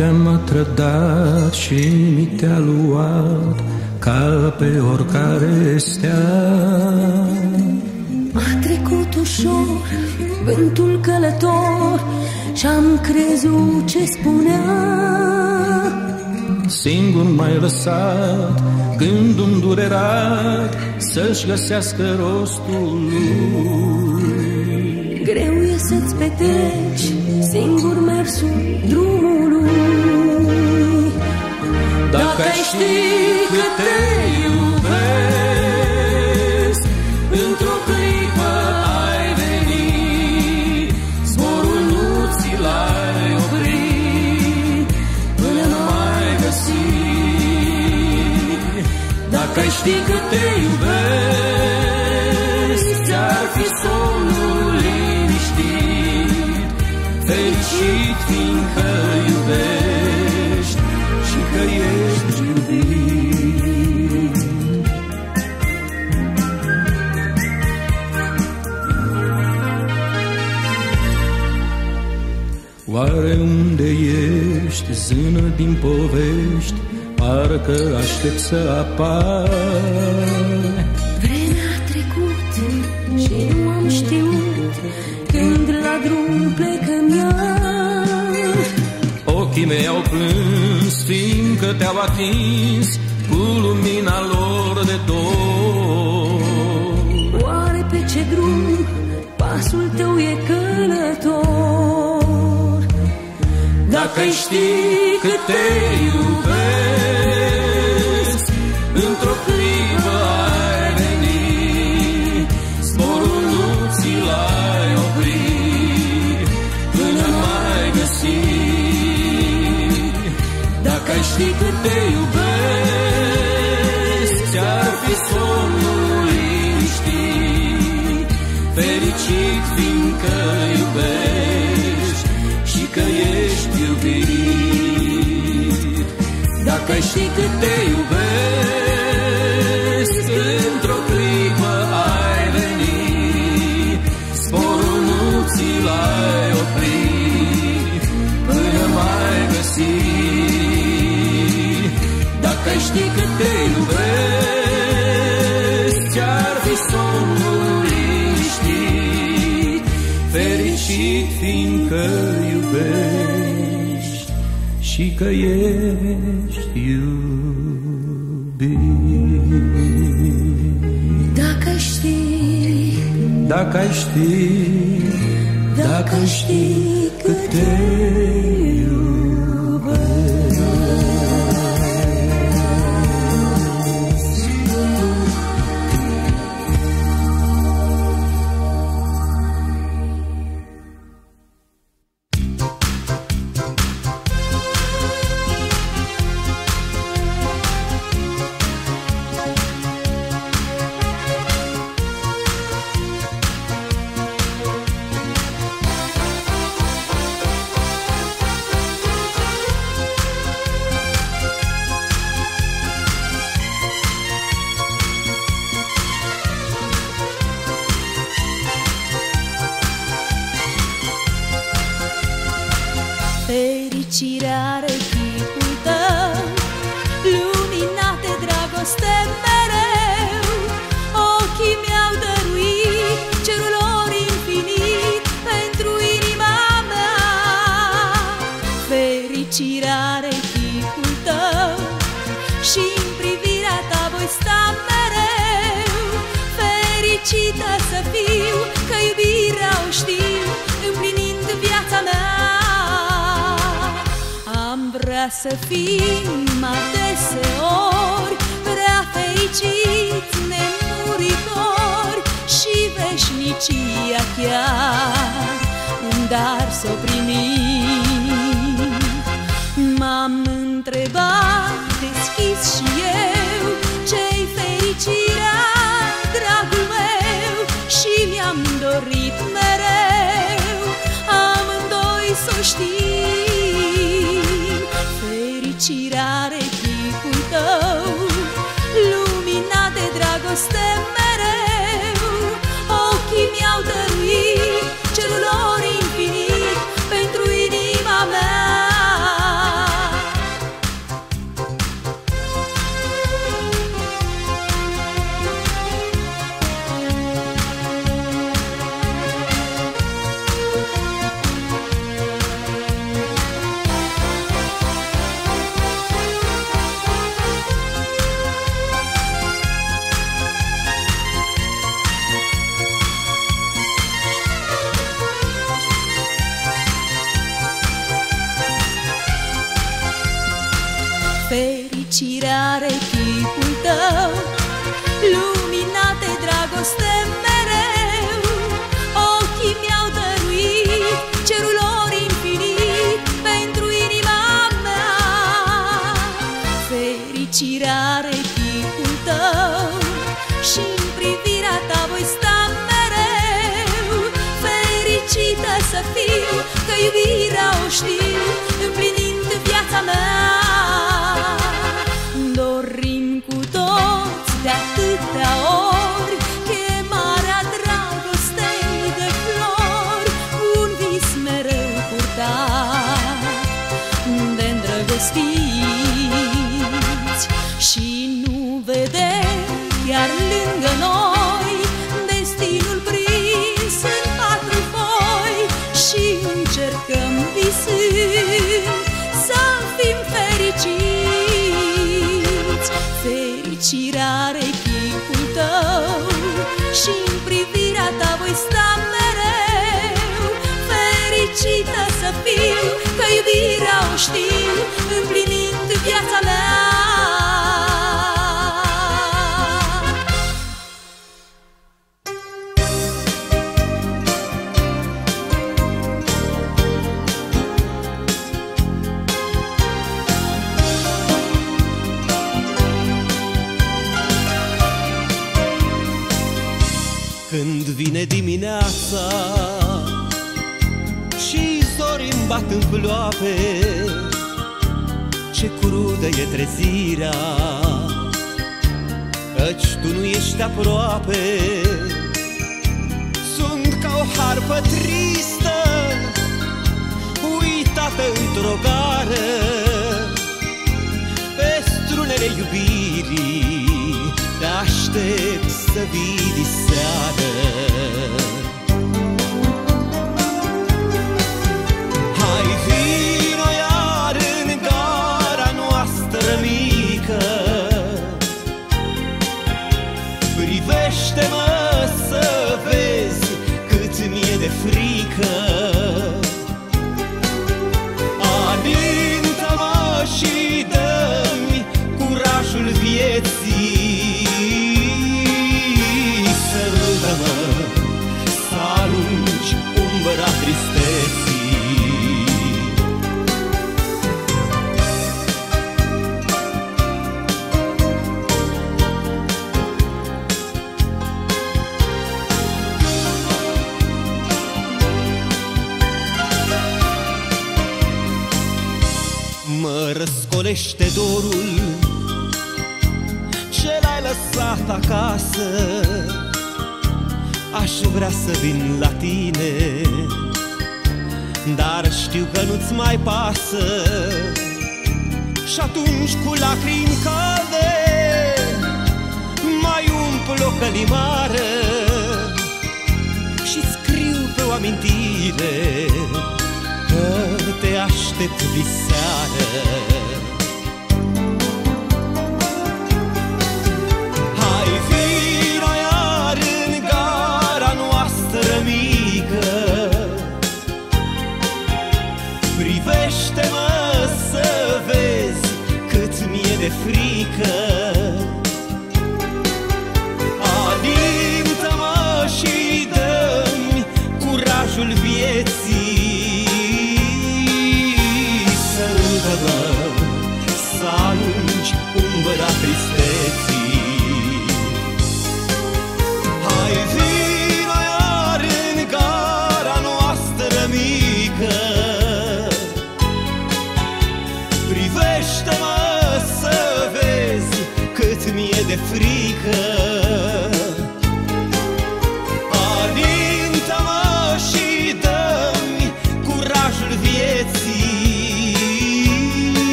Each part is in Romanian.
Noaptea m-a trădat și mi te-a luat Ca pe oricare stea A trecut ușor vântul călător Și-am crezut ce spunea. Singur mai lăsat, gândul îndurerat Să-și găsească rostul lui. Greu e să-ți petreci singur mersul drumului Dacă ai ști cât te iubesc Într-o clipă ai venit. Zborul nu ți l-ai oprit Până nu mai găsi Dacă ai ști cât te iubesc Ți-ar fi somnul liniștit. Fericit fiindcă iubești ești, zână din povești, Parcă aștept să apar Vremea a trecut și nu am știut Când la drum plecăm iar Ochii mei au plâns, fiindcă te-au atins Cu lumina lor de dor Dacă ai ști cât te iubesc Într-o clipă ai venit Zborul nu ți l-ai oprit Până mai găsi Dacă ai ști cât Dacă ai ști cât te iubesc Într-o clipă ai venit Sporul nu ți l-ai oprit Până mai găsi. Dacă ai ști cât te iubesc Ți-ar fi somnul liniștit Fericit fiindcă iubești Și că ești iubit Dacă știi, Dacă ai ști. Dacă ai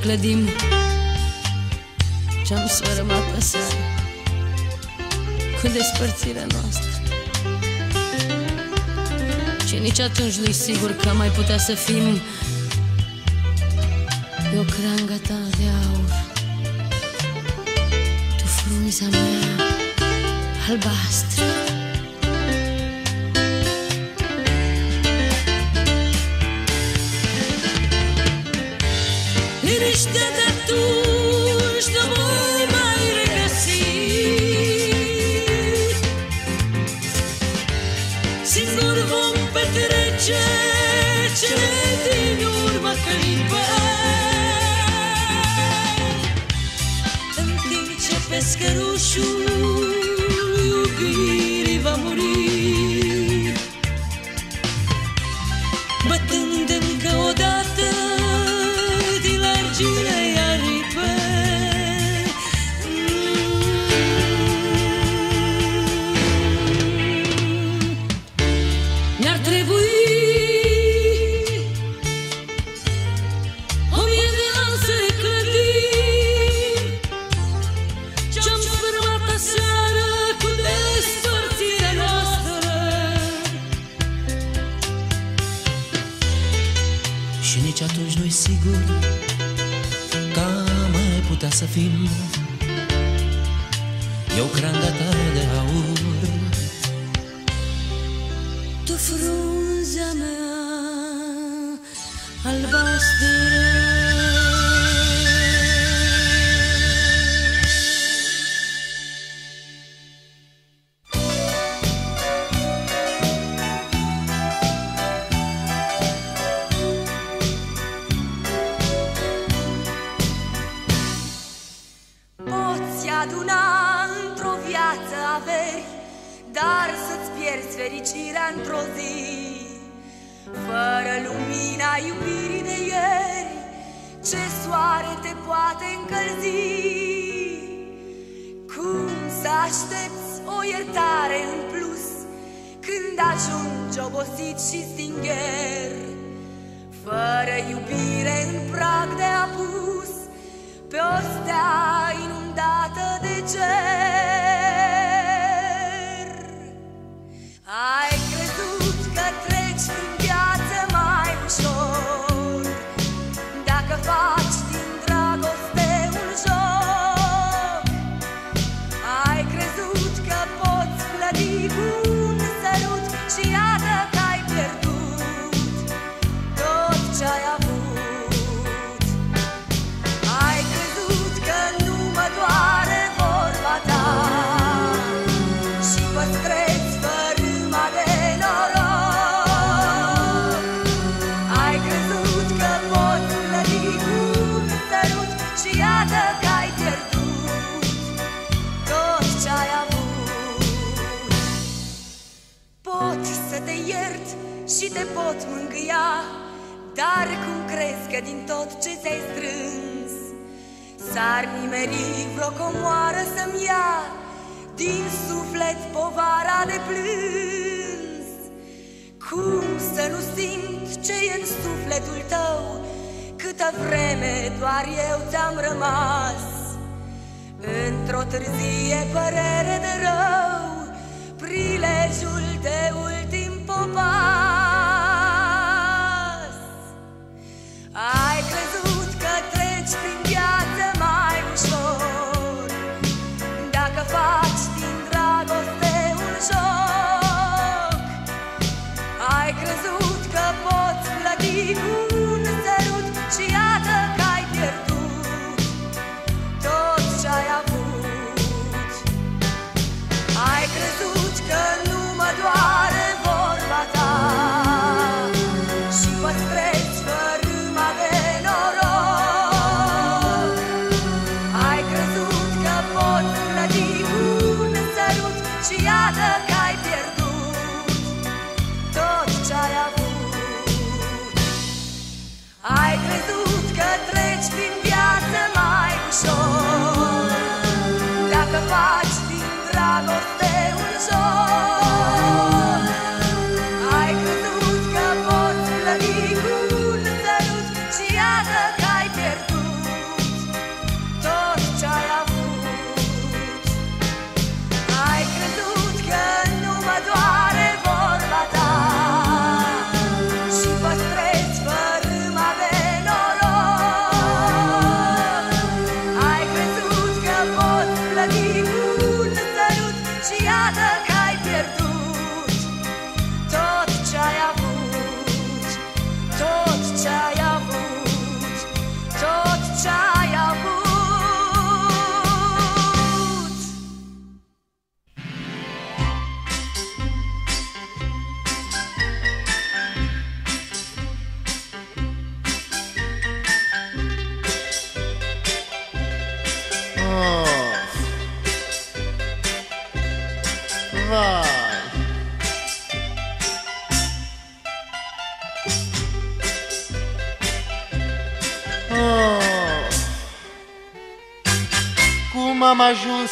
clădim. Ce-am sfărâmat pe seară Cu despărțirea noastră. Și nici atunci nu-i sigur că mai putea să fim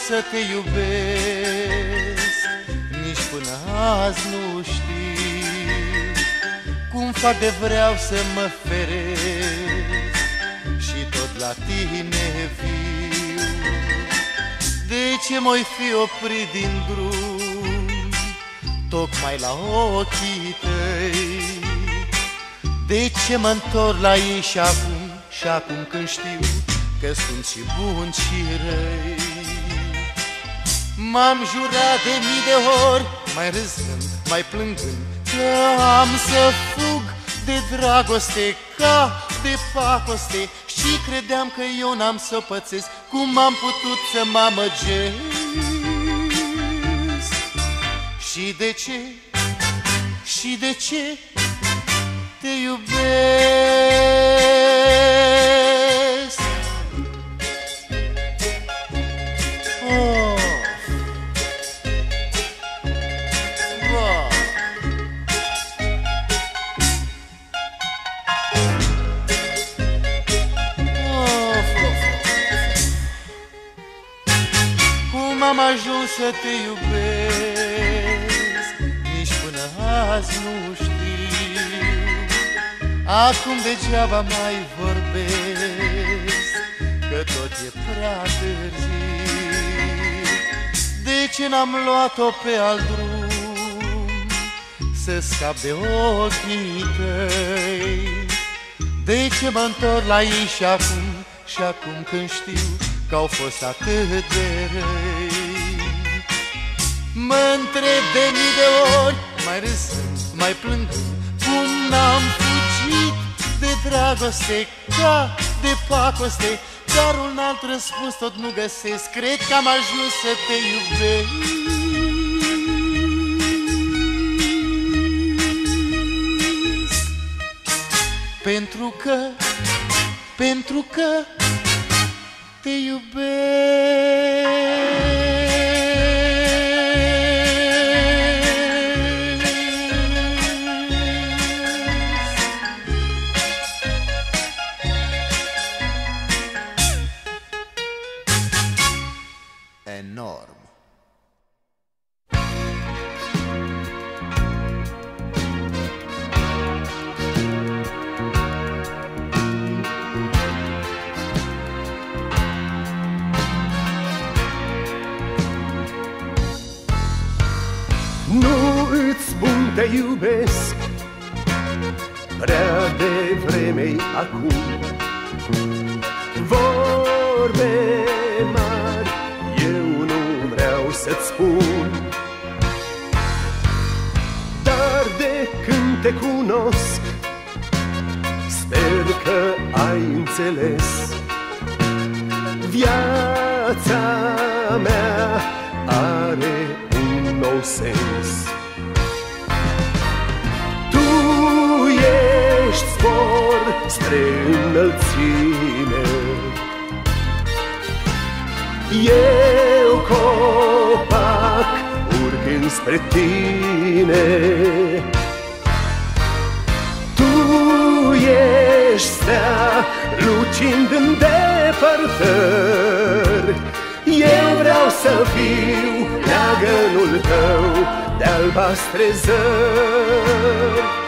să te iubesc. Nici până azi nu știu Cum fac de vreau să mă feresc. Și tot la tine fiu De ce m-oi fi oprit din drum? Tocmai la ochii tăi. De ce mă întorc la ei și acum, și acum când știu că sunt și bun și răi? M-am jurat de mii de ori, mai râzând, mai plângând, că am să fug de dragoste ca de pacoste Și credeam că eu n-am să pățesc Cum am putut să mă amăgesc Și de ce? Și de ce? te iubesc să te iubesc. Nici până azi nu știu. Acum degeaba mai vorbesc Că tot e prea târziu. De ce n-am luat-o pe alt drum? Să scap de ochii tăi. De ce mă întorc la ei și acum? Și acum când știu Că au fost atât de răi Mă întreb de mii de ori Mai râzând, mai plângând Cum n-am de dragoste ca de pacoste. Dar un alt răspuns tot nu găsesc Cred că am ajuns să te iubesc. Pentru că, pentru că te iubesc te iubesc. Prea de vreme acum. Vorbe mari eu nu vreau să-ți spun. Dar de când te cunosc Sper că ai înțeles. Viața mea are un nou sens spre înălțime. Eu copac urcând spre tine. Tu ești stea lucind în depărtări. Eu vreau să fiu leagănul tău de albastre zări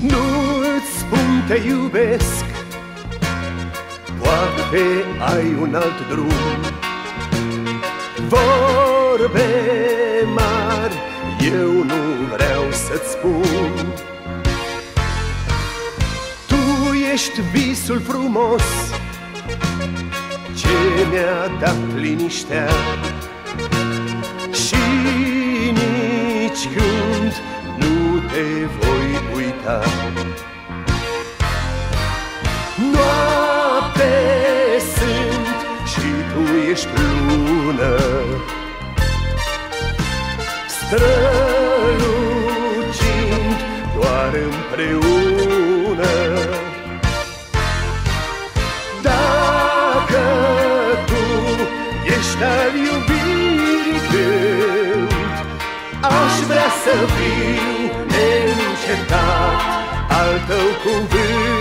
Nu-ți spun te iubesc. Poate ai un alt drum. Vorbe mari eu nu vreau să-ți spun. Tu ești visul frumos. Ce mi-a dat liniștea? Și nici când nu te voi uita. Noapte sunt și tu ești lună. Strălucind doar împreună. Dacă tu ești al iubirii când Aș vrea să fiu neîncetat al tău cuvânt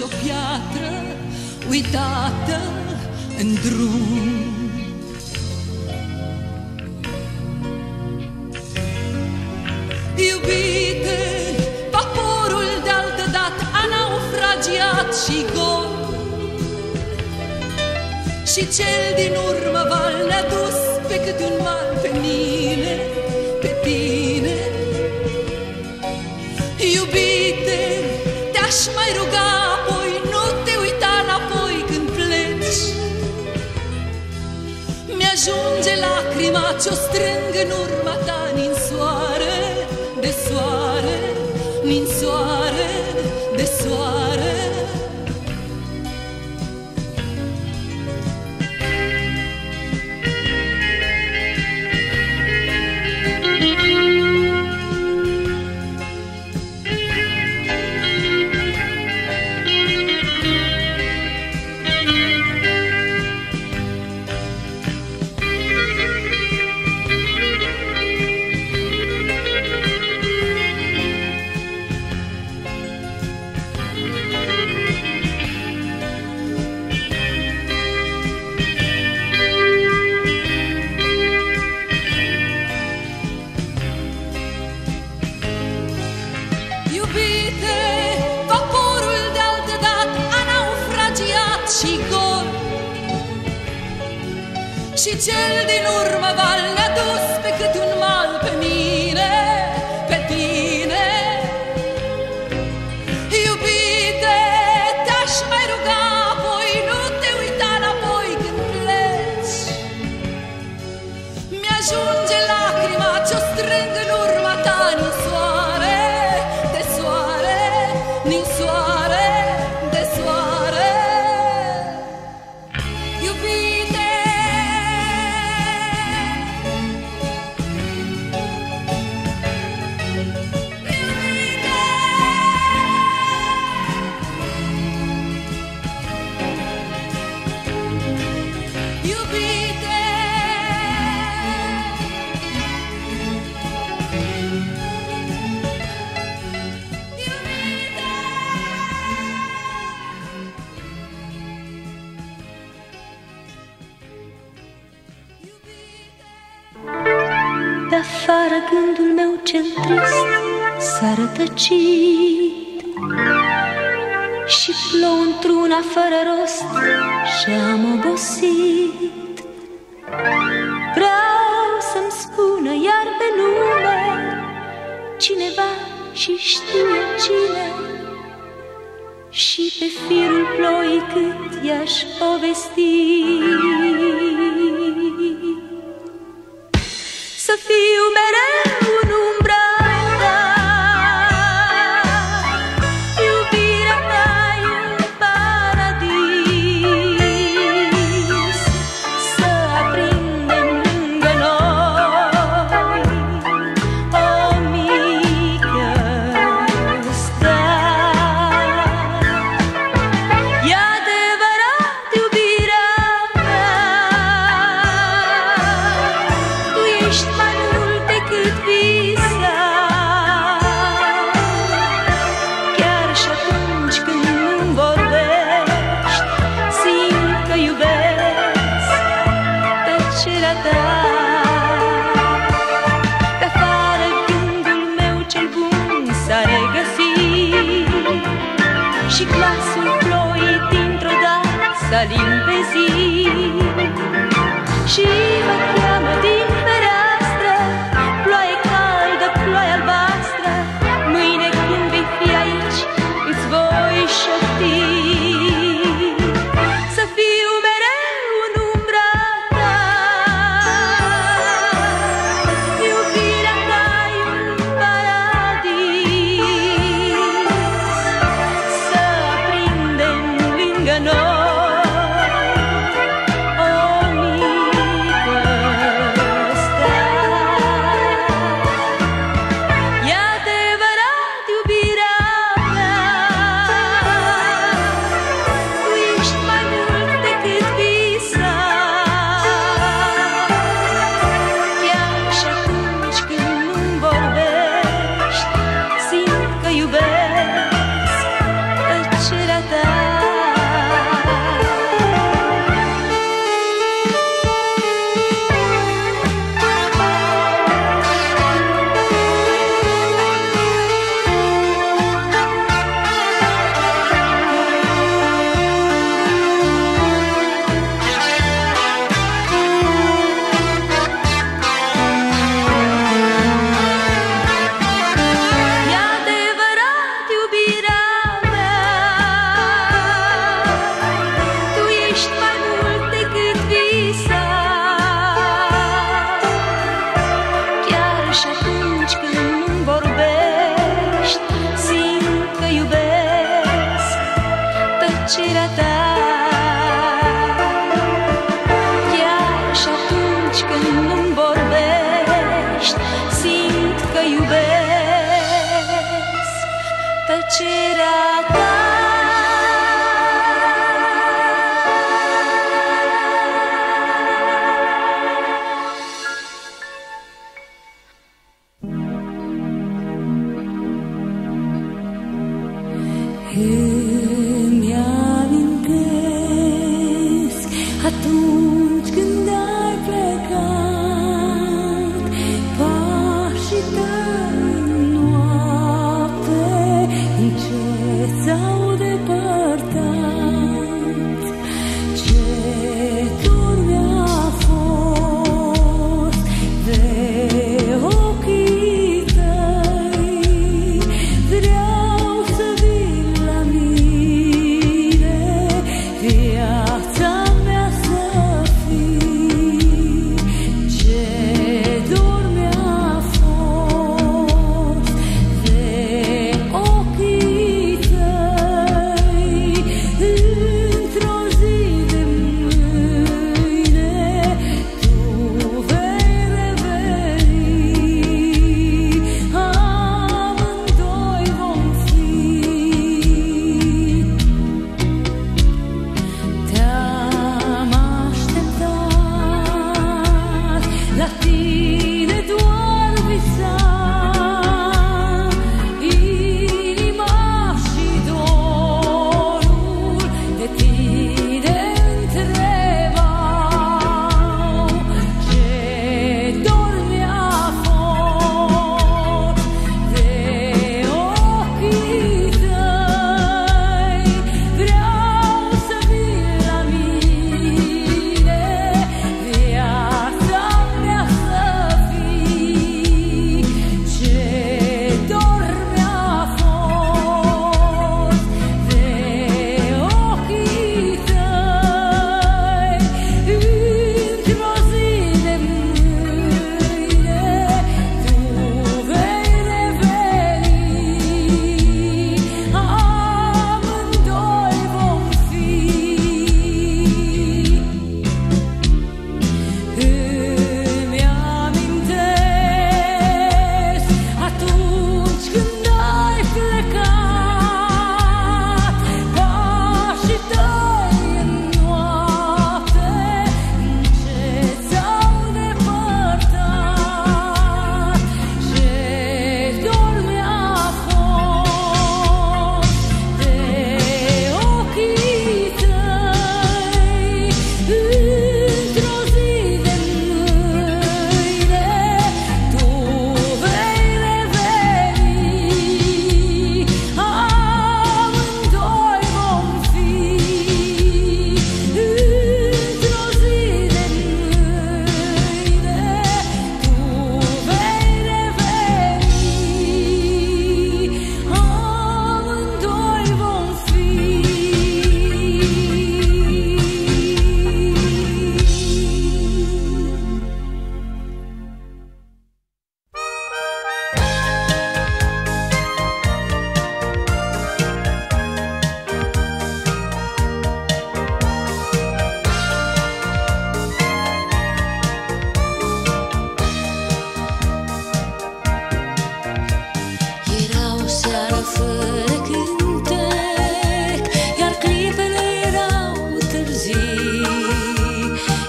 și o piatră uitată în drum.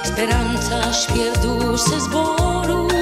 Speranța și pierduse zborul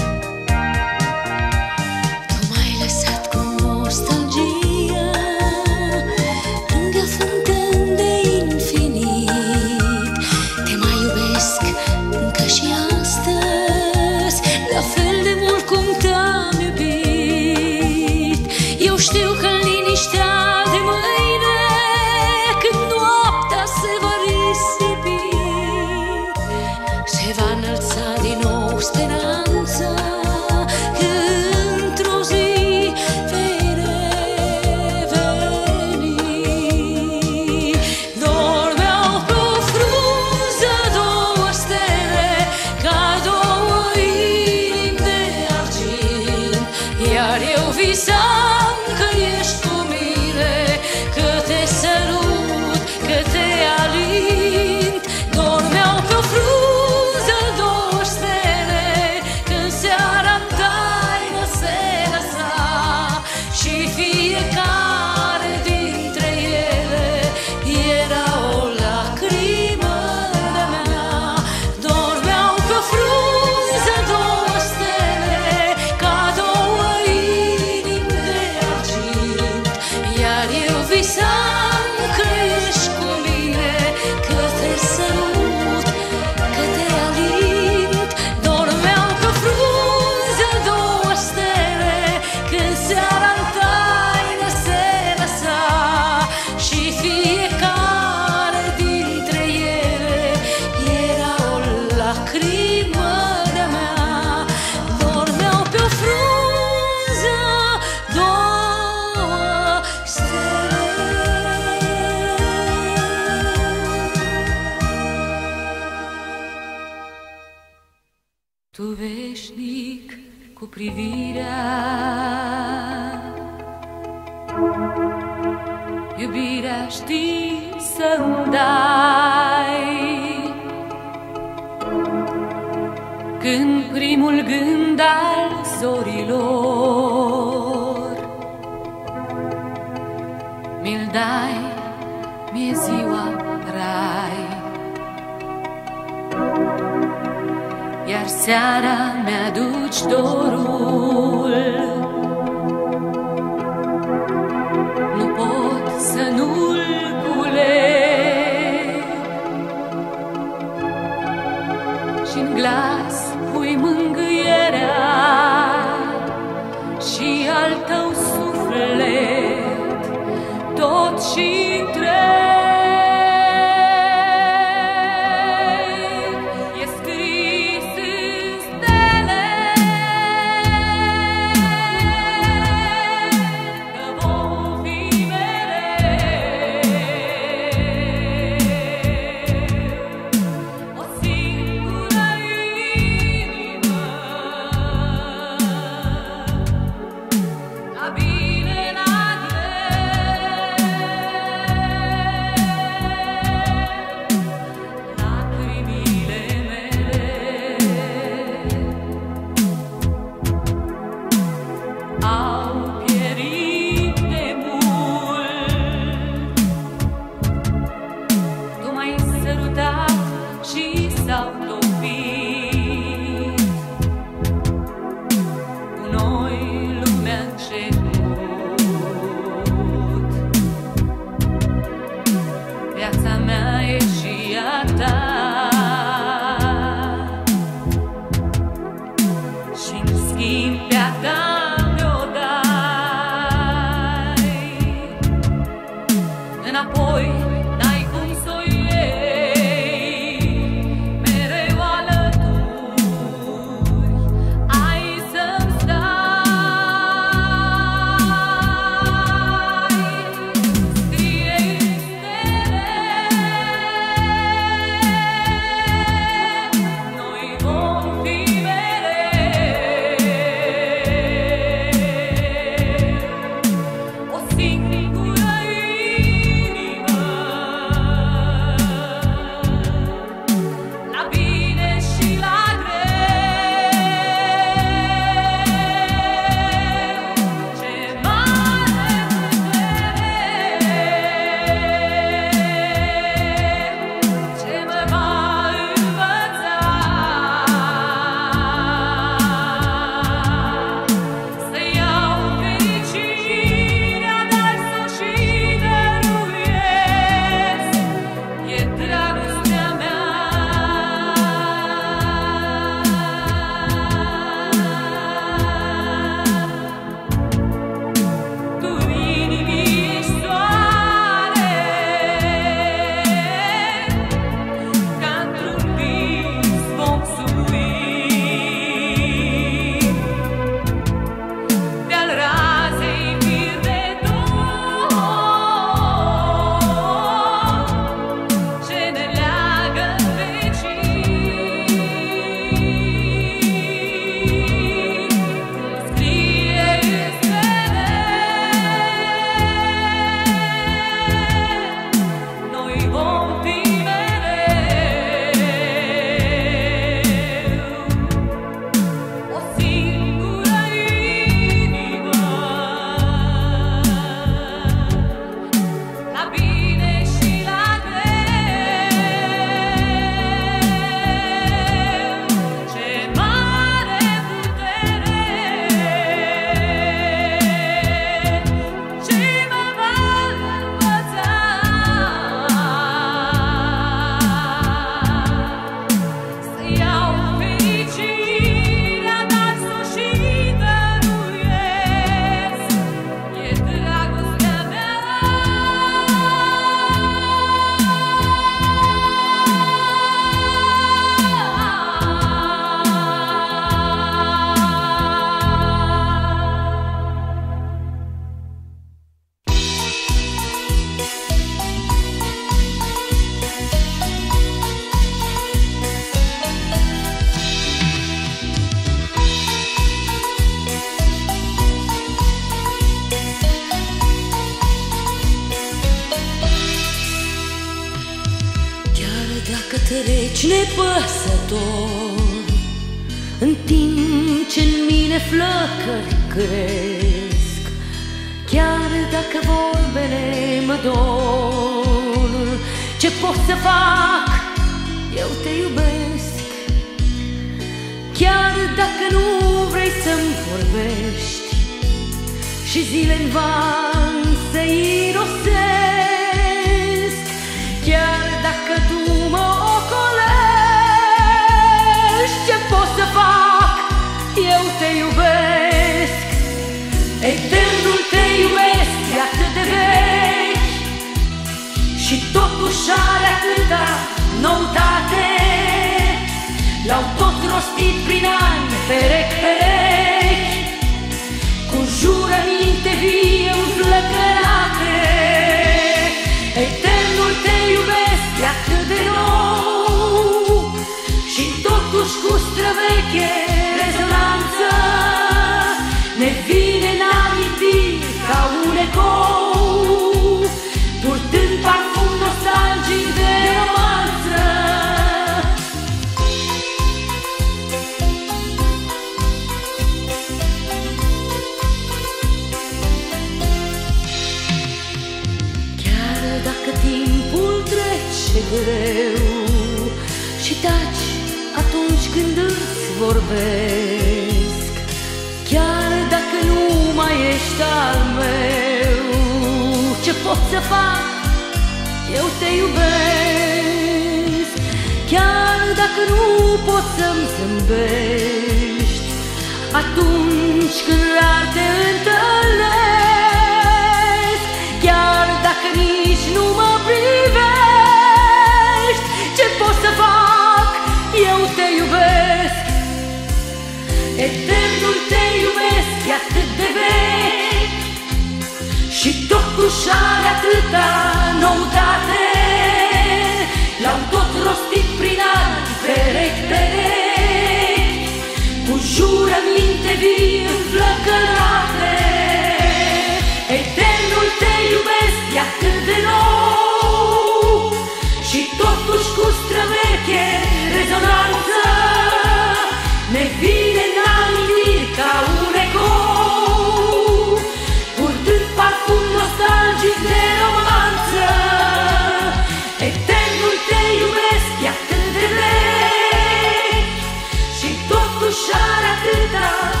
totuși are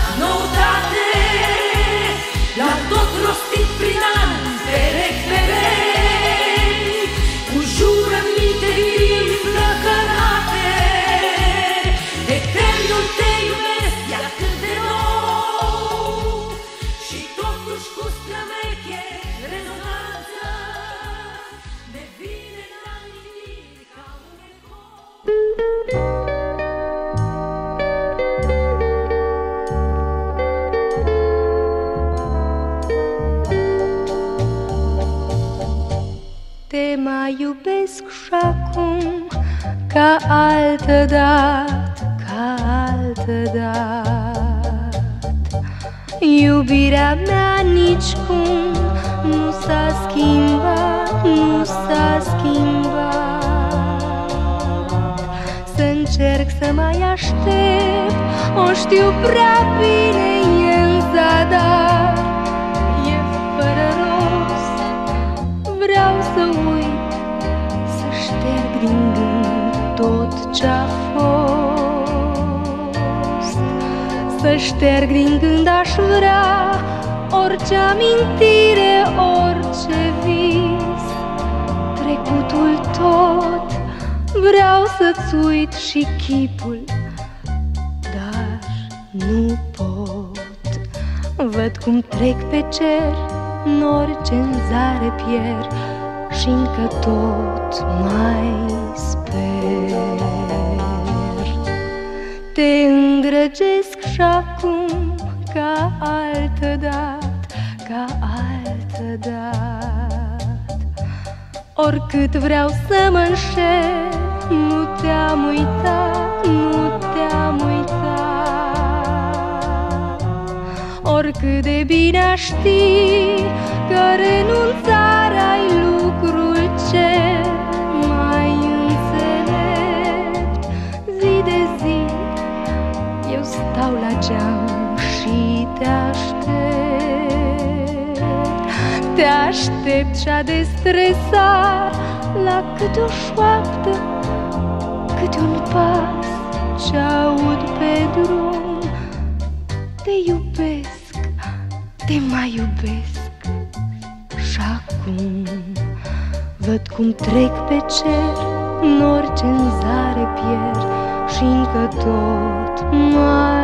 știu prea bine, e în zadar, e fără rost. Vreau să uit, să șterg din gând tot ce-a fost Să șterg din gând aș vrea orice amintire, orice vis Trecutul tot, vreau să-ți uit și chipul cum trec pe cer nori ce în zare pierd și încă tot mai sper. Te îndrăgesc și acum ca altă dat, ca altă dat. Oricât vreau să mă înșel, nu te-am uitat, Oricât de bine aș ști că renunțarea-i lucrul cel mai înțelept. Zi de zi eu stau la geam și te aștept. Te aștept și-a de stresar la câte o șoaptă Câte un pas ce aud pe drum mai iubesc. Și acum Văd cum trec pe cer nori ce în zare pierd. Și încă tot mai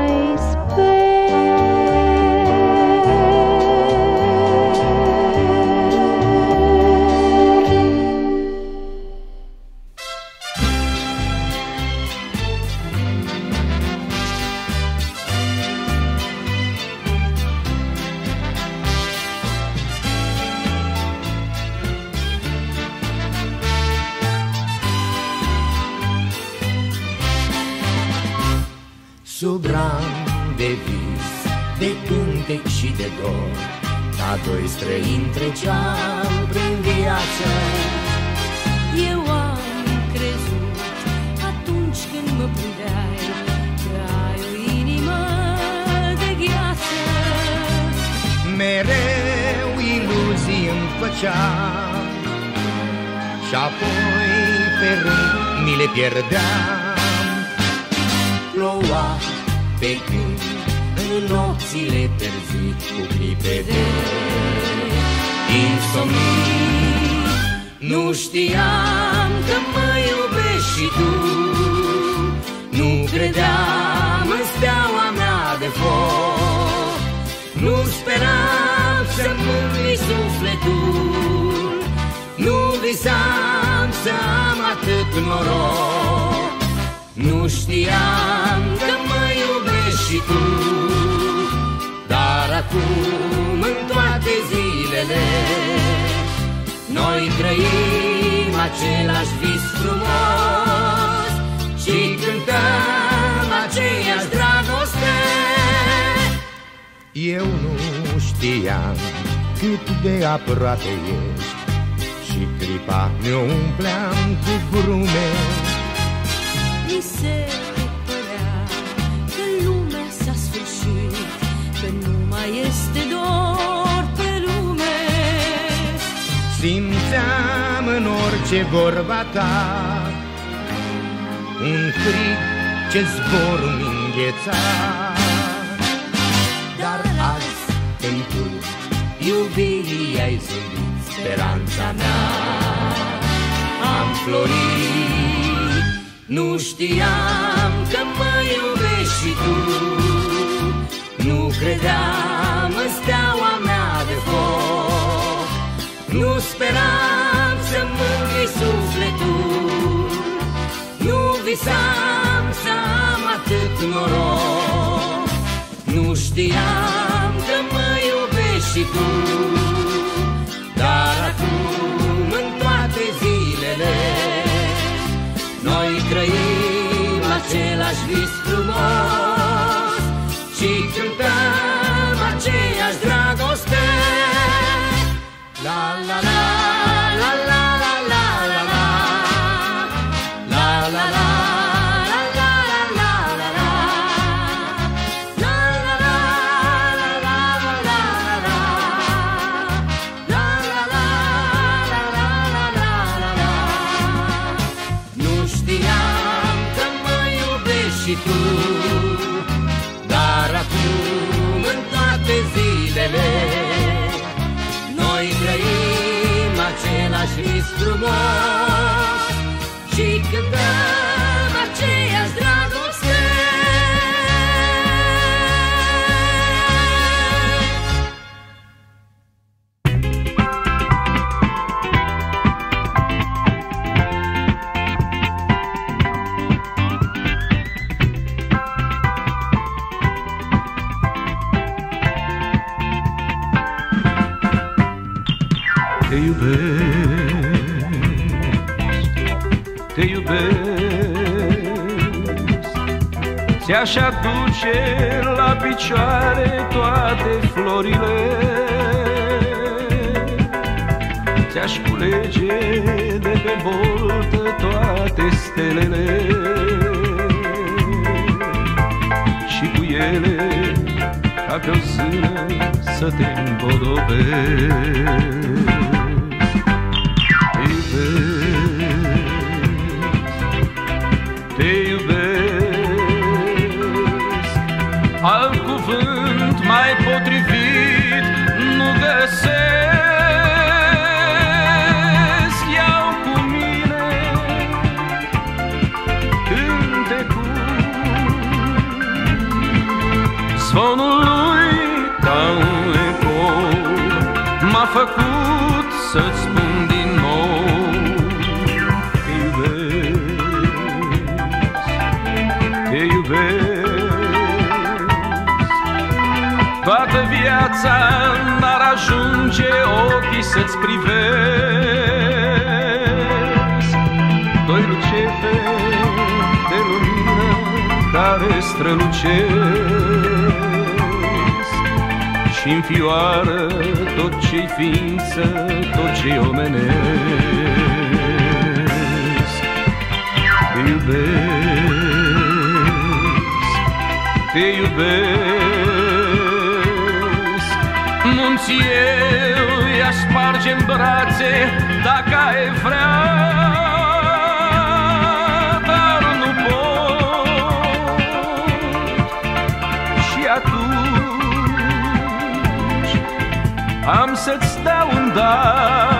fioară tot ce-i ființă, tot ce-i omenesc. Te iubesc, te iubesc, nu-mi eu i-aș sparge în brațe dacă ai vrea. Am să-ți dau un dar.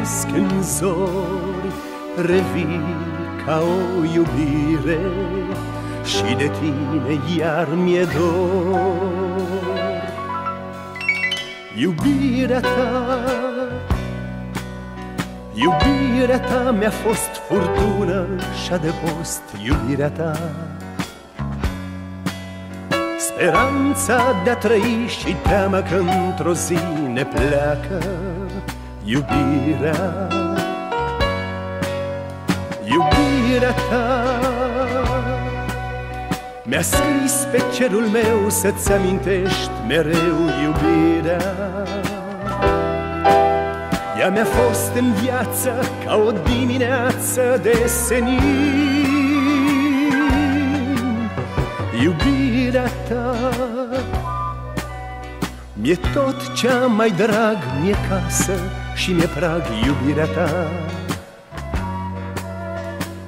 Mă trezesc în zori Revii ca o iubire Și de tine iar mi-e dor. Iubirea ta Iubirea ta mi-a fost furtună și adăpost Iubirea ta. Speranța de-a trăi și teama că într-o zi ne pleacă Iubirea Iubirea ta. Mi-a scris pe cerul meu să-ți amintești mereu iubirea. Ea mi-a fost în viață ca o dimineață de senin. Iubirea ta Mi-e tot cea mai drag, mi-e casă și mi-e prag iubirea ta.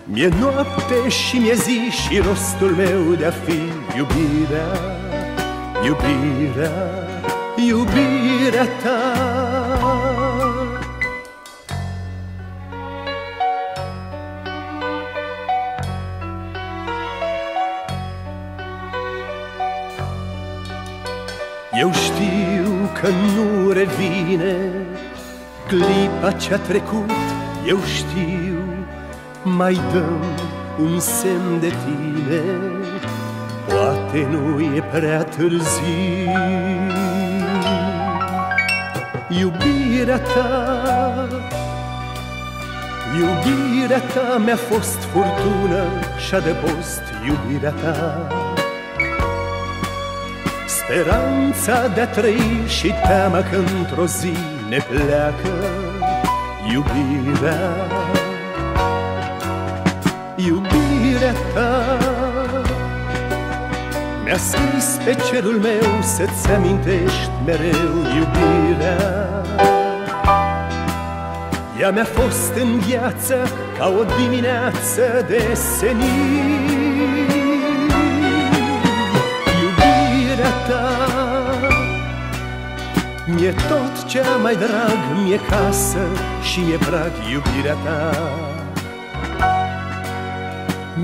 Mi-e noapte și mi-e zi și rostul meu de-a fi iubirea Iubirea, iubirea ta clipa ce-a trecut Eu știu, mai dăm un semn de tine. Poate nu e prea târziu. Iubirea ta Iubirea ta mi-a fost furtună și-a de post iubirea ta. Speranța de-a trăi și teama că într-o zi ne pleacă iubirea. Iubirea ta Mi-a scris pe cerul meu să-ți amintești mereu iubirea. Ea mi-a fost în viață ca o dimineață de senin. Iubirea ta Mi-e tot cea mai drag, mi-e casă și mi-e prag iubirea ta.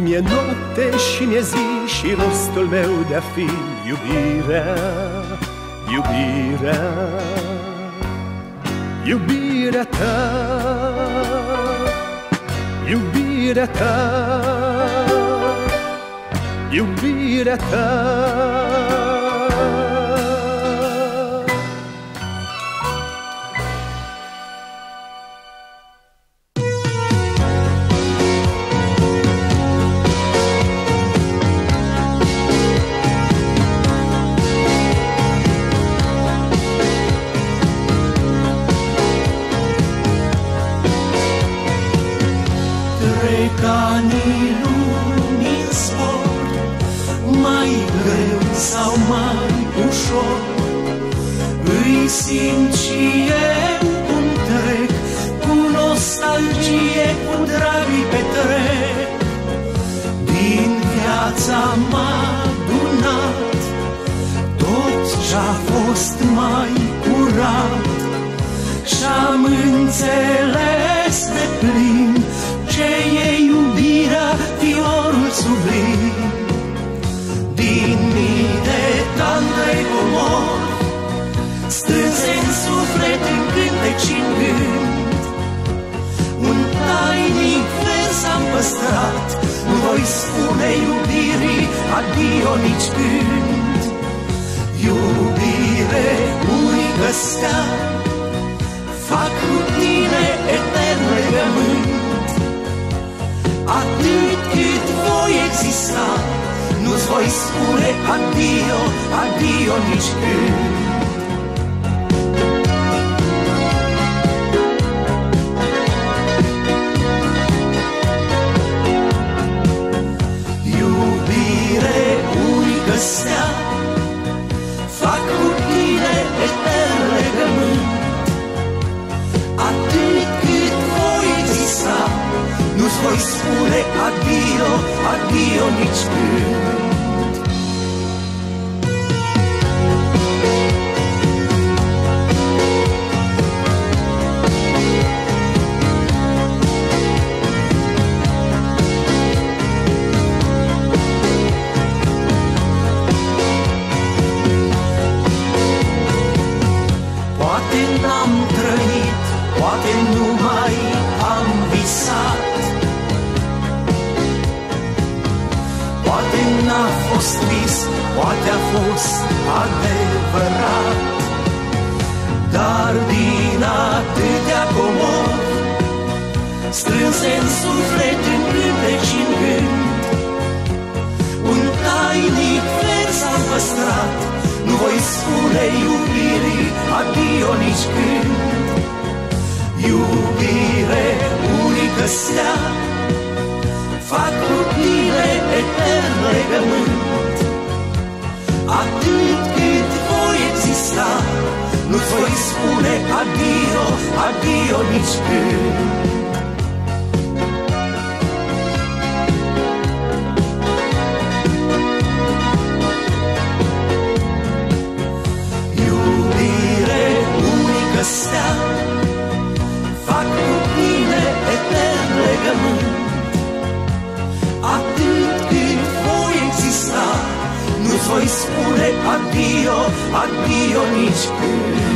Mi-e noapte și mi-e zi și rostul meu de-a fi iubirea, iubirea Iubirea ta, iubirea ta, iubirea ta adio, adio nici când Iubire unică stea Fac cu tine etern legământ Atât cât voi exista nu-ți voi spune adio, adio nici când.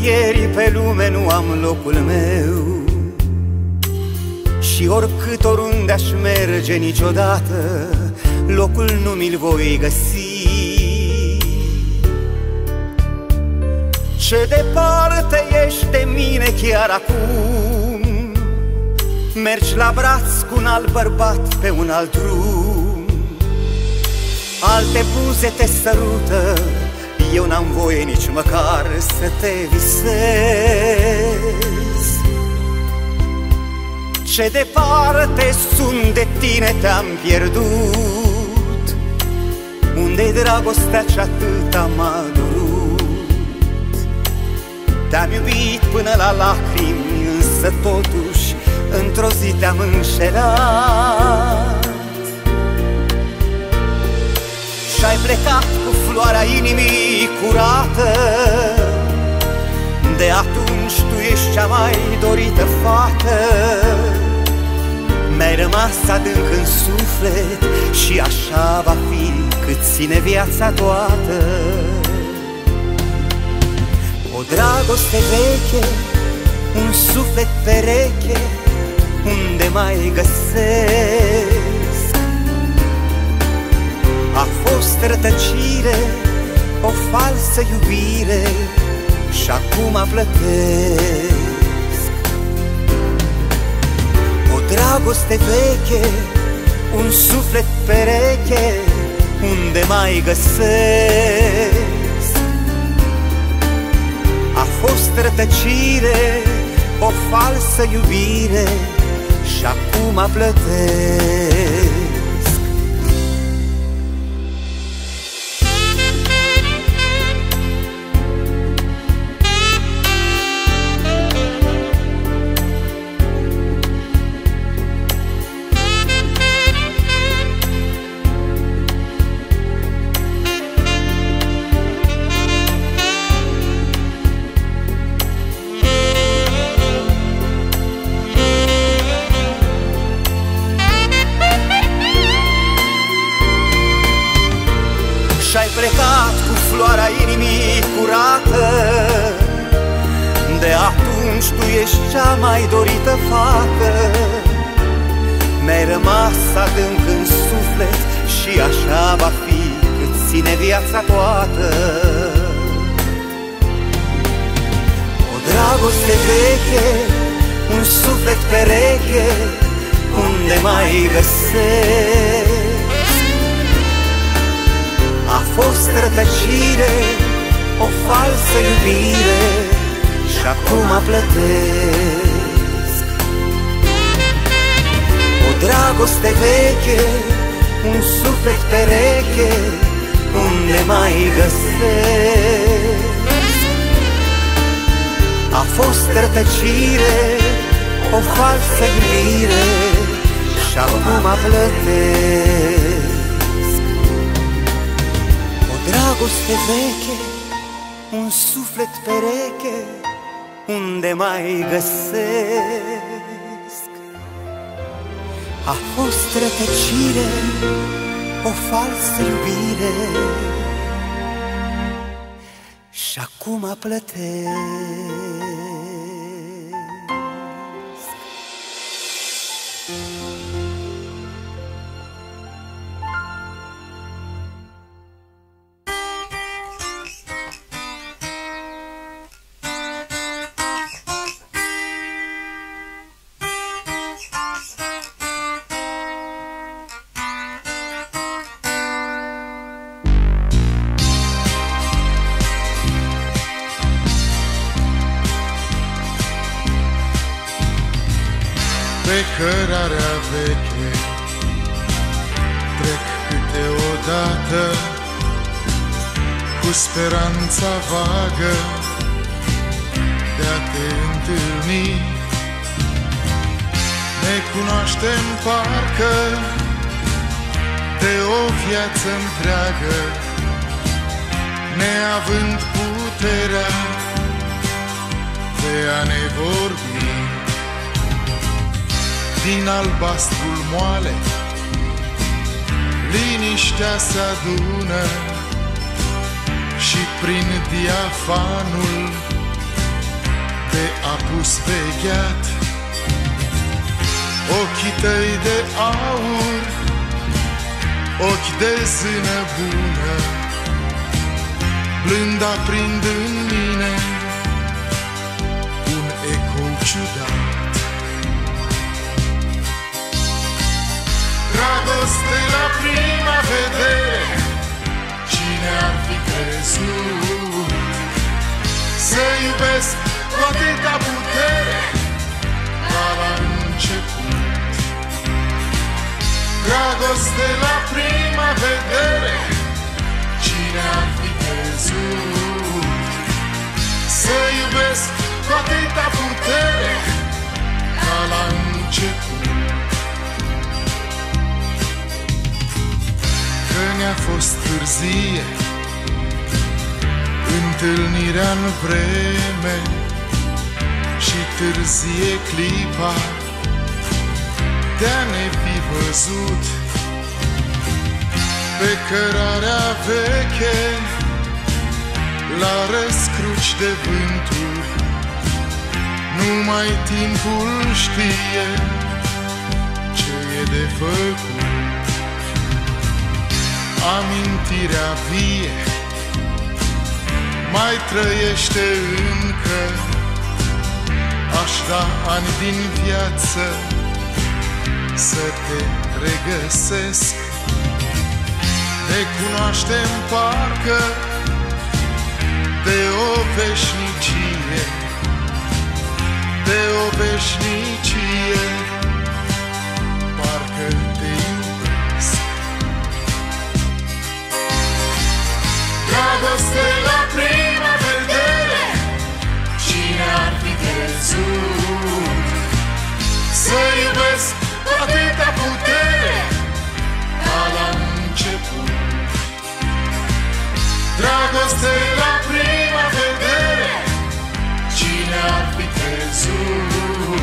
Nicăieri pe lume nu am locul meu. Și oricât oriunde aș merge niciodată Locul nu mi-l voi găsi. Ce departe ești de mine chiar acum? Mergi la braț cu un alt bărbat pe un alt drum. Alte buze te sărută Eu n-am voie nici măcar să te visez. Ce departe sunt de tine te-am pierdut Unde-i dragostea ce atât am durut? Te-am iubit până la lacrimi Însă totuși într-o zi te-am înșelat. Și-ai plecat cu floarea inimii curată. De atunci tu ești cea mai dorită fată. Mi-ai rămas adânc în suflet Și așa va fi cât ține viața toată. O dragoste veche, un suflet pereche Unde mai găsesc? A fost rătăcire, o falsă iubire Și acum plătesc. O dragoste veche, un suflet pereche Unde mai găsesc? A fost rătăcire, o falsă iubire Și acum plătesc fost rătăcire, o falsă iubire și acum plătesc. O dragoste veche, un suflet pereche, unde mai găsesc? A fost rătăcire, o falsă iubire Și acum plătesc dragoste veche, un suflet pereche Unde mai găsesc. A fost rătăcire, o falsă iubire și acum plătesc moale. Liniștea se adună Și prin diafanul Te apus vegheat Ochii tăi de aur Ochi de zână bună Blând aprind în mine Un ecou ciudat Dragoste la prima vedere. Cine ar fi crezut? Să iubesc cu atâta putere. Ca la început. Dragoste la prima vedere. Cine ar fi crezut? Să iubesc cu atâta putere. Ca la început ne-a fost târzie. Întâlnirea în vreme Și târzie clipa De-a ne fi văzut. Pe cărarea veche La răscruci de vânturi Numai timpul știe Ce e de făcut amintirea vie Mai trăiește încă. Aș da ani din viață Să te regăsesc. Ne cunoaștem parcă De o veșnicie De o veșnicie dragoste la prima vedere. Cine ar fi crezut Să iubesc cu atâta putere? Ca la început Dragoste la prima vedere. Cine ar fi crezut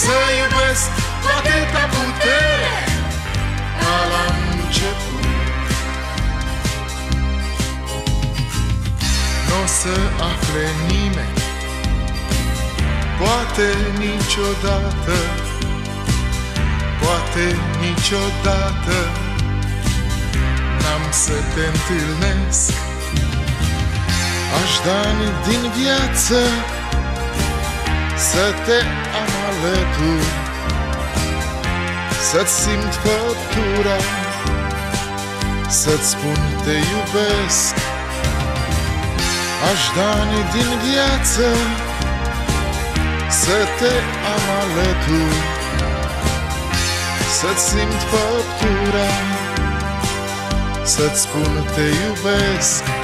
Să iubesc cu atâta putere? Ca la început n-o să afle nimeni. Poate niciodată Poate niciodată N-am să te întâlnesc. Aș da din viață Să te am alături Să-ți simt pătura Să-ți spun te iubesc. Aș da din viață Să te am alături Să-ți simt păptura Să-ți spun te iubesc.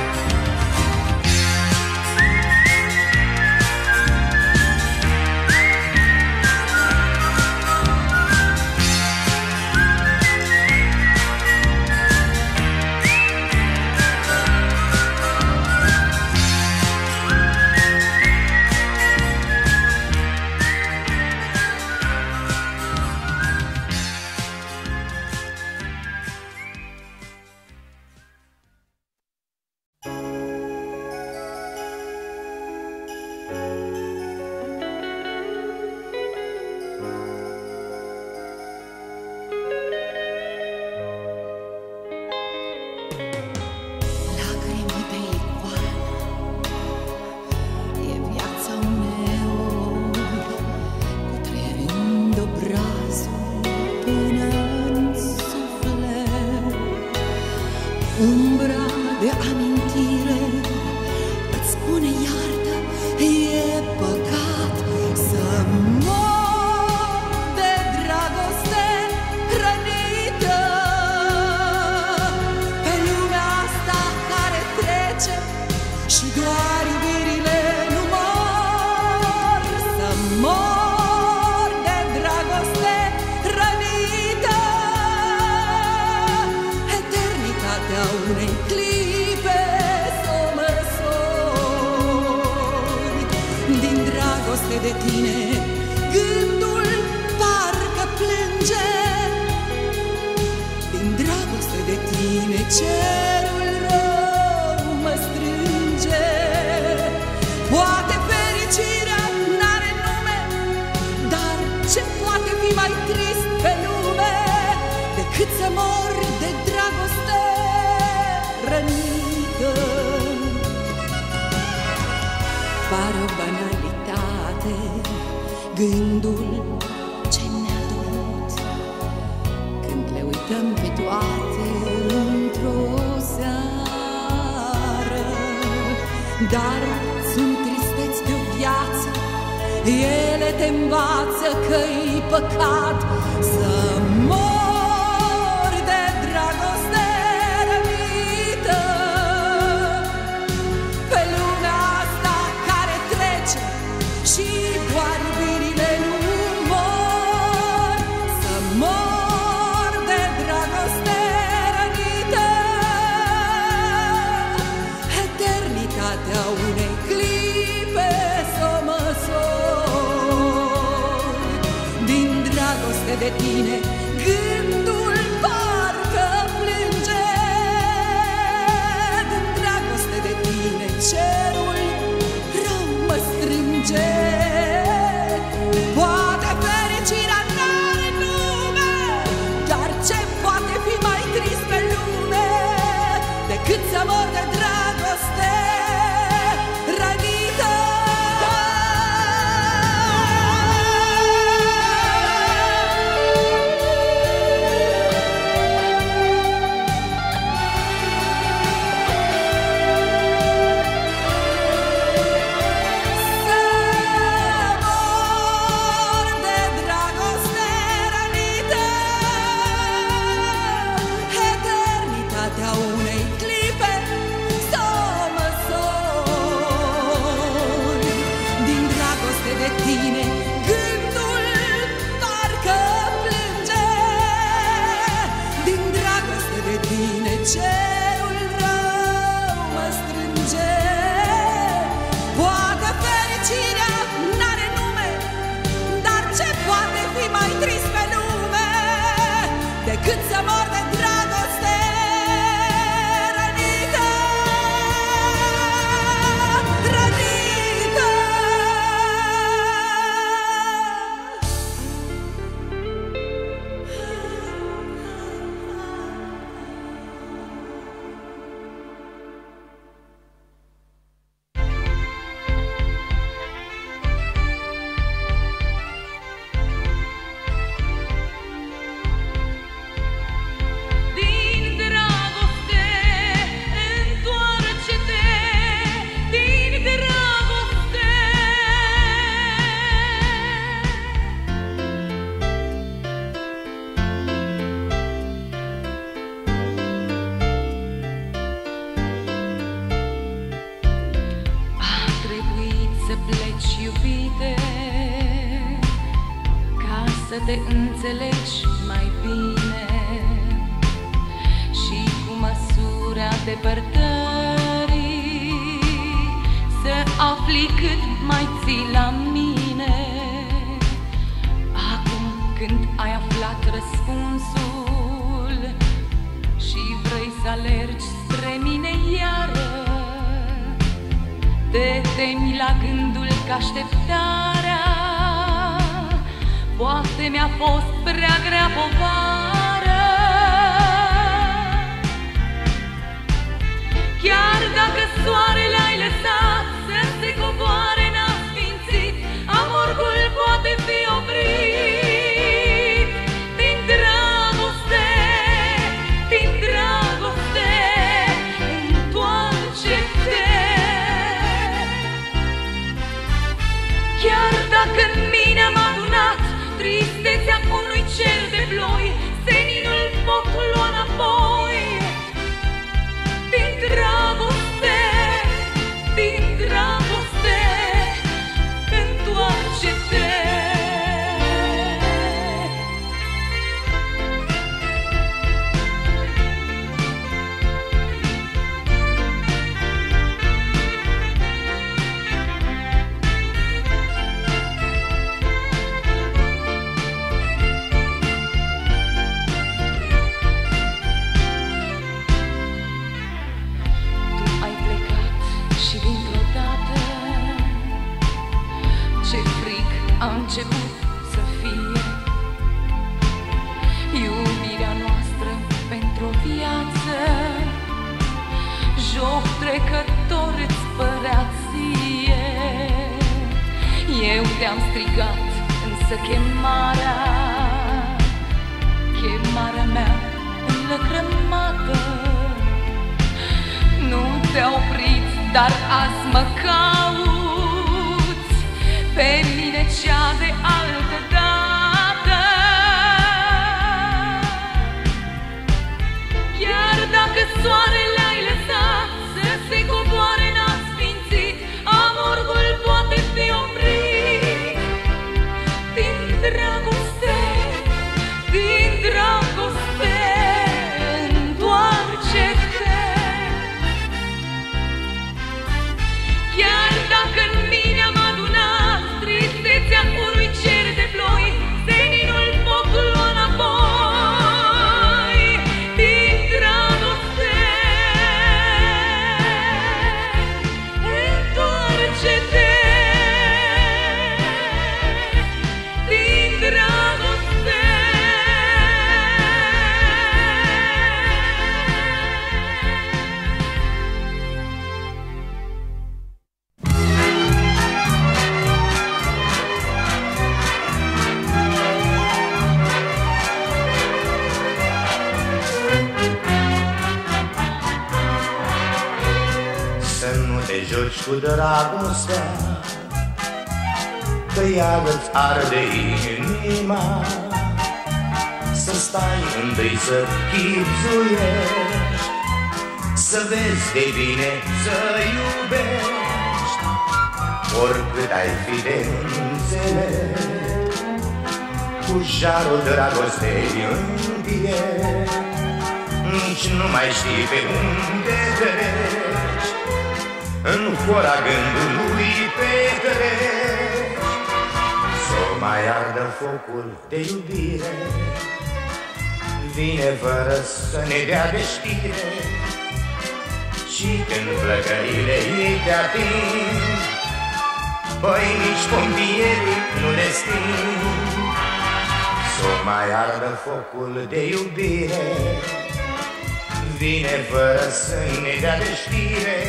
fără sâine de știre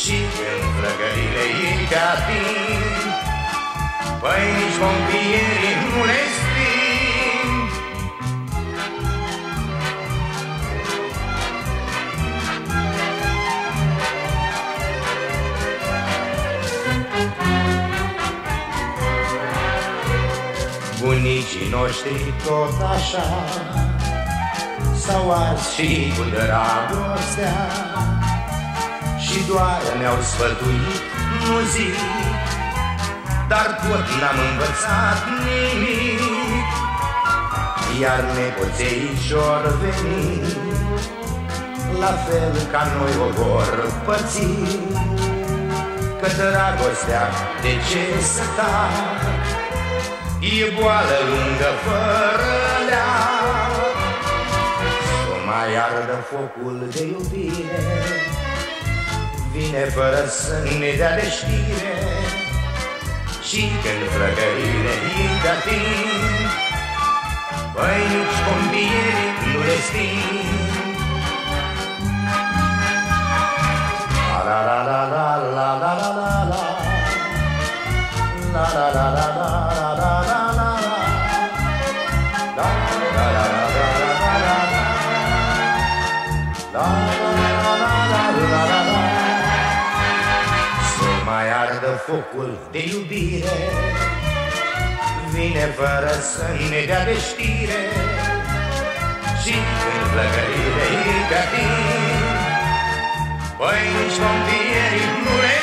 Și când flăcările ei te ating Păi nici pompierii nu le Bunicii noștri tot așa sau azi și cu dragostea Și doar ne-au sfătuit muzic. Dar tot n-am învățat nimic Iar nepoței și-or veni La fel ca noi o vor păți Că dragostea de ce să tac E boală lungă fără leac mai ardă focul de iubire. Vine fără să ne dea de știre Și când flăcările vin de timp Băi, nici pompieri nu le La la la la la la focul de iubire. Vine fără să ne dea de știre. Și când flăcările îi te ating Păi nici pompierii nu le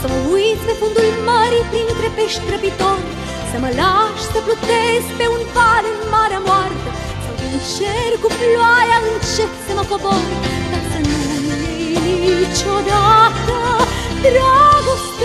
să mă uiți pe fundul mării printre pești răpitori Să mă lași să plutez pe un val în marea moartă Sau din cer cu ploaia încet să mă cobor. Dar să nu iei niciodată dragostea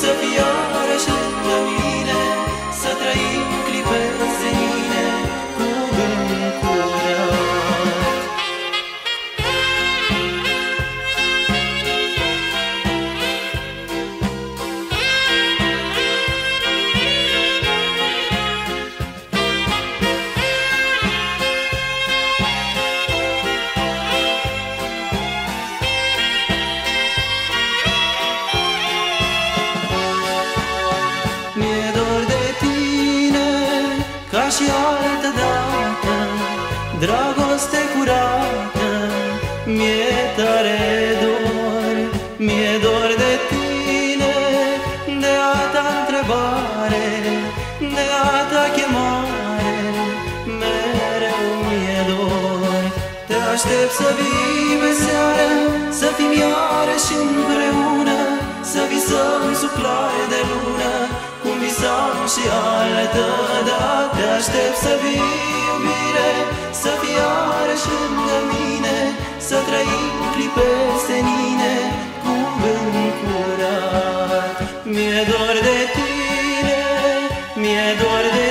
să fie Venim iară și împreună Să visăm sub ploaie de lună Cum visam și ale tăi. Dar te aștept să vii iubire Să fii iarăși lângă mine Să trăim clipe senine Cu gând curat Mi-e dor de tine Mi-e dor de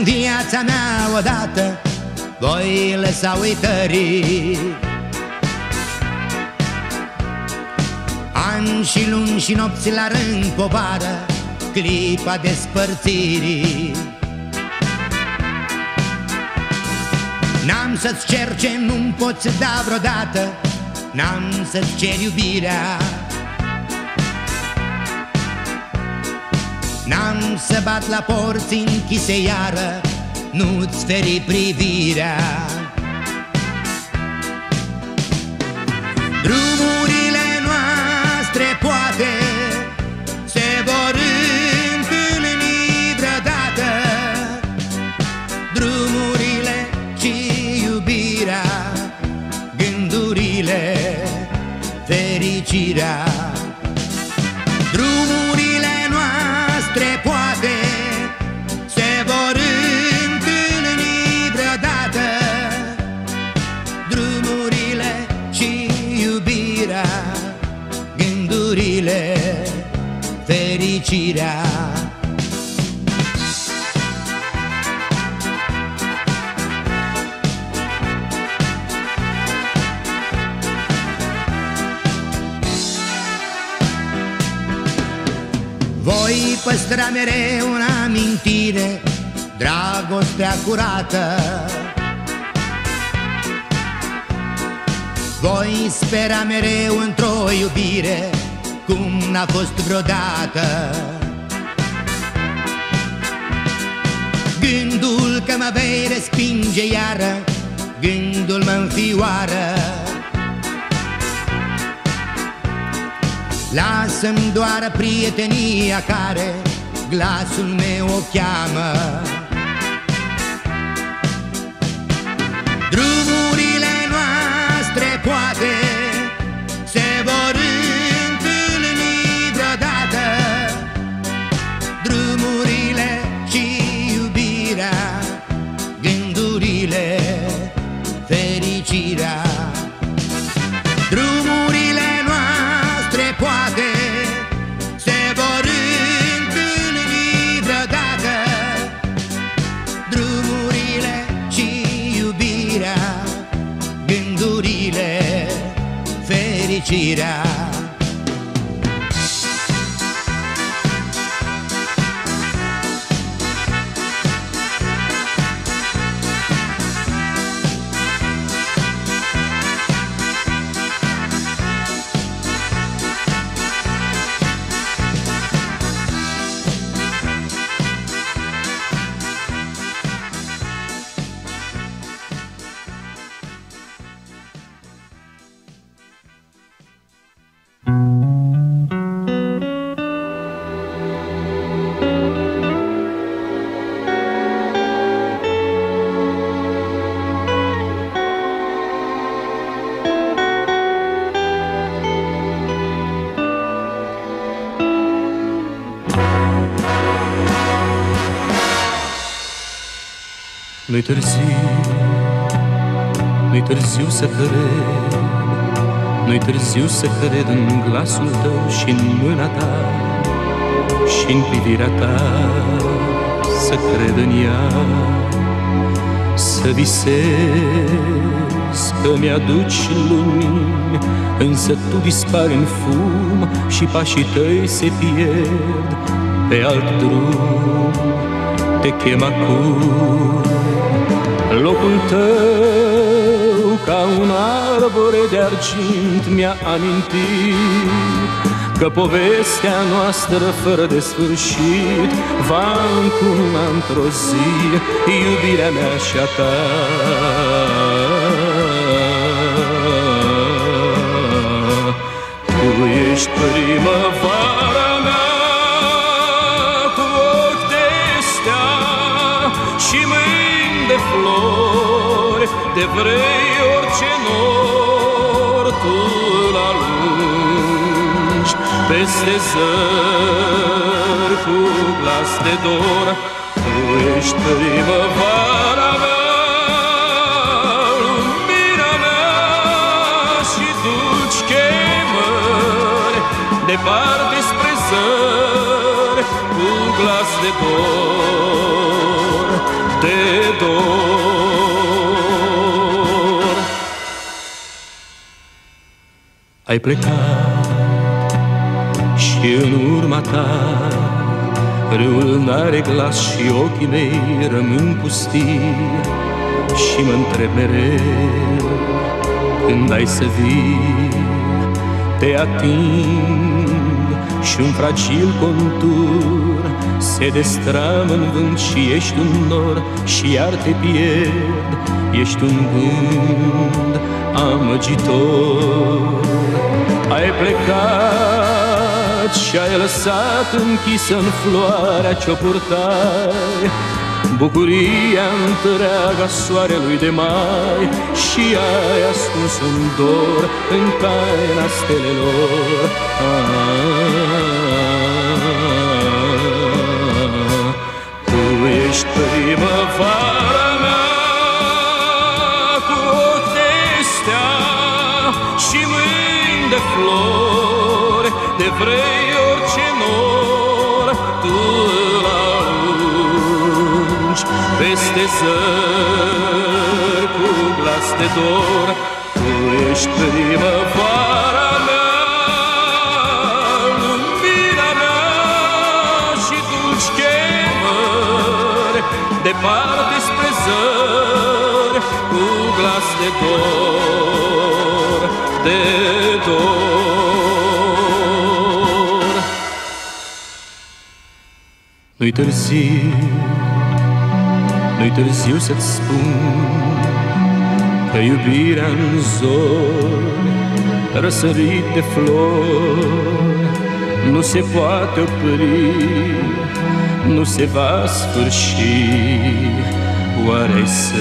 în viața mea odată Voile s-au uitărit Ani și luni și nopți la rând povară Clipa despărțirii. N-am să-ți cer ce nu-mi poți da vreodată N-am să-ți cer iubirea. să bat la porți închise iară Nu-ți feri privirea. Vreodată. Gândul că mă vei respinge iară Gândul mă înfioară. Lasă-mi doar prietenia care Glasul meu o cheamă. Drumurile noastre poate târziu, nu-i târziu să cred Nu-i târziu să cred în glasul tău și în mâna ta și în privirea ta. Să cred în ea, să visez că mi-aduci lumini Însă tu dispari în fum și pașii tăi se pierd. Pe alt drum te chem acum Locul tău ca un arbore de argint mi-a amintit Că povestea noastră fără de sfârșit Va încuna într-o zi iubirea mea și a ta. Tu ești primăvara de vrei orice nor, tu îl alungi peste zări cu glas de dor. Tu ești primăvara mea, lumina mea și duci chemări departe spre zări cu glas de dor, de dor. Ai plecat și în urma ta Râul n-are glas și ochii mei rămân pustii Și mă întreb mereu când ai să vii? Te ating și un fragil contur Se destramă în vânt și ești un nor Și iar te pierd, ești un gând amăgitor. Ai plecat și ai lăsat închisă în floarea ce-o purtai. Bucuria întreaga soarelui de mai Și ai ascuns un dor în taina stelelor. Ah, primăvara mea Cu ochi de stea și mâini de flori De vrei orice nor Tu îl alungi peste zări cu glas de dor. Tu ești primăvara departe spre zări, cu glas de dor, de dor. Nu-i târziu, nu-i târziu să-ți spun Că iubirea în zori, răsărit de flori Nu se poate opri, nu se va sfârși. Oare să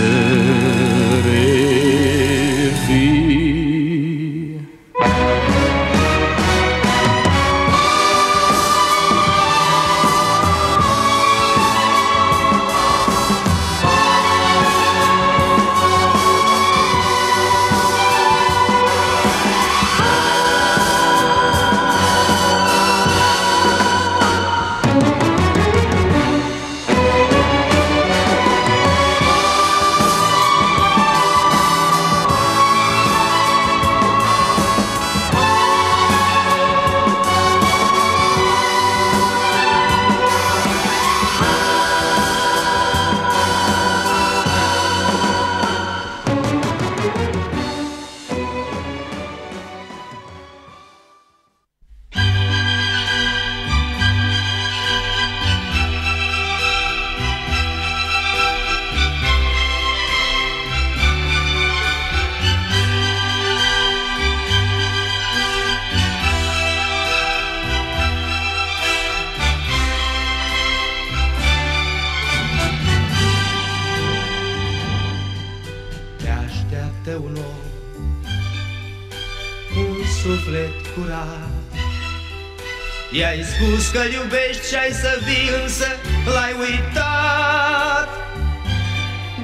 I-ai spus că-l iubești și ai să vii, însă l-ai uitat.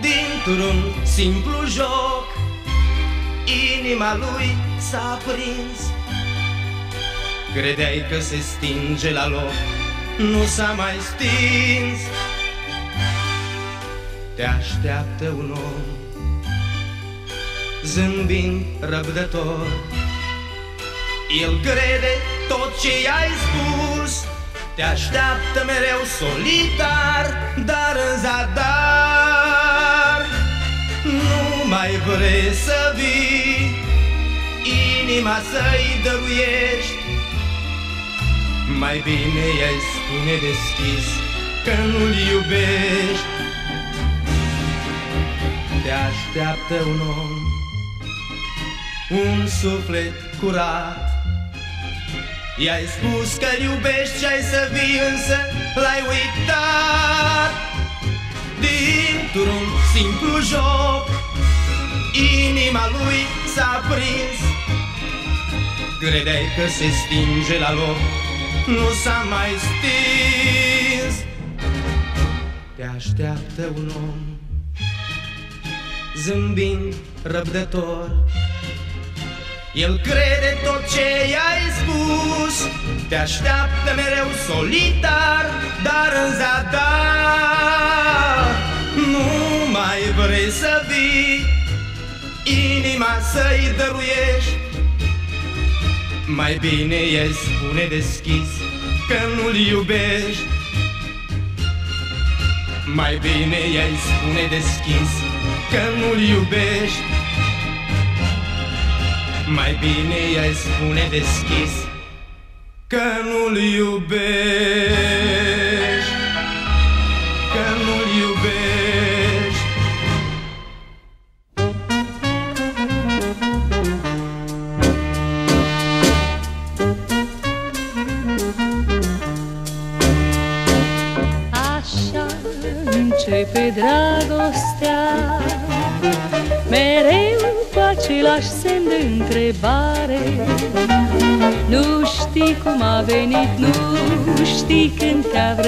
Dintr-un simplu joc Inima lui s-a prins Credeai că se stinge la loc Nu s-a mai stins. Te așteaptă un om Zâmbind răbdător. El crede tot ce i-ai spus Te așteaptă mereu solitar Dar în zadar. Nu mai vrei să vii Inima să-i dăruiești. Mai bine i-ai spune deschis Că nu-l iubești. Te așteaptă un om Un suflet curat I-ai spus că iubești și ai să vii, însă l-ai uitat. Dintr-un simplu joc Inima lui s-a prins. Credeai că se stinge la loc Nu s-a mai stins. Te așteaptă un om Zâmbind răbdător el crede tot ce i-ai spus. Te așteaptă mereu solitar Dar în zadar. Nu mai vrei să vii Inima să-i dăruiești. Mai bine e spune deschis Că nu-l iubești. Mai bine e spune deschis Că nu-l iubești mai bine i-ai spune deschis Că nu-l iubești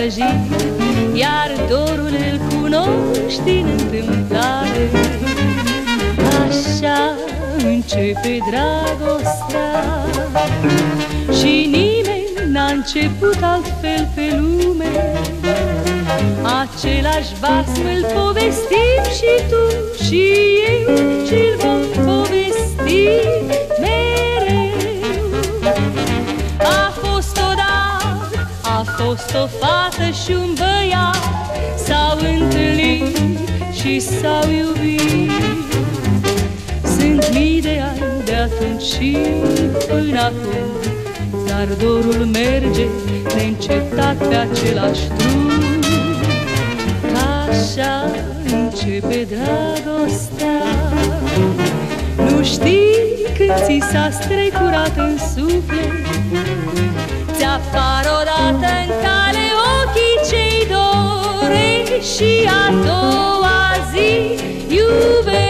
vrăjit Iar dorul îl cunoști în întâmplare. Așa începe dragostea Și nimeni n-a început altfel pe lume. Același vas îl și s-au iubit. Sunt mii de ani de atunci și până acum Dar dorul merge neîncetat pe același drum. Ca așa începe dragostea. Nu știi când ți s-a strecurat în suflet? Ți-apar odată în cale ochii cei dorești Și a doua iubești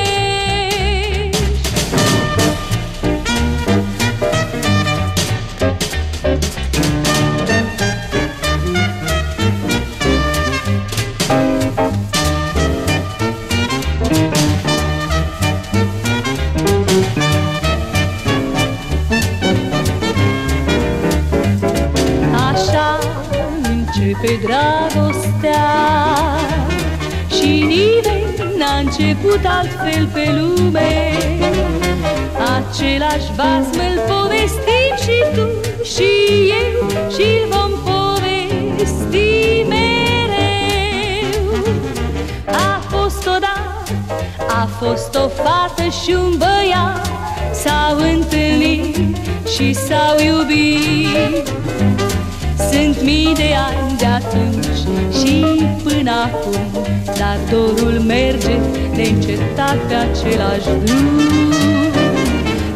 Dar dorul merge neîncetat pe același drum.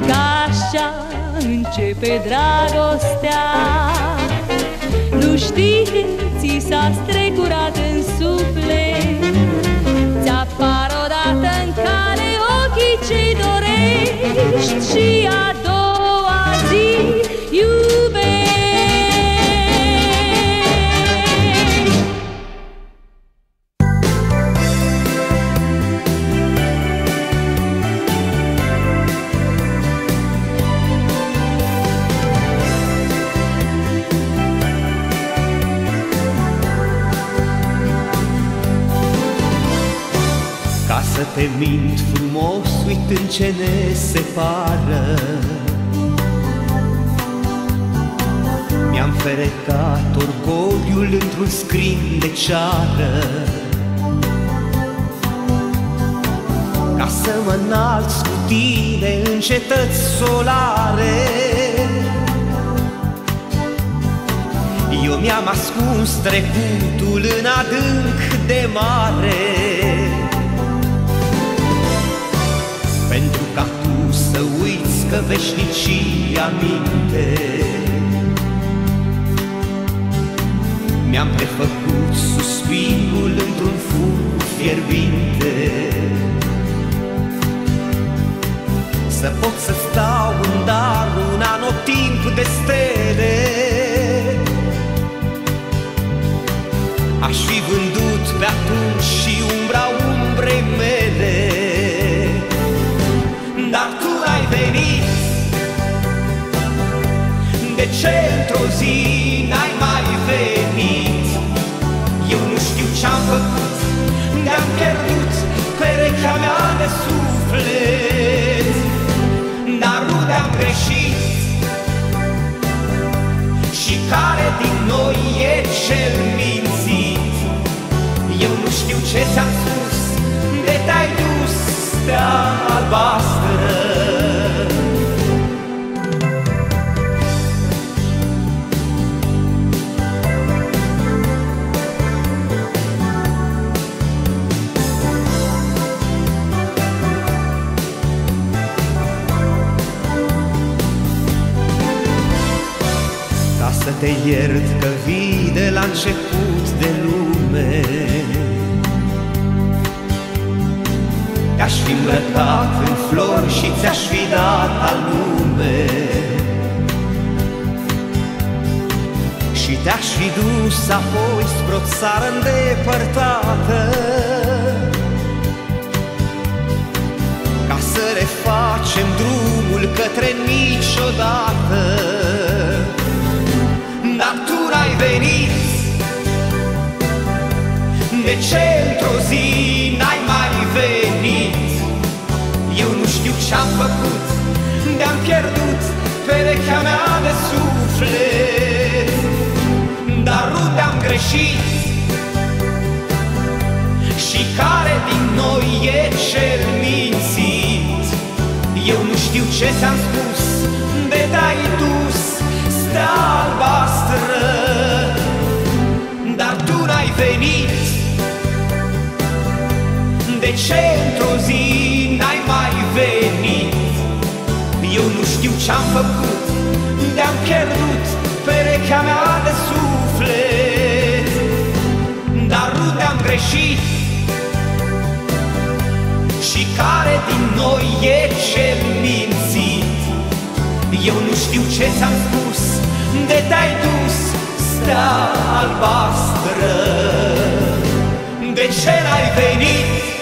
Ca așa începe dragostea. Nu știi când ți s-a strecurat în suflet. Ți-apar odată în cale ochii cei dorești Și a te mint frumos, uit în ce ne separă. Mi-am ferecat orgoliul într-un scrin de ceară. Ca să mă înalți cu tine în cetăți solare. Eu mi-am ascuns trecutul în adânc de mare să uiți că veșnicia minte. Mi-am prefăcut suspinul într-un fum fierbinte. Să pot să stau în dar un anotimp de stele. Aș fi vândut pe atunci și umbra umbrei mele. Dar tu ai venit De ce într-o zi n-ai mai venit? Eu nu știu ce-am făcut Ne-am pierdut perechea mea de suflet Dar nu te-am greșit Și care din noi e cel mințit? Eu nu știu ce ți-am spus De te-ai dus stea albastră. Ca să te iert că vii de la început de lume Te-aș fi îmbrăcat în flori și ți-aș fi dat al lume. Și te-aș fi dus apoi spre o țară îndepărtată Ca să refacem drumul către niciodată. Dar tu n-ai venit De ce într-o zi n-ai ce-am făcut De-am pierdut perechea mea de suflet. Dar unde am greșit. Și care din noi e cel mințit? Eu nu știu ce ți-am spus De te-ai dus stea albastră. Dar tu n-ai venit. De ce într-o zi n-ai mai venit. Eu nu știu ce-am făcut De-am pierdut perechea mea de suflet. Dar rude-am greșit. Și care din noi e cel mințit? Eu nu știu ce ți-am spus De te-ai dus stea albastră. De ce n-ai venit?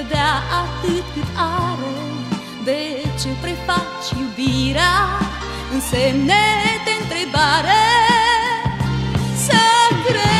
să dea atât cât are De ce prefaci iubirea în semne de întrebare? Să crezi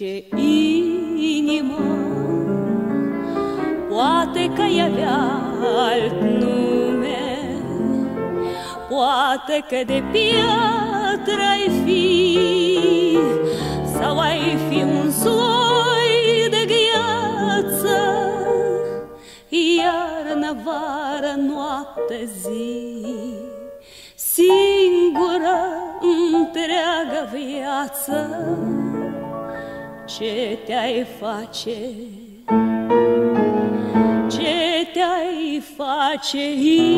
ce inima Poate că i avea alt nume Poate că de piatră ai fi Sau ai fi un soi de gheață. Iarnă, vară, noapte, zi Singură întreagă viață face? Ce te-ai face inima?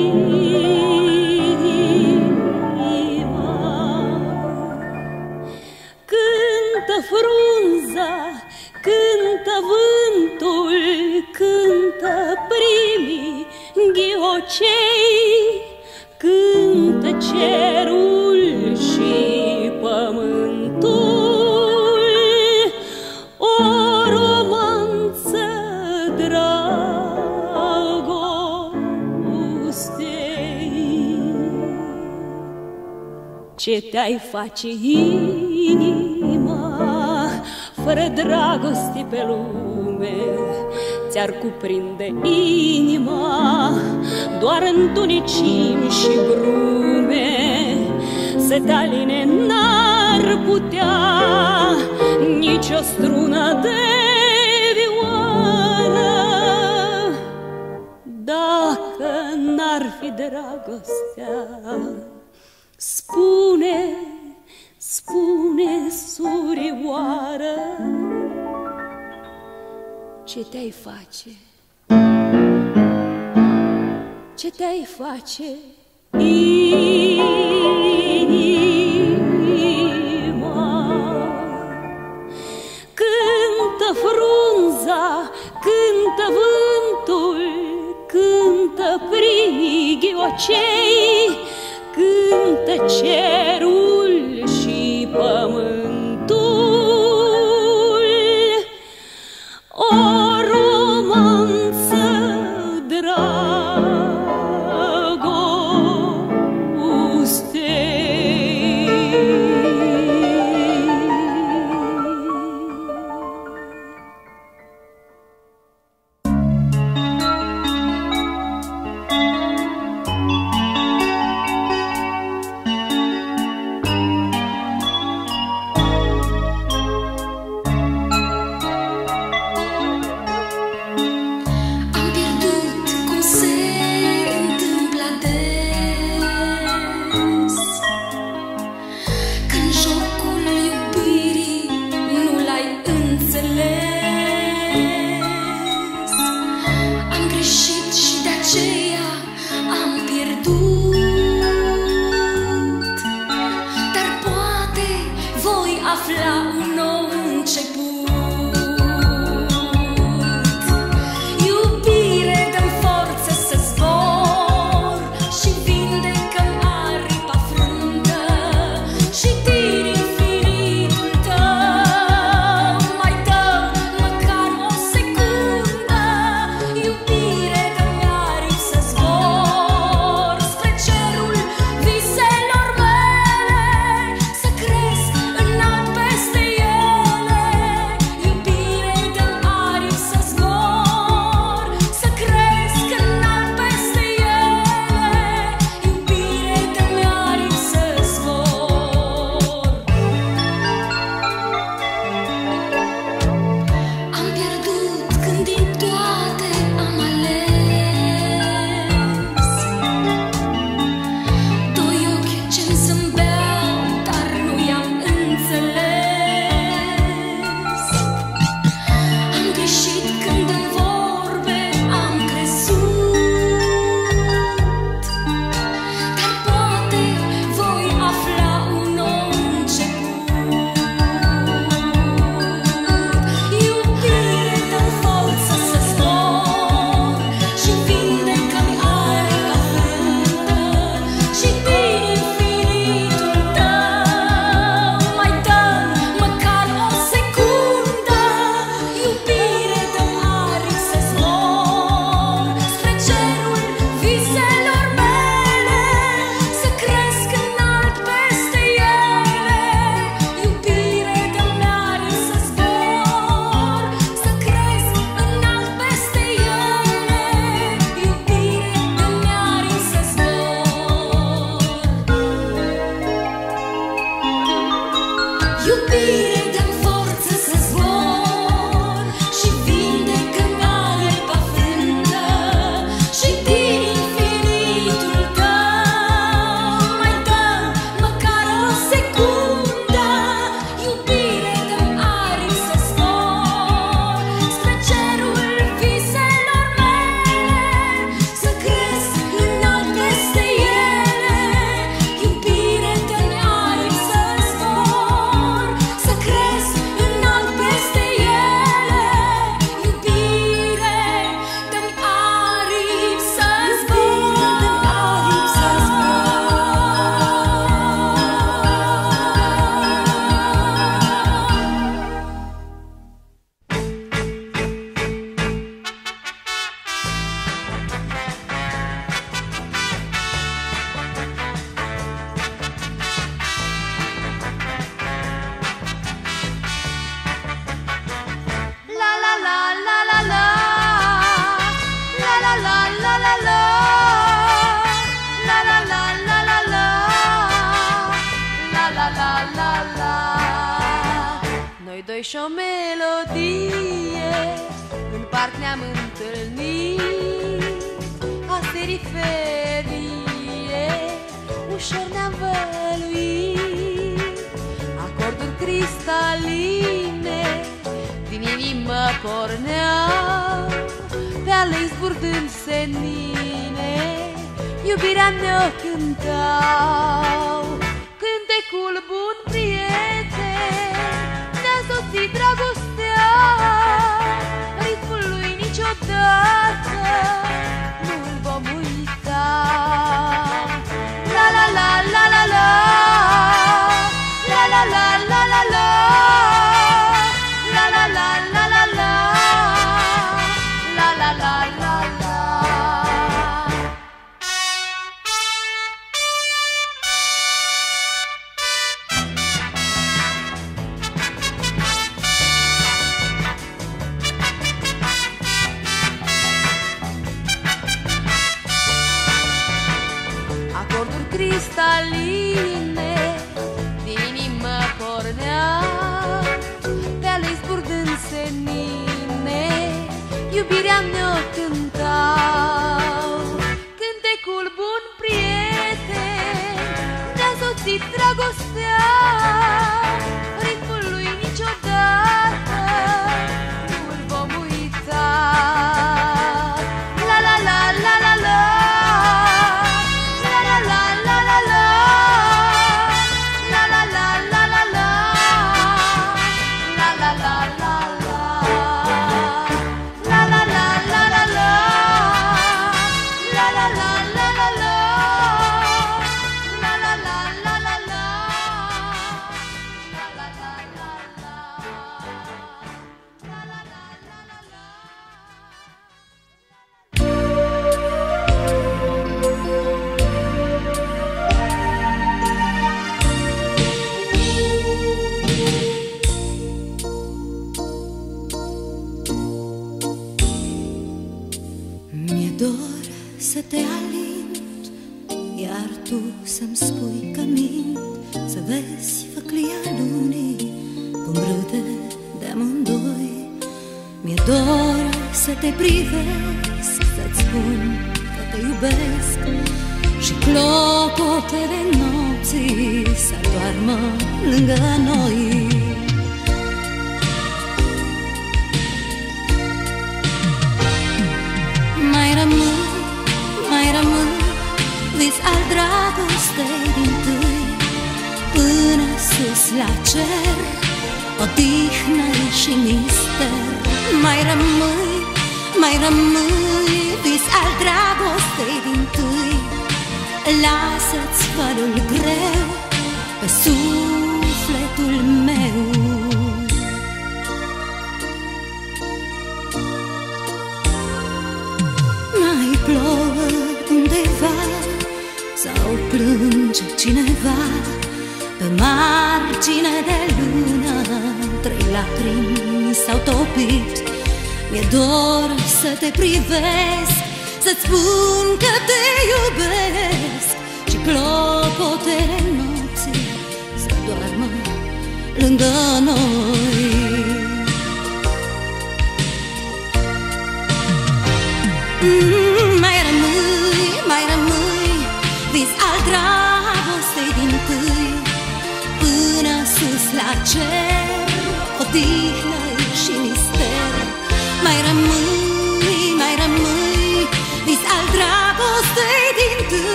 Cântă frunza, cântă vântul, cântă primii ghiocei, cântă cerul și Ce te-ai face inima fără dragoste pe lume? Ți-ar cuprinde inima doar întunicimi și brume. Să te aline n-ar putea nici o strună de vioară Dacă n-ar fi dragostea Spune, spune, surioară Ce te-ai face? Ce te-ai face? Inima Cântă frunza, cântă vântul Cântă primii ghiocei Cântă cerul și pământul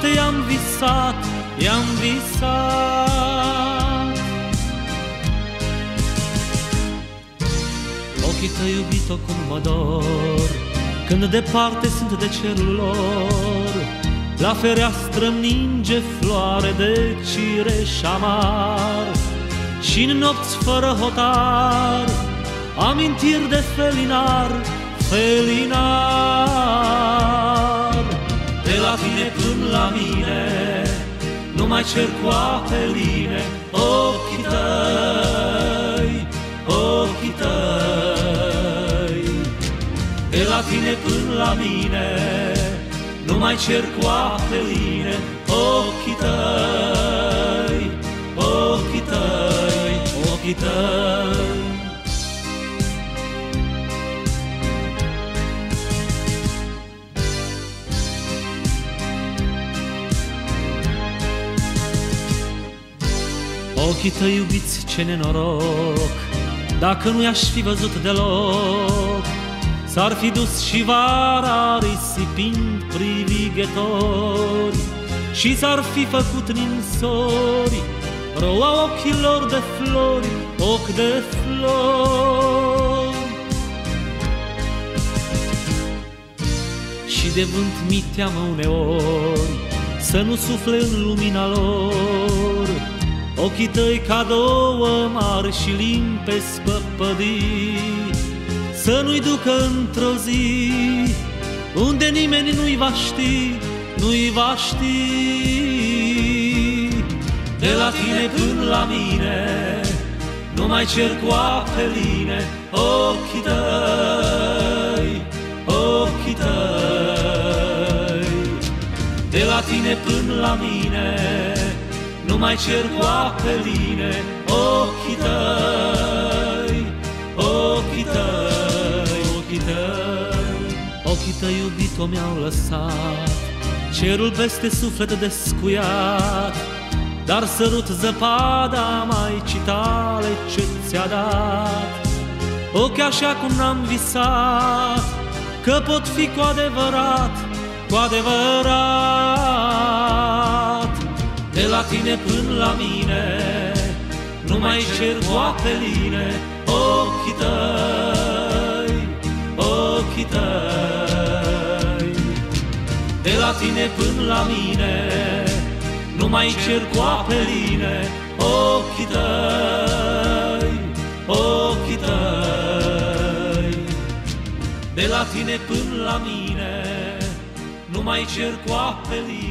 noapte i-am visat, i-am visat. Ochii tăi iubito cum mă dor Când departe sunt de cerul lor. La fereastră ninge floare de cireș amar. Și în nopți fără hotar Amintiri de felinar, felinar mai cer cu apeline. Ochii tăi, ochii tăi. De la tine până la mine Nu mai cer cu apeline. Ochii tăi, ochii tăi, ochii tăi Ochii tăi iubiți ce nenoroc. Dacă nu i-aș fi văzut deloc S-ar fi dus și vara risipind privighetori Și s-ar fi făcut ninsori Roua ochilor de flori, ochi de flori. Și de vânt mi teamă uneori Să nu sufle în lumina lor Ochii tăi ca două mari și limpezi păpădii Să nu-i ducă într-o zi Unde nimeni nu-i va ști, nu-i va ști. De la tine până la mine Nu mai cer cu apeline Ochii tăi, ochii tăi. De la tine până la mine nu mai cer cu apeline ochii tăi, ochii tăi, ochii tăi, ochii tăi iubito mi-au lăsat cerul peste suflet descuiat, dar sărut zăpada Maicii tale ce ți-a dat. Ochi așa cum n-am visat, că pot fi cu adevărat, cu adevărat. De la tine la mine Nu mai cer apelile ochii tăi, ochii tăi. De la tine până la mine Nu mai cer cu apeline ochii tăi, ochii tăi. De la tine până la mine Nu mai cer cu apeline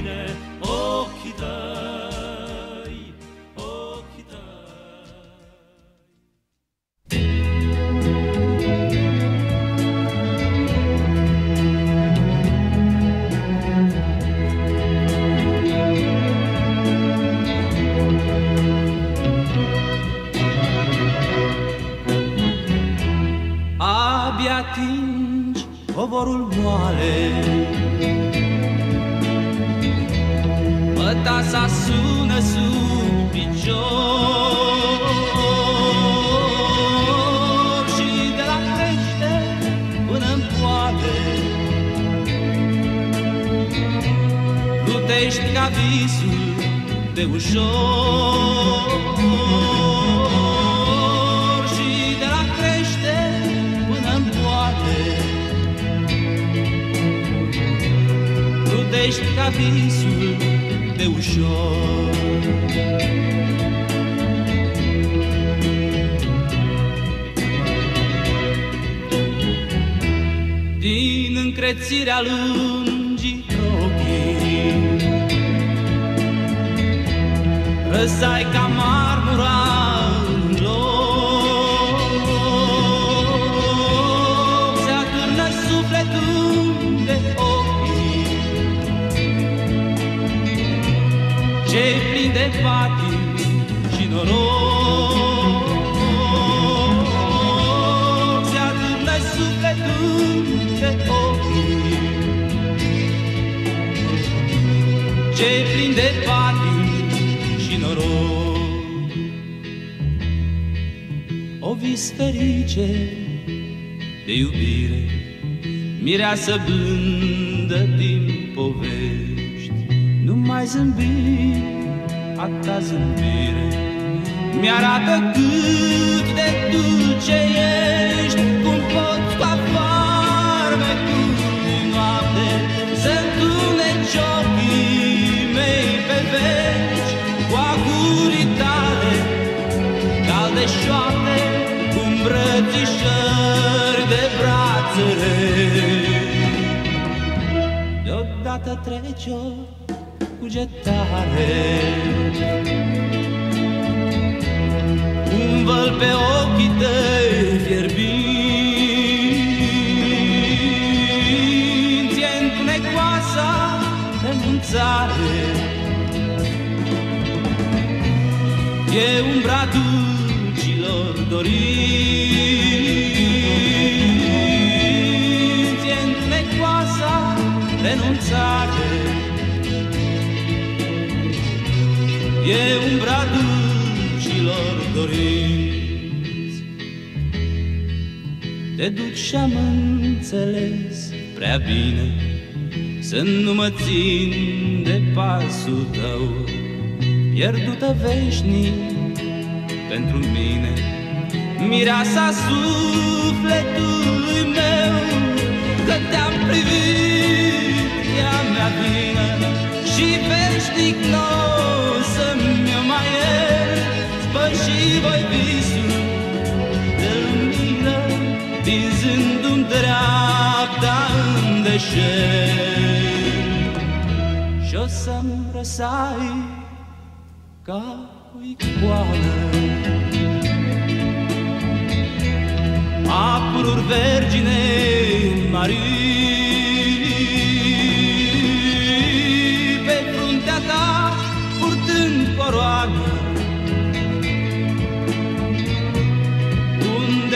sebelum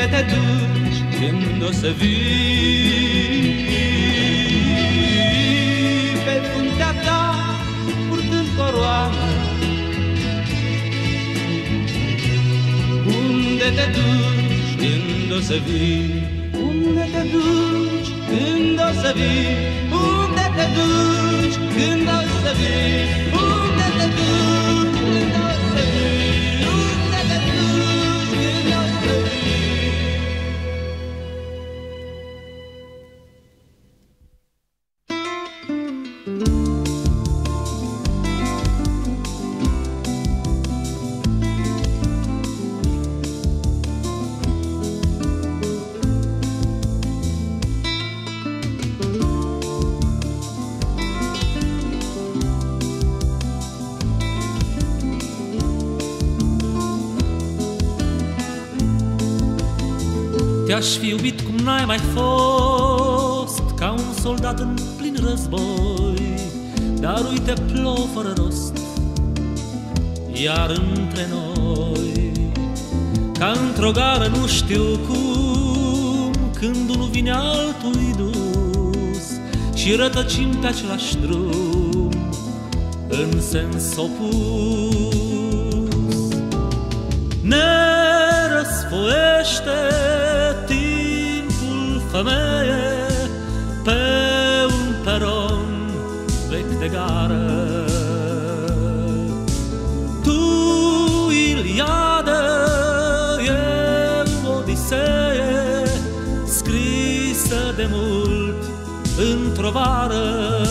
ce te duci când o să vii. Pe puntea ta purtând coroană Unde te duci când o să vii? Unde te duci când o să vii? Unde te duci când o să vii? Te-aș fi iubit cum n-ai mai fost Ca un soldat în plin război. Dar uite plouă fără rost Iar între noi. Ca într-o gară nu știu cum Când unul vine altul dus Și rătăcim pe același drum. În sens opus vară.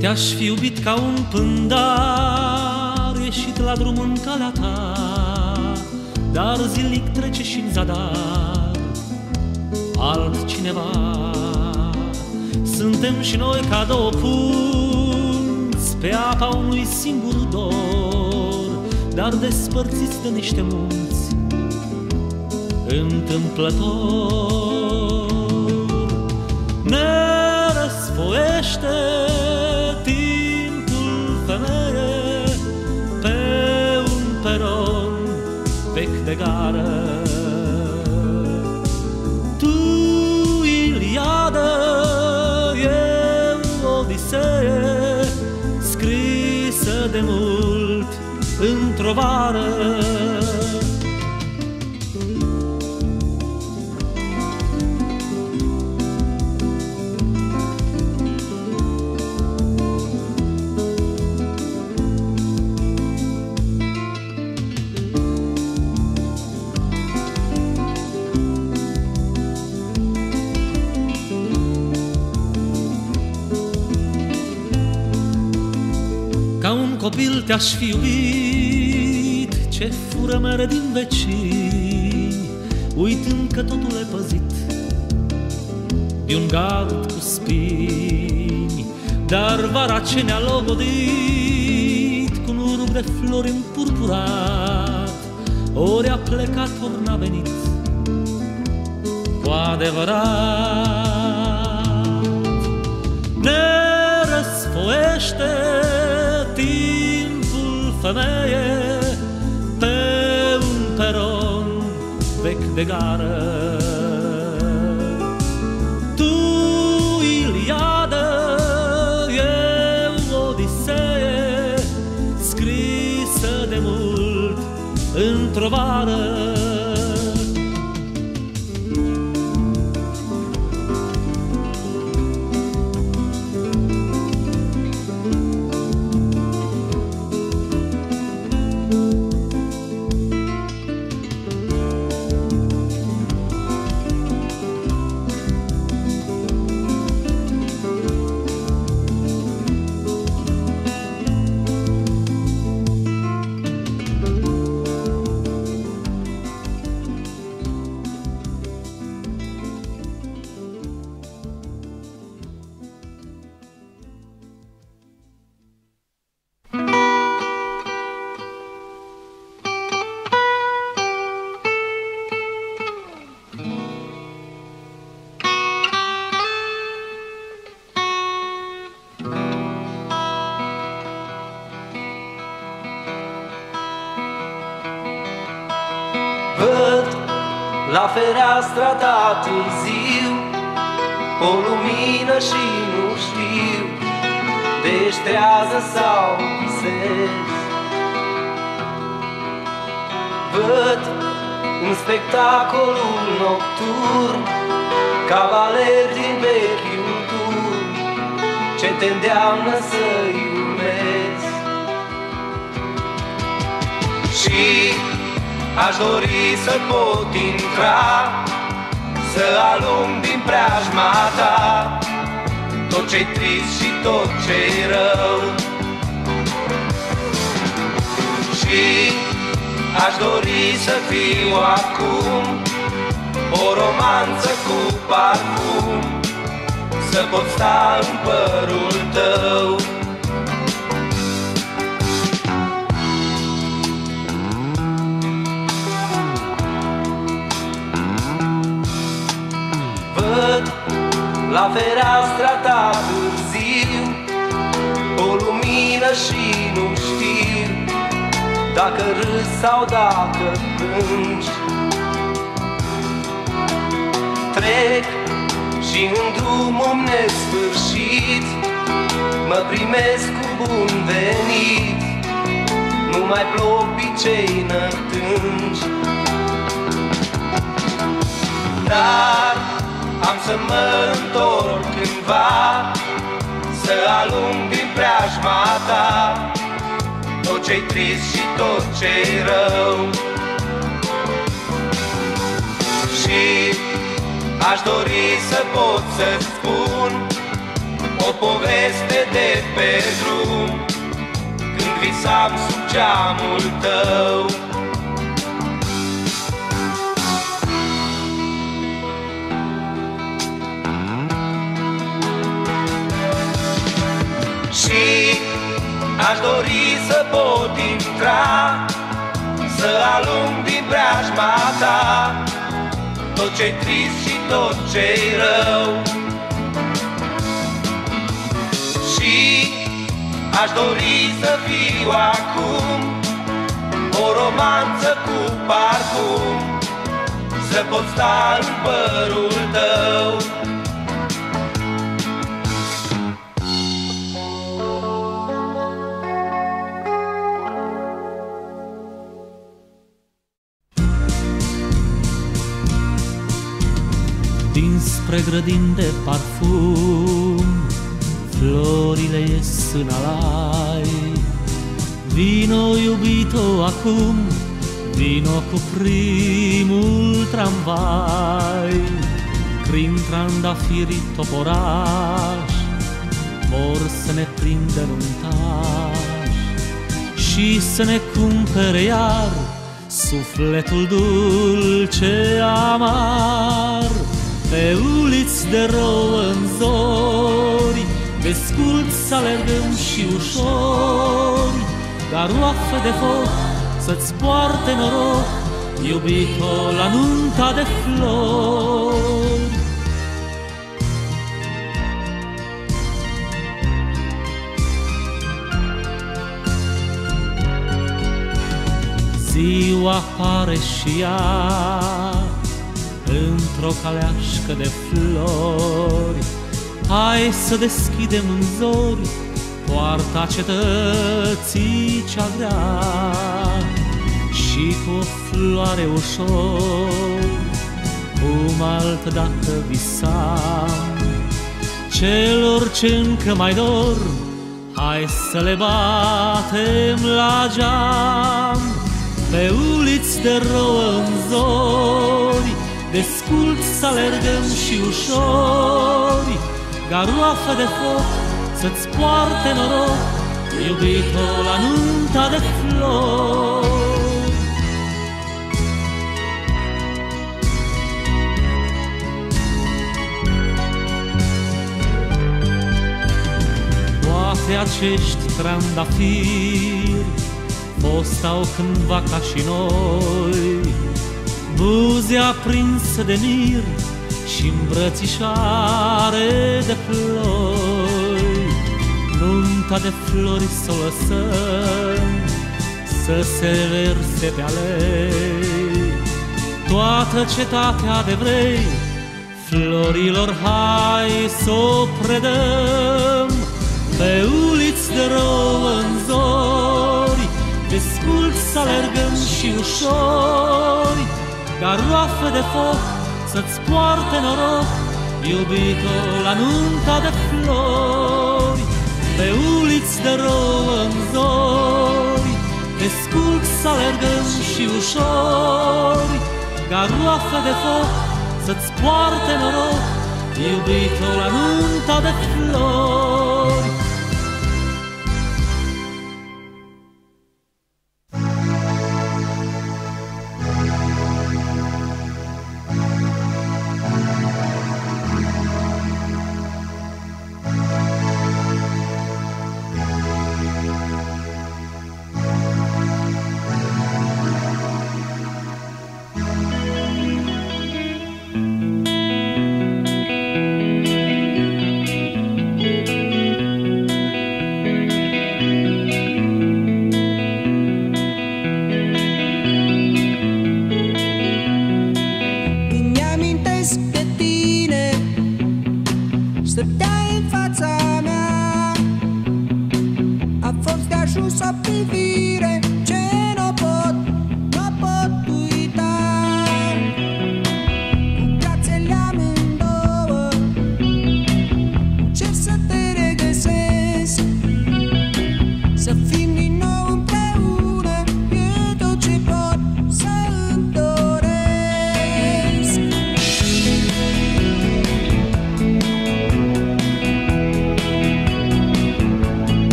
Te-aș fi iubit ca un pândar Ieșit la drum în calea ta Dar zilnic trece și în zadar. Altcineva. Suntem și noi ca două punți Pe apa unui singur dor Dar despărțiți de niște munți Întâmplător. Ne răsfoiește de gară. Tu, Iliadă, eu, Odisee, scrisă de mult într-o vară. Te-aș fi iubit. Ce fură mere din vecini Uitând că totul e păzit. De un gard cu spini Dar vara ce ne-a logodit Cu un urug de flori împurpurat Ori a plecat, ori n-a venit. Cu adevărat Ne răsfoiește femeie pe un peron vechi de gară. Grădini de parfum Florile ies în alai. Vino iubito acum Vino cu primul tramvai. Prin trandafirii toporaș Vor să ne prindă în untaș Și să ne cumpere iar Sufletul dulce amar pe uliți de rouă în zori, Descult să alergăm și ușor, Garoafă de foc să-ți poarte noroc, Iubito la nunta de flori. Ziua apare și ea într-o caleașcă de flori. Hai să deschidem în zori poarta cetății cea grea. Și cu o floare ușor, cum altădată visam, celor ce încă mai dorm, hai să le batem la geam, pe uliți de rouă în zori, Descult să alergăm și ușori Garoafă de foc să-ți poarte noroc Iubito la nunta de flori. Toate acești trandafiri Fostau cândva ca și noi Buze aprinsă de mir și îmbrățișare de ploi. Nunta de flori să o lăsăm să se verse pe alei. Toată cetatea de vrei, florilor hai să o predăm. Pe uliți de rouă în zori, descult să alergăm și ușori, Garoafă de foc să-ți poarte noroc, Iubito la nunta de flori, Pe uliți de rouă în zori, Descult să alergăm și ușori, Garoafă de foc să-ți poarte noroc, iubito la nunta de flori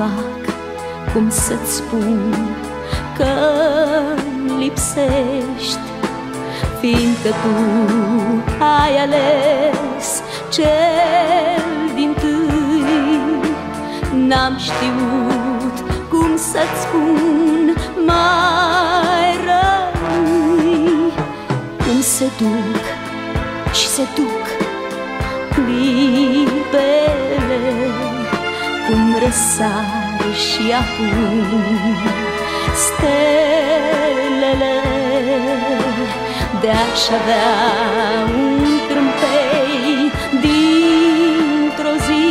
fac, cum să-ți spun că lipsești Fiindcă tu ai ales cel din tâi. N-am știut cum să-ți spun mai rămâi Cum se duc și se duc clipele Cum răsar și acum stelele De-aș avea un trâmpei dintr-o zi.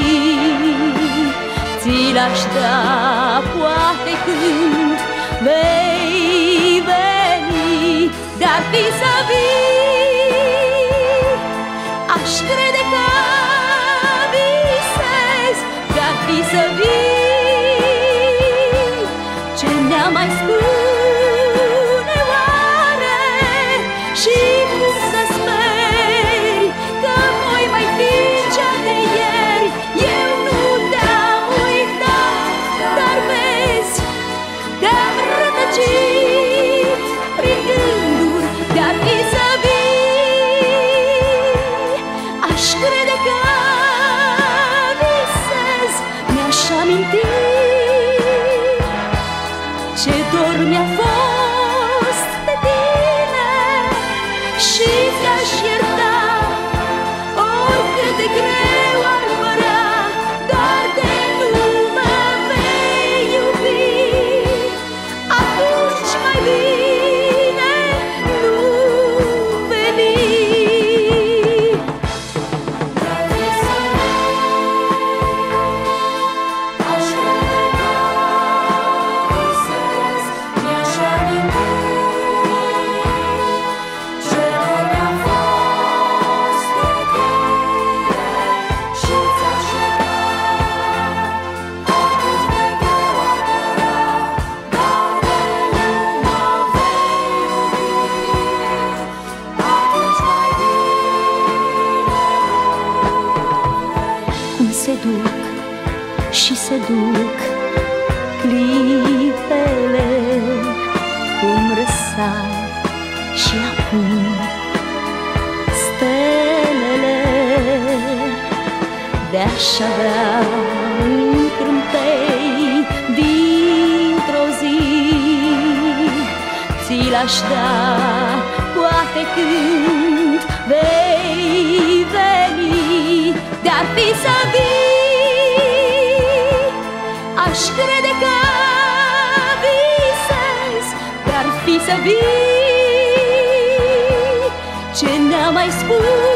Ți l-aș da poate când vei veni Dar fi să vii Aș crede că Ți l-aș da poate când vei veni De-ar fi să vii. Aș crede că visez De-ar fi să vii. Ce ne-a mai spune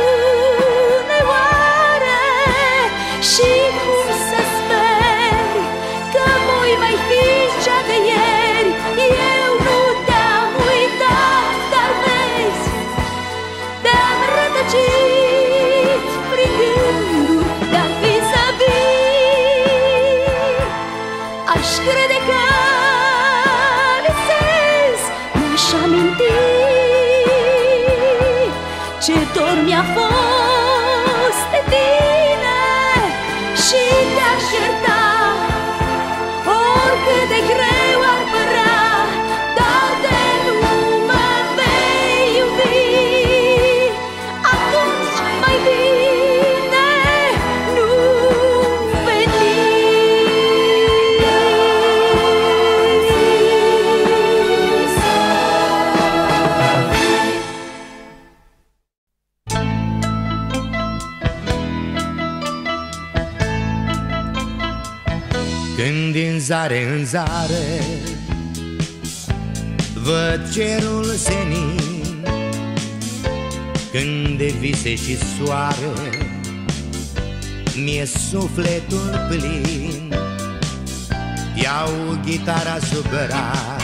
zare în zare. Văd cerul senin Când de vise și soare. Mi-e sufletul plin Iau gitara sub braț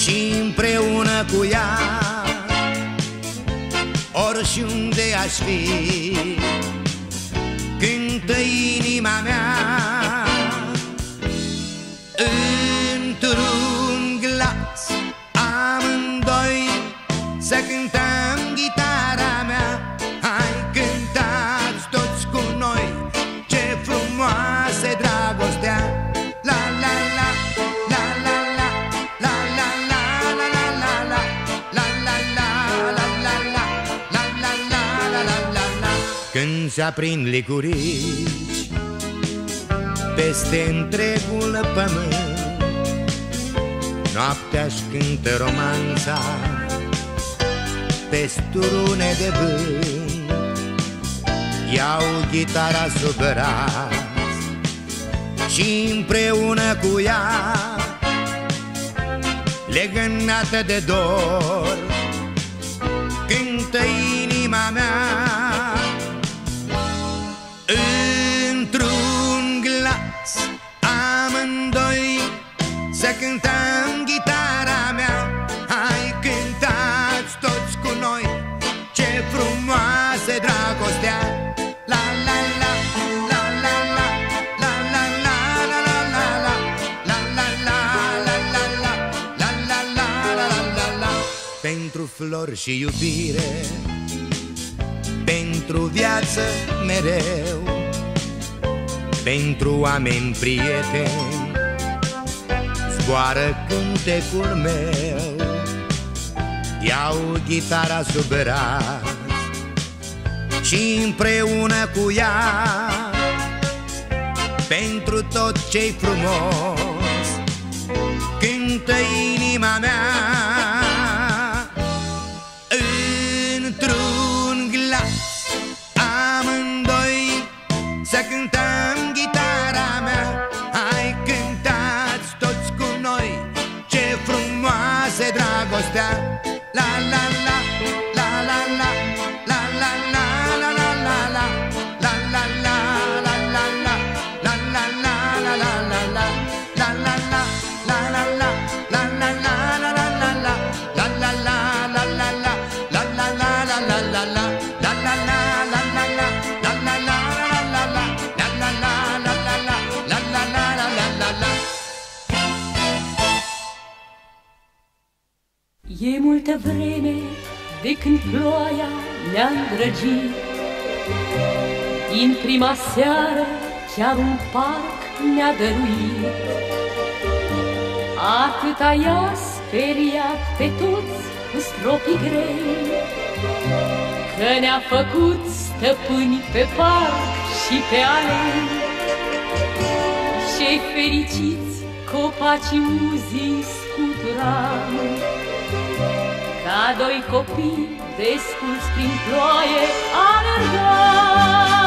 și împreună cu ea Oriunde aș fi Cântă inima mea prin ligurici Peste întregul pământ. Noaptea-și cântă romanța Pe sturune de vânt. Iau gitara sub braț Și împreună cu ea Legănată de dor Cântă inima mea și iubire. Pentru viață mereu Pentru oameni prieteni Zboară cântecul meu. Iau ghitara sub braț Și împreună cu ea Pentru tot ce-i frumos seară chiar un parc mi-a dăruit. Atâta i-a speriat pe toți cu stropii grei, Că ne-a făcut stăpâni pe parc și pe alei. Ce fericiți copaci uzii scuturam, Ca doi copii desculți prin ploaie alergam.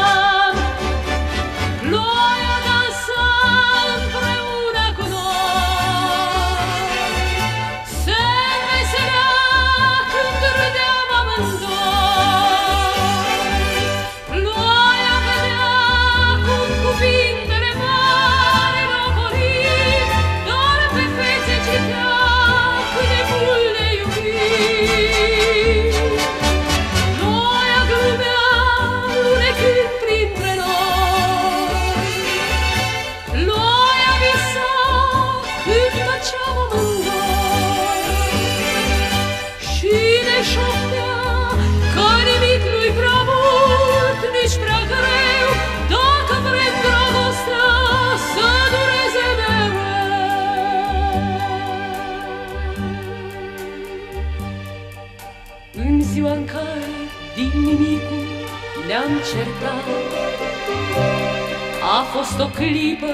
fost o clipă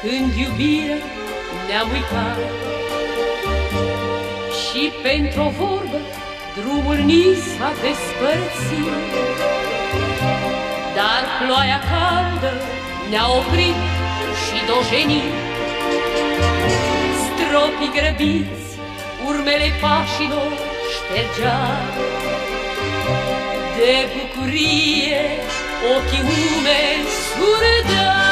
când iubirea ne-am uitat. Și pentru o vorbă drumul ni s-a despărțit. Dar ploaia caldă ne-a oprit și dojenit. Stropii grăbiți, urmele pașilor ștergea De bucurie ochii umeri surdeau.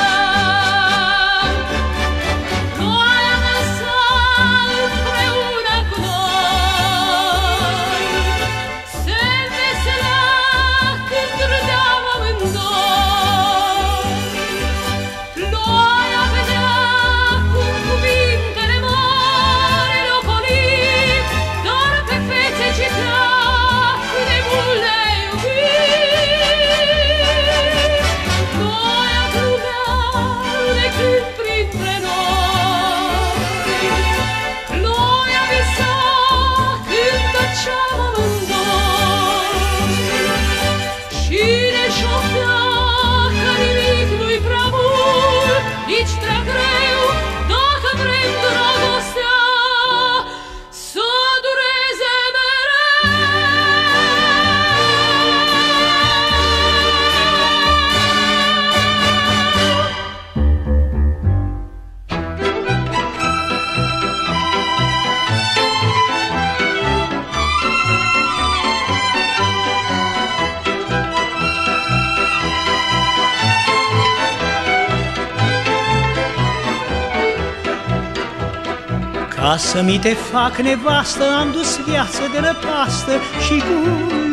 Să mi te fac nevastă Am dus viață de răpastă Și cu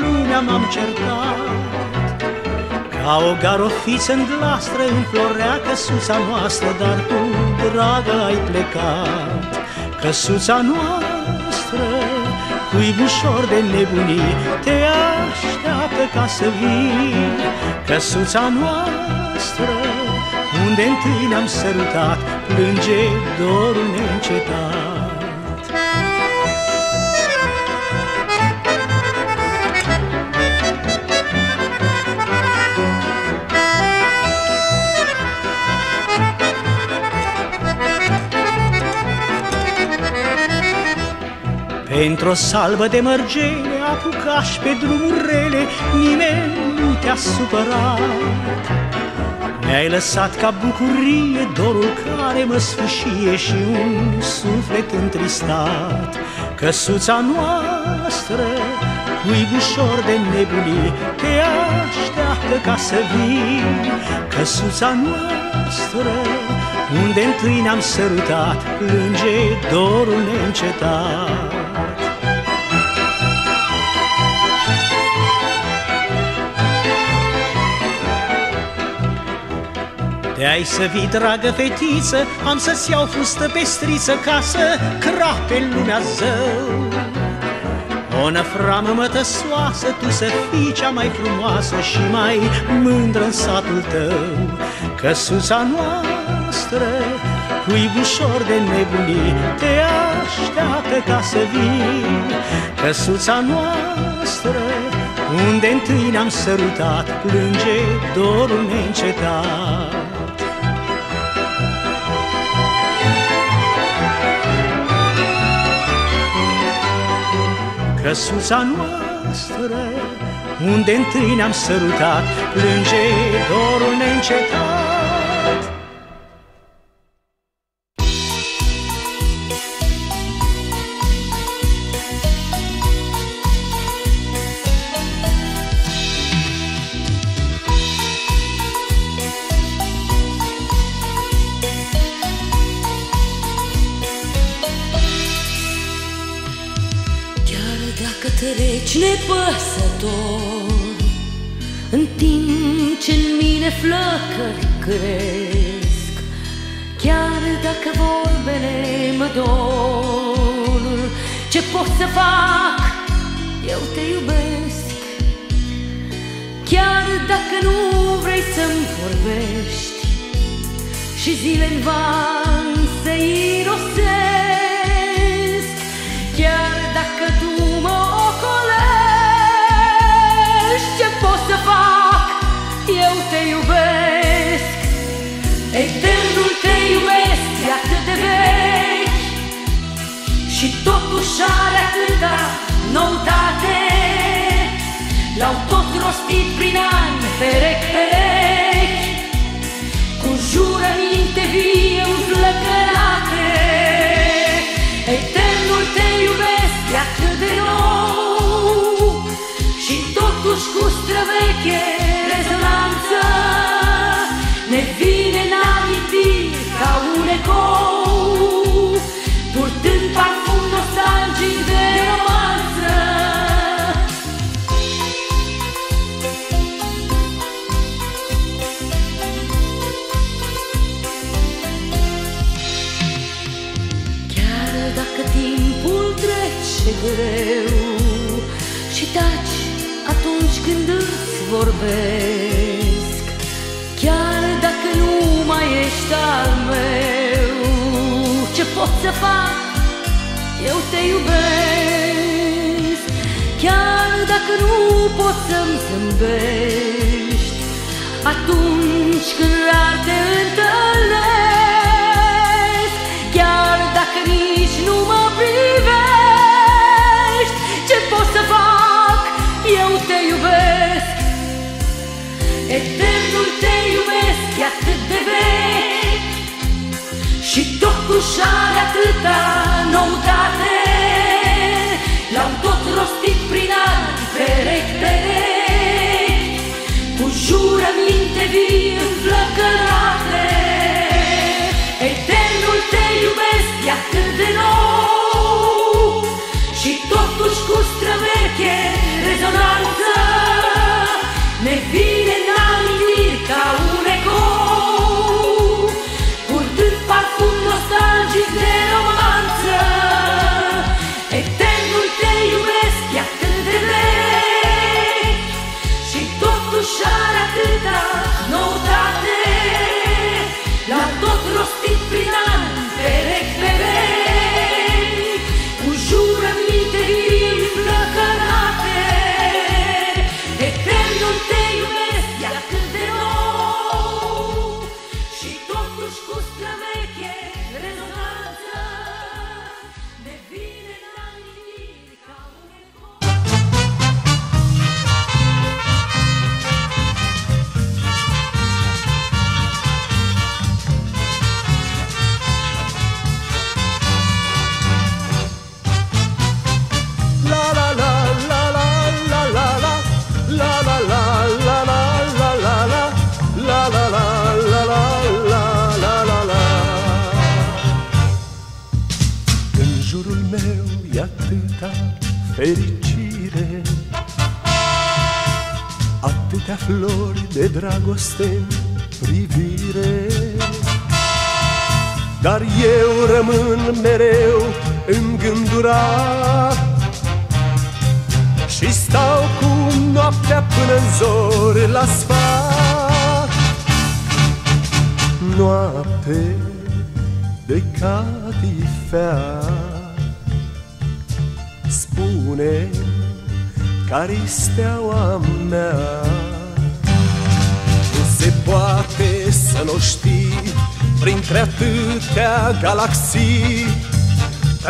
lumea m-am certat. Ca o garofiță în glastră Înflorea căsuța noastră Dar tu, dragă, ai plecat. Căsuța noastră Cuibușor de nebunii Te așteaptă ca să vii. Căsuța noastră Unde întâi ne-am sărutat Plânge dorul neîncetat Pentru o salvă de mărgele apucaș pe drumuri rele Nimeni nu te-a supărat. Mi-ai lăsat ca bucurie dorul care mă sfâșie Și un suflet întristat. Căsuța noastră, cuibușor de nebunii Te așteaptă ca să vii. Căsuța noastră, unde întâi ne-am sărutat Plânge dorul neîncetat De ai să vii, dragă fetiță, am să-ți iau fustă pestriță ca să crape lumea zău. O năframă mătăsoasă, tu să fii cea mai frumoasă și mai mândră în satul tău. Căsuța noastră, cuibușor de nebunii, te așteaptă ca să vii. Căsuța noastră, unde întâi ne-am sărutat, plânge dorul neîncetat. Căsuța noastră, unde întâi ne-am sărutat, plânge dorul neîncetat.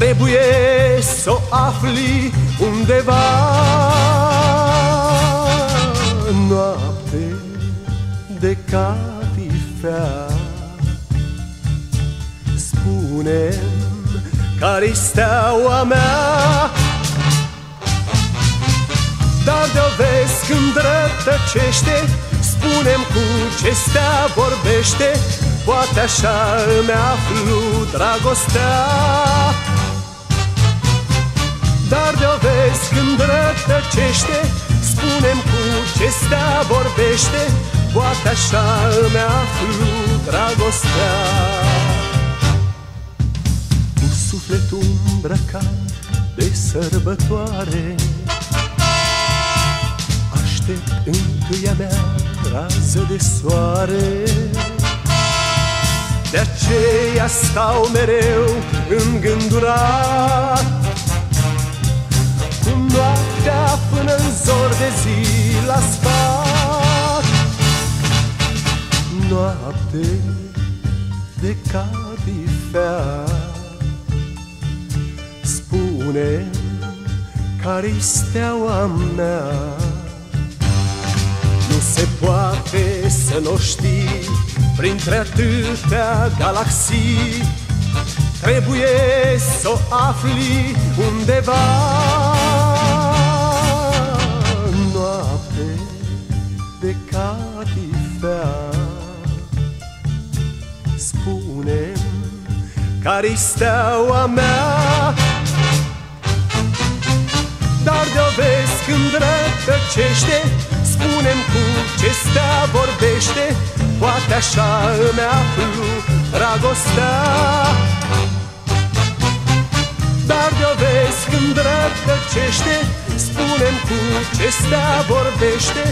Trebuie să o afli undeva Noapte de catifea. Spune care-i steaua mea. Dar de-o vezi când rătăcește Spunem cu ce stea vorbește. Poate așa îmi aflu dragostea Dar de-o vezi când rătăcește Spunem cu ce stea vorbește Poate așa îmi aflu dragostea. Cu sufletul îmbrăcat de sărbătoare Aștept întâia mea rază de soare. De aceea stau mereu îngândurat Cu noaptea până în zor de zi la sfat. Noapte de cadifea. Spune care-i steaua mea. Nu se poate să nu știi Printre atâtea galaxii. Trebuie să o afli undeva care-i steaua mea. Dar de-o vezi când rătăcește Spunem cu ce stea vorbește Poate așa îmi aflu dragostea. Dar de-o vezi când rătăcește Spunem cu ce stea vorbește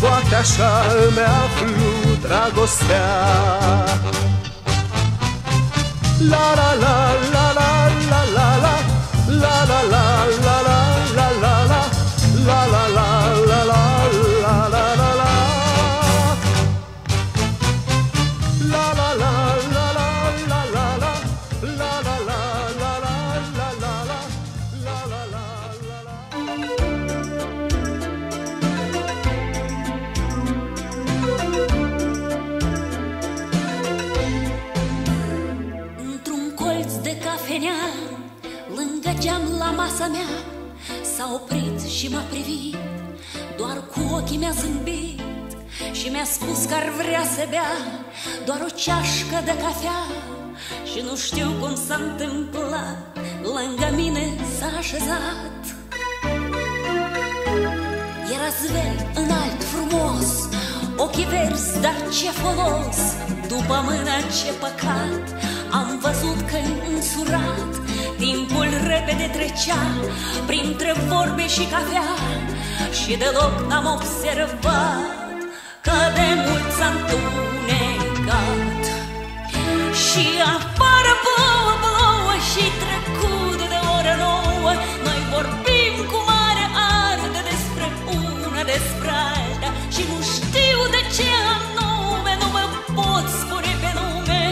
Poate așa îmi aflu dragostea. La la la la la la și m-a privit Doar cu ochii mi-a zâmbit Și mi-a spus că ar vrea să bea Doar o ceașcă de cafea. Și nu știu cum s-a întâmplat Lângă mine s-a așezat. Era zvel, înalt, frumos Ochii verzi, dar ce folos. După mână ce păcat Am văzut că însurat Timpul repede trecea Printre vorbe și cafea Și deloc n-am observat Că de mult s-a întunecat. Și afară plouă, plouă Și trecut de oră nouă Noi vorbim cu mare ardă Despre una, despre alta. Și nu știu de ce anume Nu mă pot spune pe nume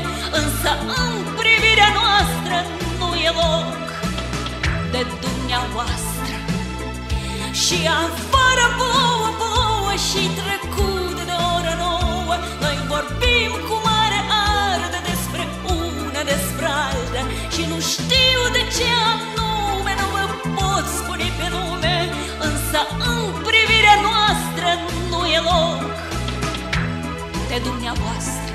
Însă în privirea noastră Nu e loc de dumneavoastră. Și afară plouă, plouă Și trecut de oră nouă Noi vorbim cu mare ardă Despre una, despre alta. Și nu știu de ce anume Nu mă pot spune pe nume Însă în privirea noastră Nu e loc de dumneavoastră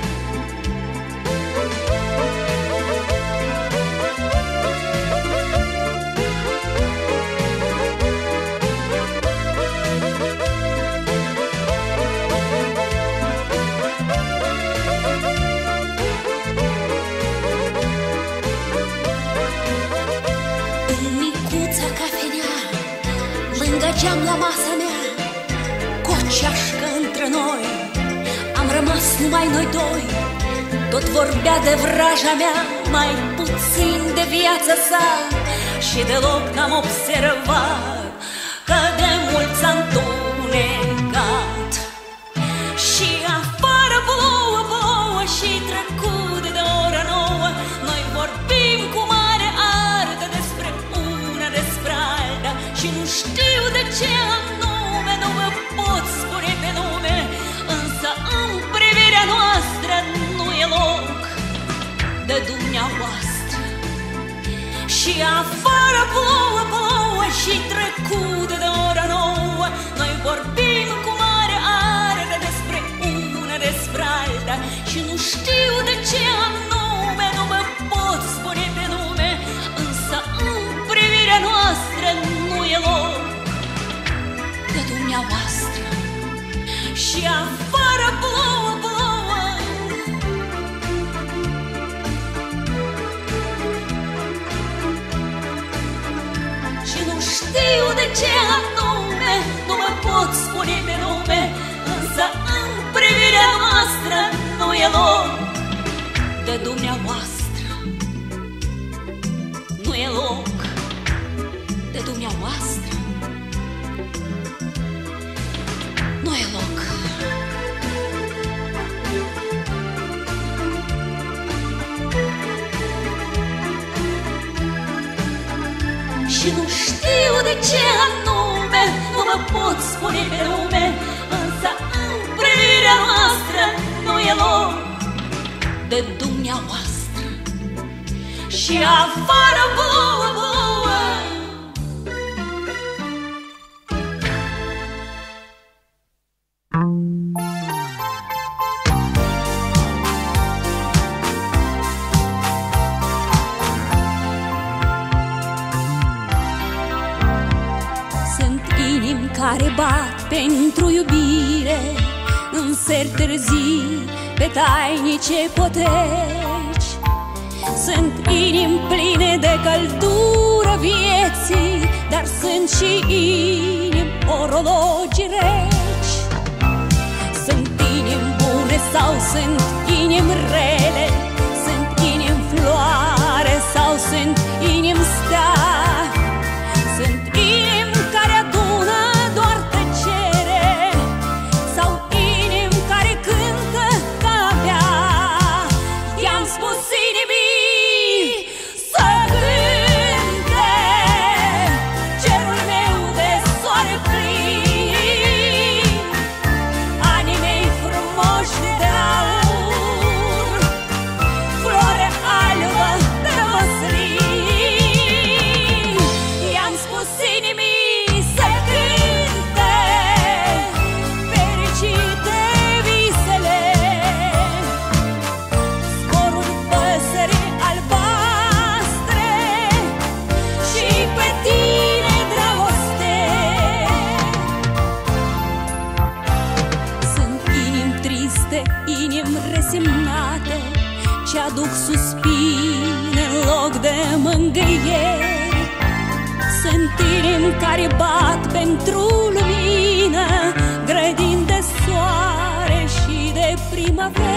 Lângă geam la masa mea Cu o ceașcă între noi. Am rămas numai noi doi Tot vorbea de vraja mea Mai puțin de viața sa. Și deloc n-am observat Că de mult s-a întunecat dumneavoastră. Și afară plouă, plouă Și trecut de oră nouă Noi vorbim cu mare ardă Despre una, despre alta. Și nu știu de ce anume Nu mă pot spune pe nume Însă în privirea noastră Nu e loc de dumneavoastră. Și afară plouă, plouă ce anume Nu mă pot spune pe nume Însă în privirea noastră Nu e loc de dumneavoastră. Nu e loc de dumneavoastră. Nu e loc știu de ce anume Nu mă pot spune pe nume Însă în privirea noastră Nu e loc de dumneavoastră. Și afară plouă, plouă pentru iubire În seri târzii, pe tainice poteci Sunt inimi pline de căldură vieții Dar sunt și inimi orologi reci. Sunt inimi bune sau sunt inimi rele Sunt inimi floare sau sunt inimi stea pentru lumină Grădini de soare și de primăveri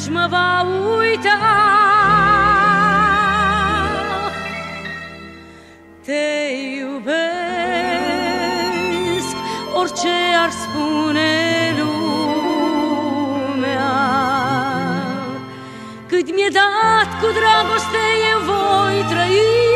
atunci mă va uita. Te iubesc orice ar spune lumea. Cât mi-e dat cu dragoste eu voi trăi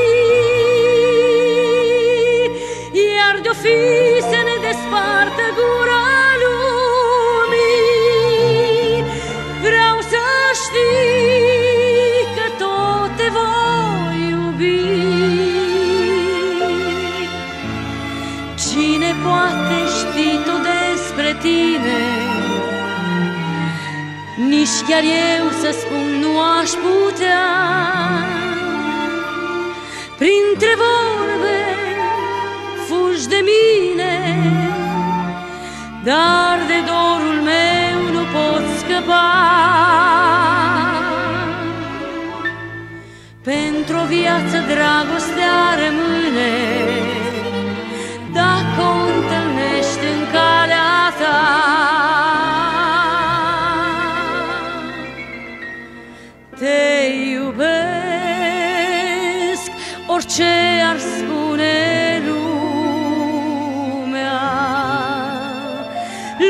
chiar eu să spun nu aș putea. Printre vorbe fugi de mine Dar de dorul meu nu pot scăpa. Pentru o viață dragostea rămâne Dacă o întâlnești în calea ta orice ar spune lumea.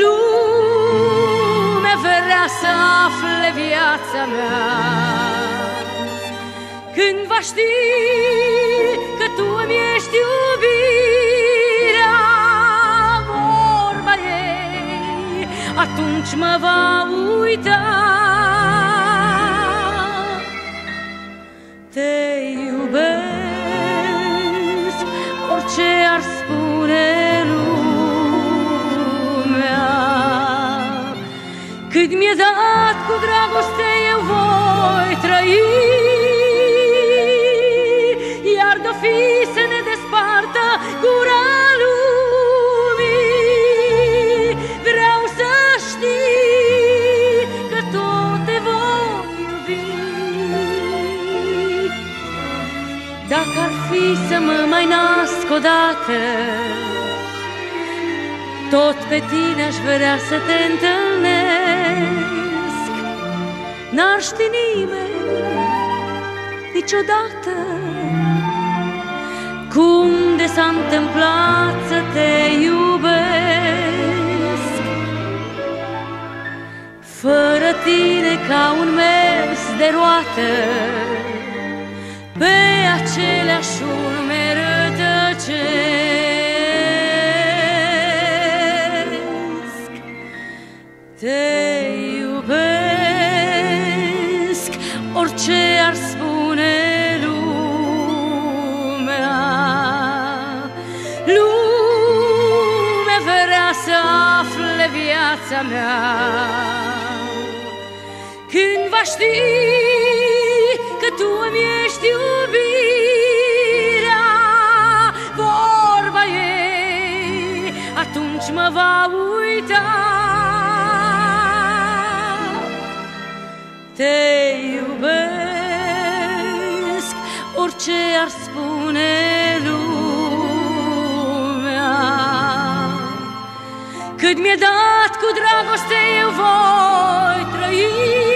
Lumea vrea să afle viața mea. Când va ști că tu îmi ești iubirea Vorba ei atunci mă va uita. Te iubesc cu dragoste eu voi trăi. Iar de fi să ne despartă gura lumii Vreau să știi că tot te voi iubi. Dacă ar fi să mă mai nasc odată tot pe tine aș vrea să te întâlnesc N-ar ști nimeni niciodată Cum de s-a întâmplat să te iubesc. Fără tine ca un mers de roată Pe aceleași urme mea. Când va ști că tu îmi ești iubirea Vorba ei atunci mă va uita. Te Cât mi-e dat cu dragoste eu voi trăi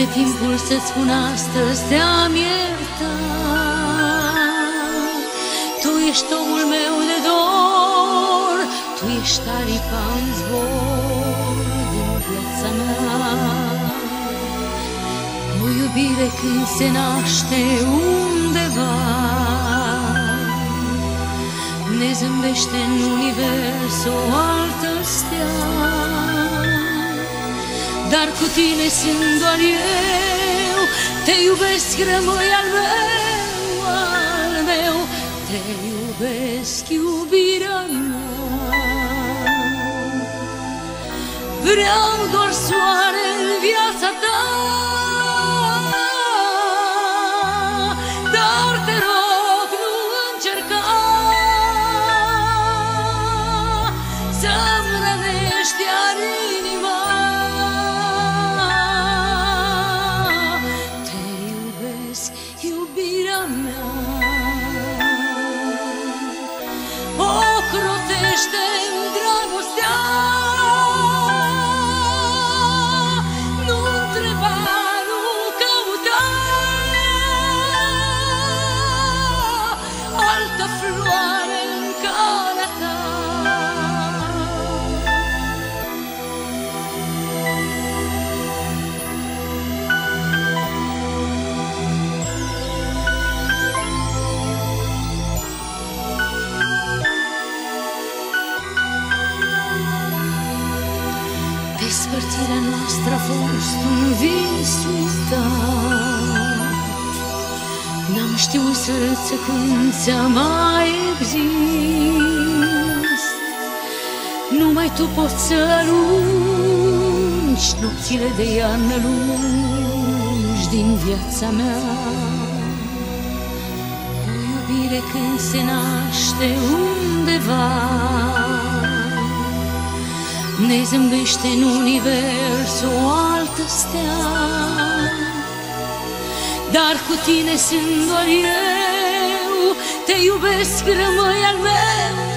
Este timpul să-ți spun astăzi te-am iertat. Tu ești omul meu de dor Tu ești aripa în zbor din viața mea. O iubire când se naște undeva ne zâmbește în univers o altă Dar cu tine sunt doar eu. Te iubesc, rămâi al meu, al meu. Te iubesc, iubirea mea. Vreau doar soare în viața ta atât când mai exist. Numai tu poți să lungi nopțile de iarnă lungi din viața mea. O iubire când se naște undeva, ne zâmbește în univers o altă stea dar cu tine sunt doar eu. Te iubesc, rămâi al meu.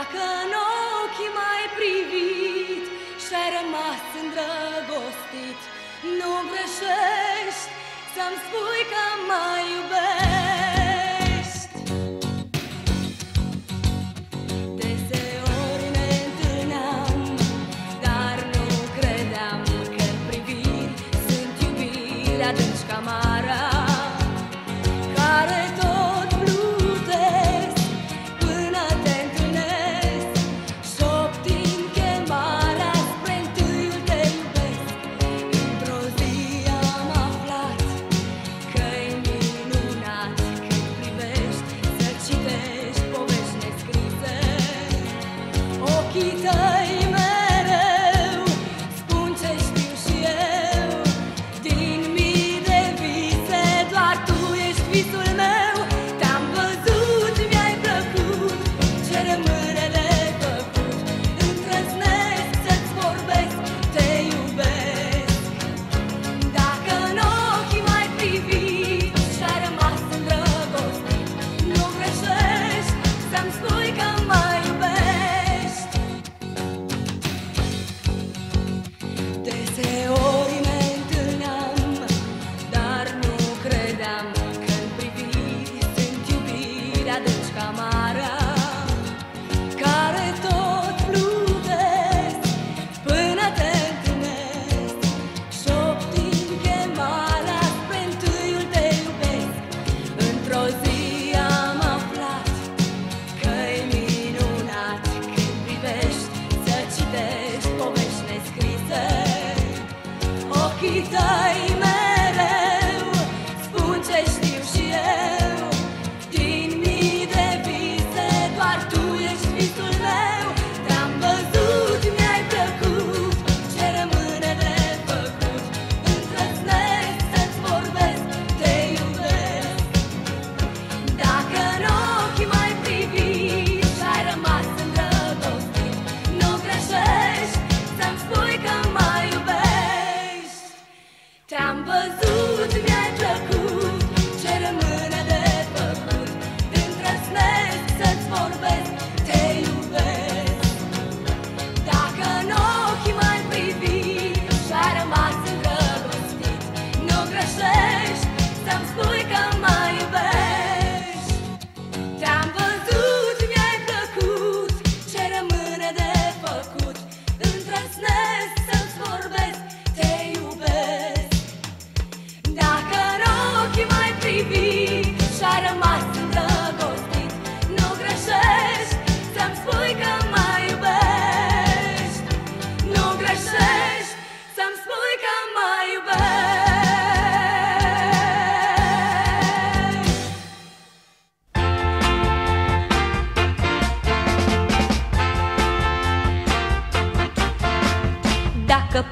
dacă în ochii mai privit și-ai rămas îndrăgostit, nu greșești să-mi spui că mai iubești.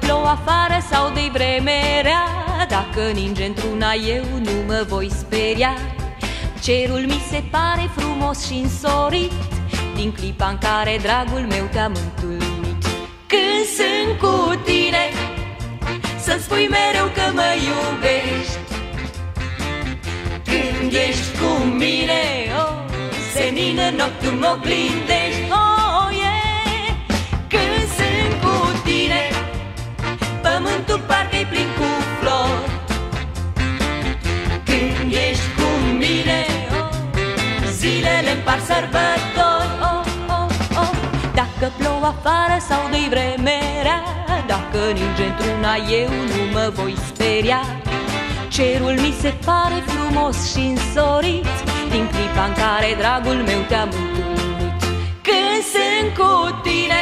plouă afară sau de vreme rea. Dacă ninge într-una eu nu mă voi speria. Cerul mi se pare frumos și însorit Din clipa în care dragul meu te-am întâlnit Când sunt cu tine Să-mi spui mereu că mă iubești. Când ești cu mine, oh, senină, noctul mă oglinde Zilele-mi par sărbători oh, oh, oh. Dacă plouă afară sau dă-i vremerea Dacă ninge într-una eu nu mă voi speria. Cerul mi se pare frumos și însorit Din clipa în care dragul meu te-am întâlnit Când sunt cu tine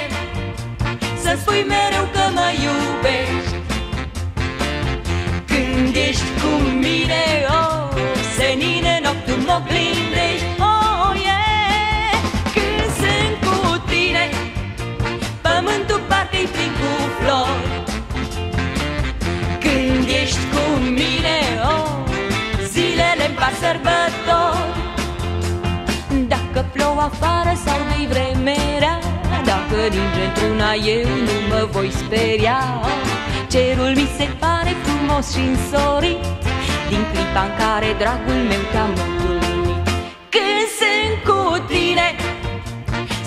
Să spui mereu că mă iubești. Când ești cu mine, oh, senine, noctul mă oglindești ești cu mine, oh, zilele-mi par sărbători. Dacă plouă afară sau dă vremerea Dacă ninge într-una eu nu mă voi speria. Cerul mi se pare frumos și însorit Din clipa în care dragul meu te-am întâlnit Când sunt cu tine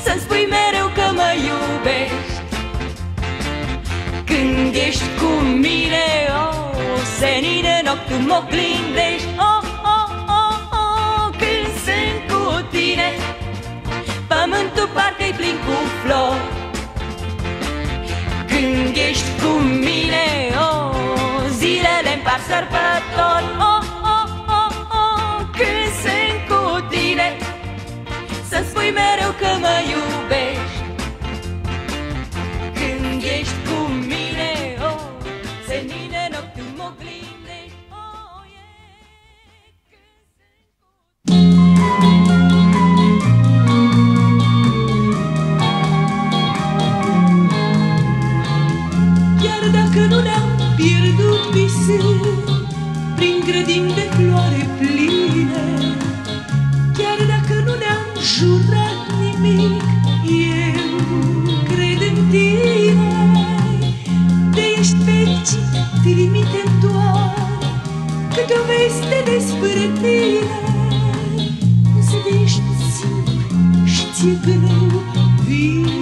Să-mi spui mereu Când ești cu mine, oh, senine, noctul mă oglindești. Oh, oh, oh, oh, când sunt cu tine Pământul parcă-i plin cu flori. Când ești cu mine, oh, zilele-mi par sărbători. Oh, oh, oh, oh, când sunt cu tine Să-mi spui mereu că mă iubești pierdut visul Prin grădini de floare pline Chiar dacă nu ne-am jurat nimic Eu cred în tine. Te ești fericit, trimite doar Câte o veste despre tine. Însă de ești singur și ți-e greu Vino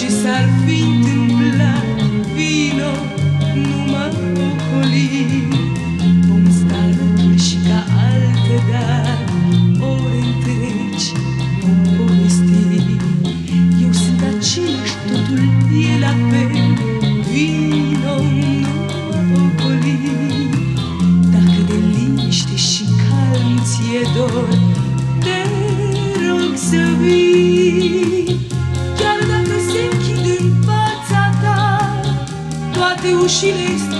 ai fi, Toate ușile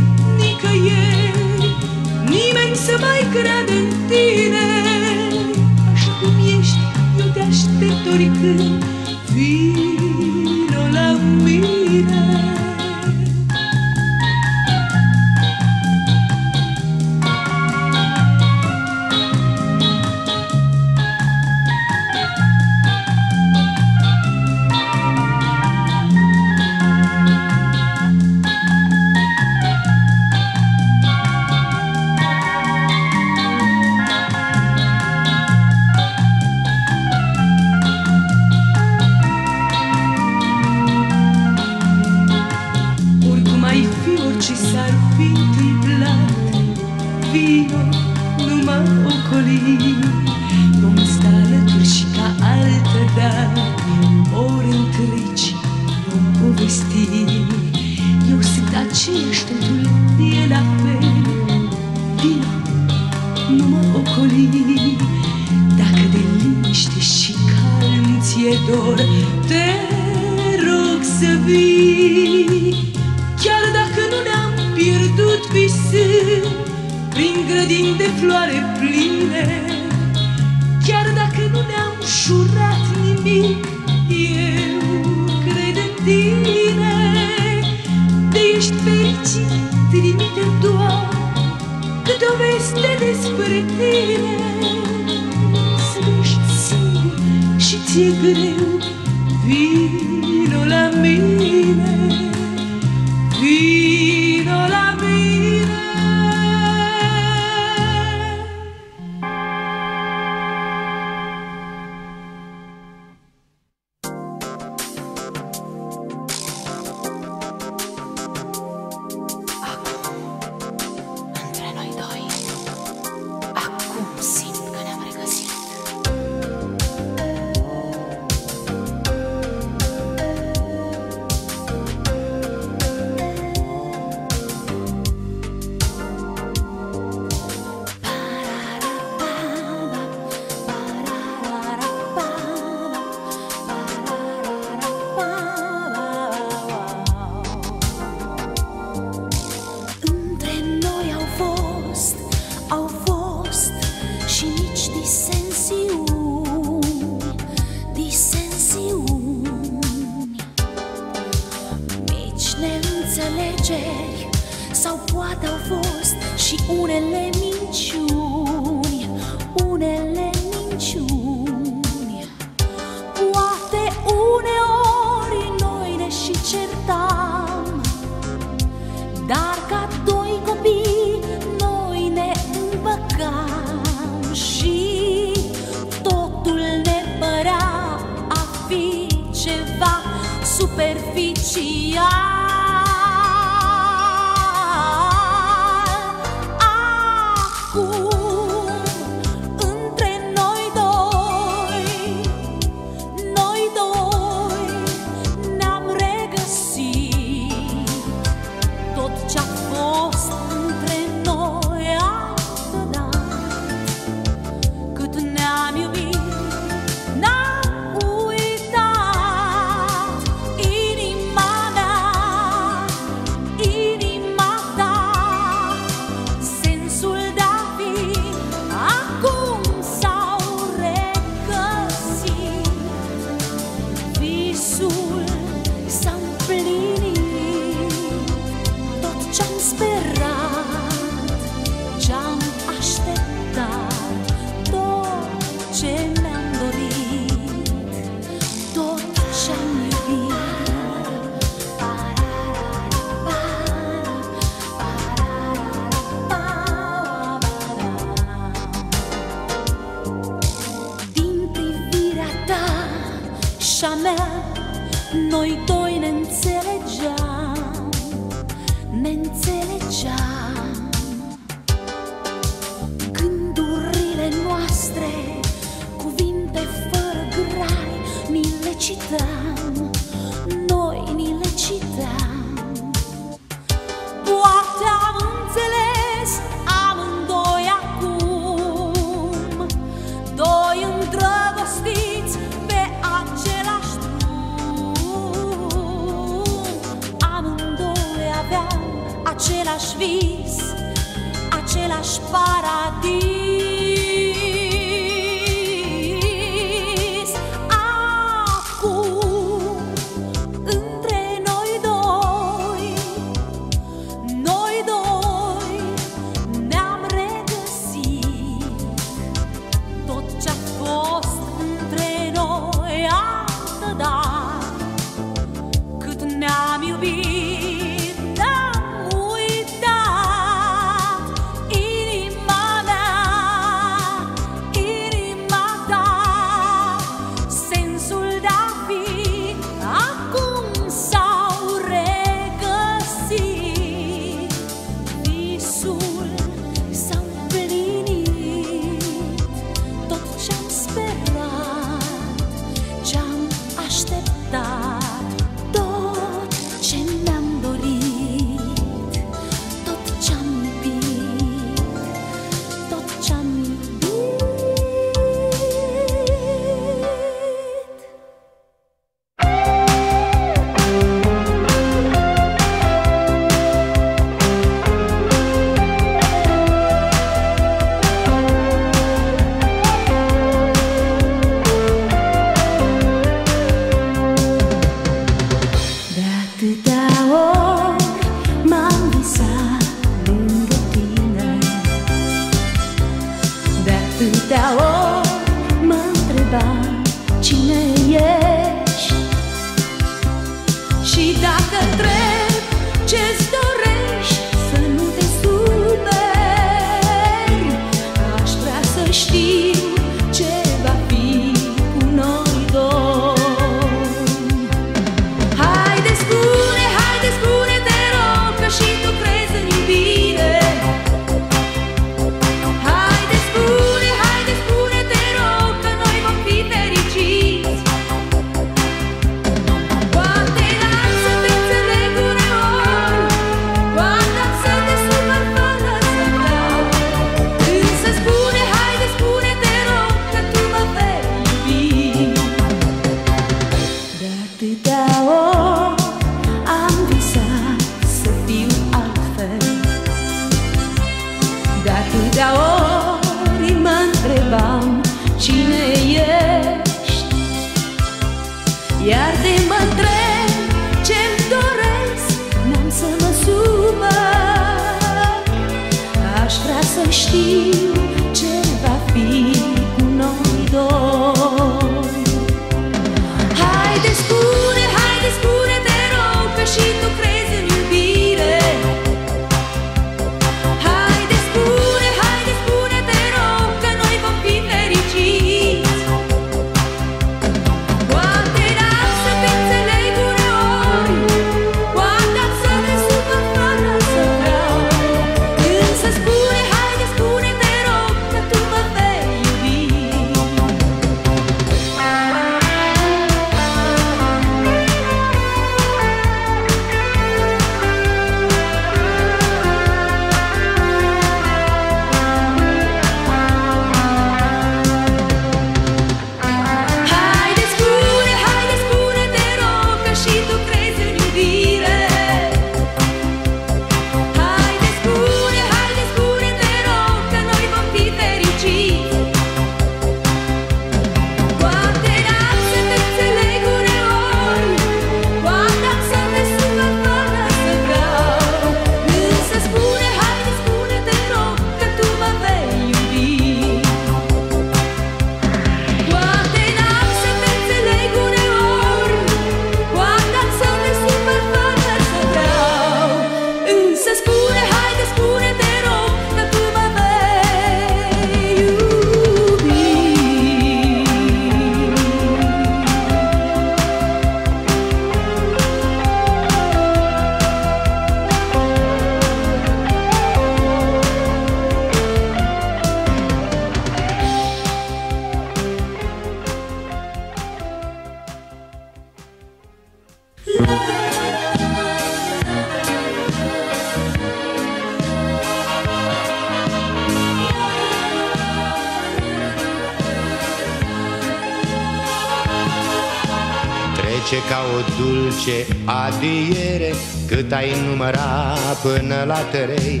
până la trei.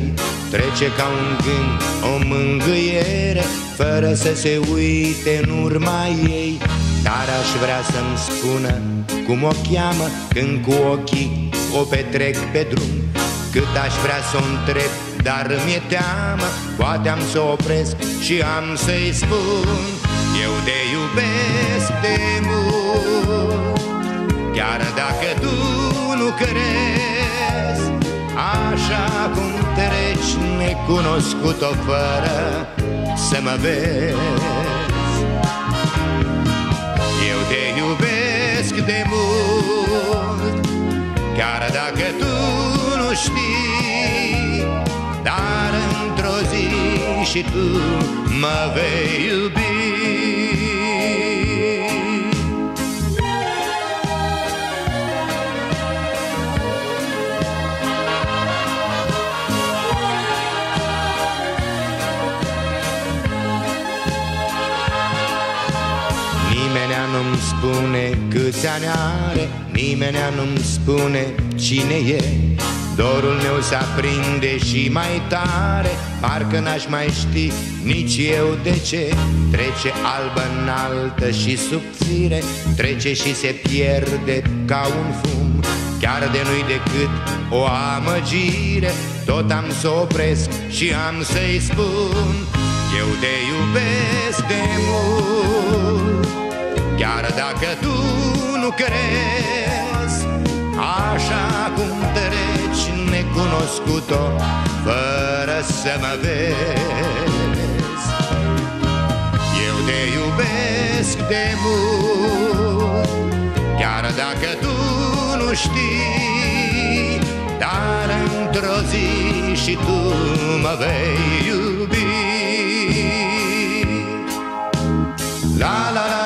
Trece ca un gând, o mângâiere Fără să se uite în urma ei. Dar aș vrea să-mi spună cum o cheamă Când cu ochii o petrec pe drum. Cât aș vrea să o întreb, dar mi-e teamă Poate am să o opresc și am să-i spun Eu te iubesc de mult Chiar dacă tu nu crezi Așa cum treci necunoscut-o fără să mă vezi. Eu te iubesc de mult Chiar dacă tu nu știi Dar într-o zi și tu mă vei iubi spune câți ani are Nimenea nu-mi spune cine e. Dorul meu se aprinde și mai tare Parcă n-aș mai ști nici eu de ce. Trece albă înaltă și subțire Trece și se pierde ca un fum. Chiar de nu-i decât o amăgire Tot am să opresc și am să-i spun Eu te iubesc de mult Chiar dacă tu nu crezi Așa cum treci necunoscut-o Fără să mă vezi. Eu te iubesc de mult Chiar dacă tu nu știi Dar într-o zi și tu mă vei iubi. La la la la la la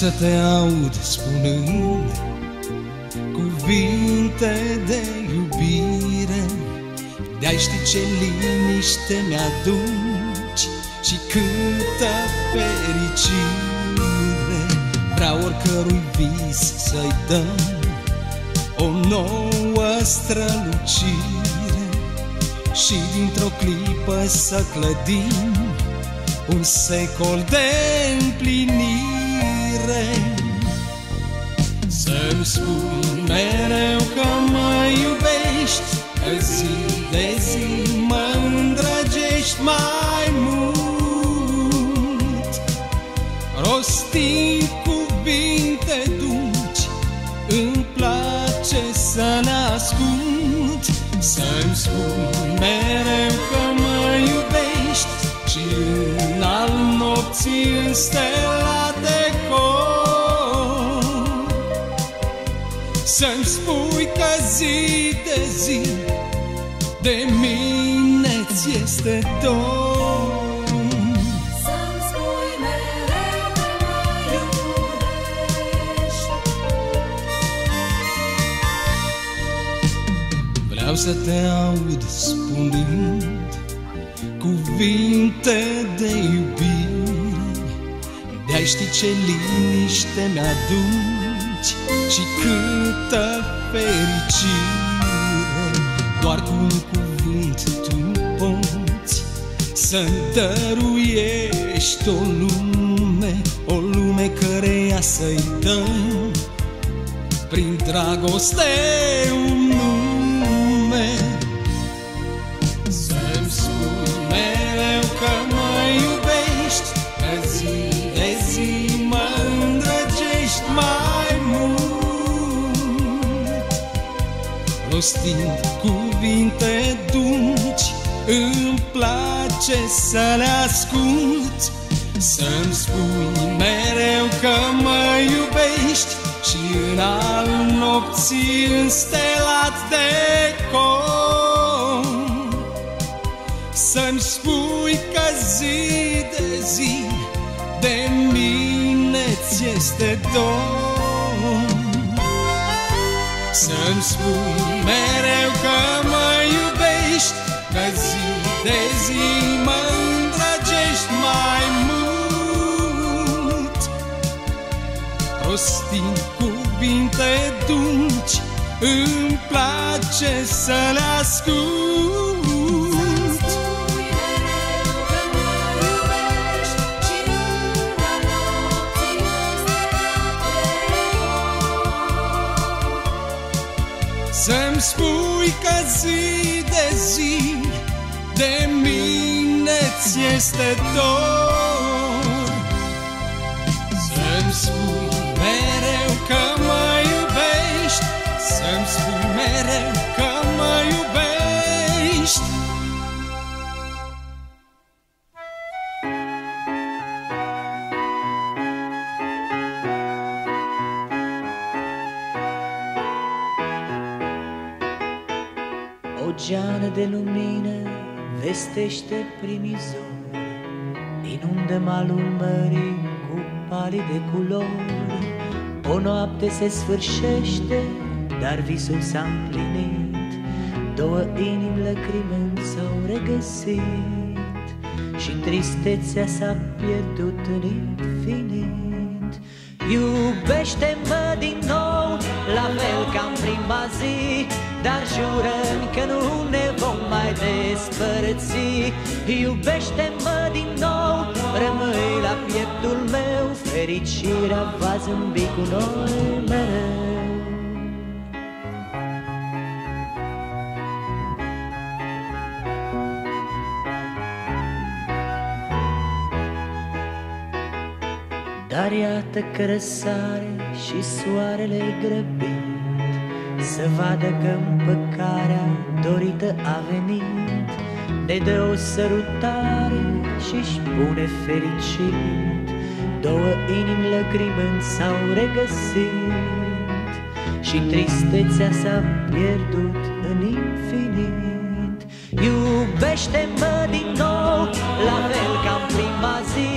să te aud spunând Cuvinte de iubire. De-ai ști ce liniște mi-aduci Și câtă fericire. Vreau oricărui vis să-i dăm O nouă strălucire Și dintr-o clipă să clădim Un secol de împlinire Să-mi spui mereu că mă iubești Că zi de zi mă îndrăgești mai mult. Rostind cuvinte dulci Îmi place să le ascult Să-mi spui mereu că mă iubești Și în al nopții înstelate zi de zi De mine ți este dor Să-mi spui mereu că mă iubești. Vreau să te aud spunând Cuvinte de iubire De-ai ști ce liniște mi-aduci Și câtă fericire Să-mi dăruiești o lume O lume căreia să-i dăm Prin dragoste ascult Să-mi spui mereu că mă iubești Și în al nopții înstelat de cor. Să-mi spui că zi de zi De mine ți este dor. Să-mi spui mereu că mă iubești Că zi de zi De mine ți este dor Inundă malul mării cu palide culori. O noapte se sfârșește, dar visul s-a împlinit. Două inimi lăcrimând s-au regăsit Și tristețea s-a pierdut în infinit. Iubește-mă din nou, la fel ca în prima zi Dar jurăm că nu ne vom mai despărți. Iubește-mă Fericirea va zâmbi cu noi mereu. Dar iată că răsare și soarele grăbit Să vadă că împăcarea dorită a venit. Ne dă o sărutare și-și pune fericit Două inimi lăcrimând s-au regăsit Și tristețea s-a pierdut în infinit. Iubește-mă din nou, la fel ca în prima zi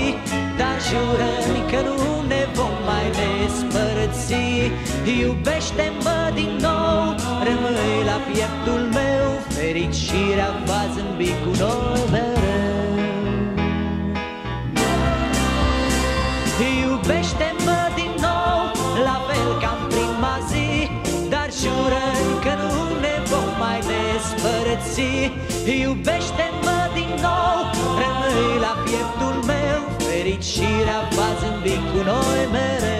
Dar jurăm că nu ne vom mai Iubește-mă din nou Rămâi la pieptul meu Fericirea va zâmbi cu despărți Iubește-mă din nou Rămâi la pieptul meu Fericirea va zâmbi cu noi mereu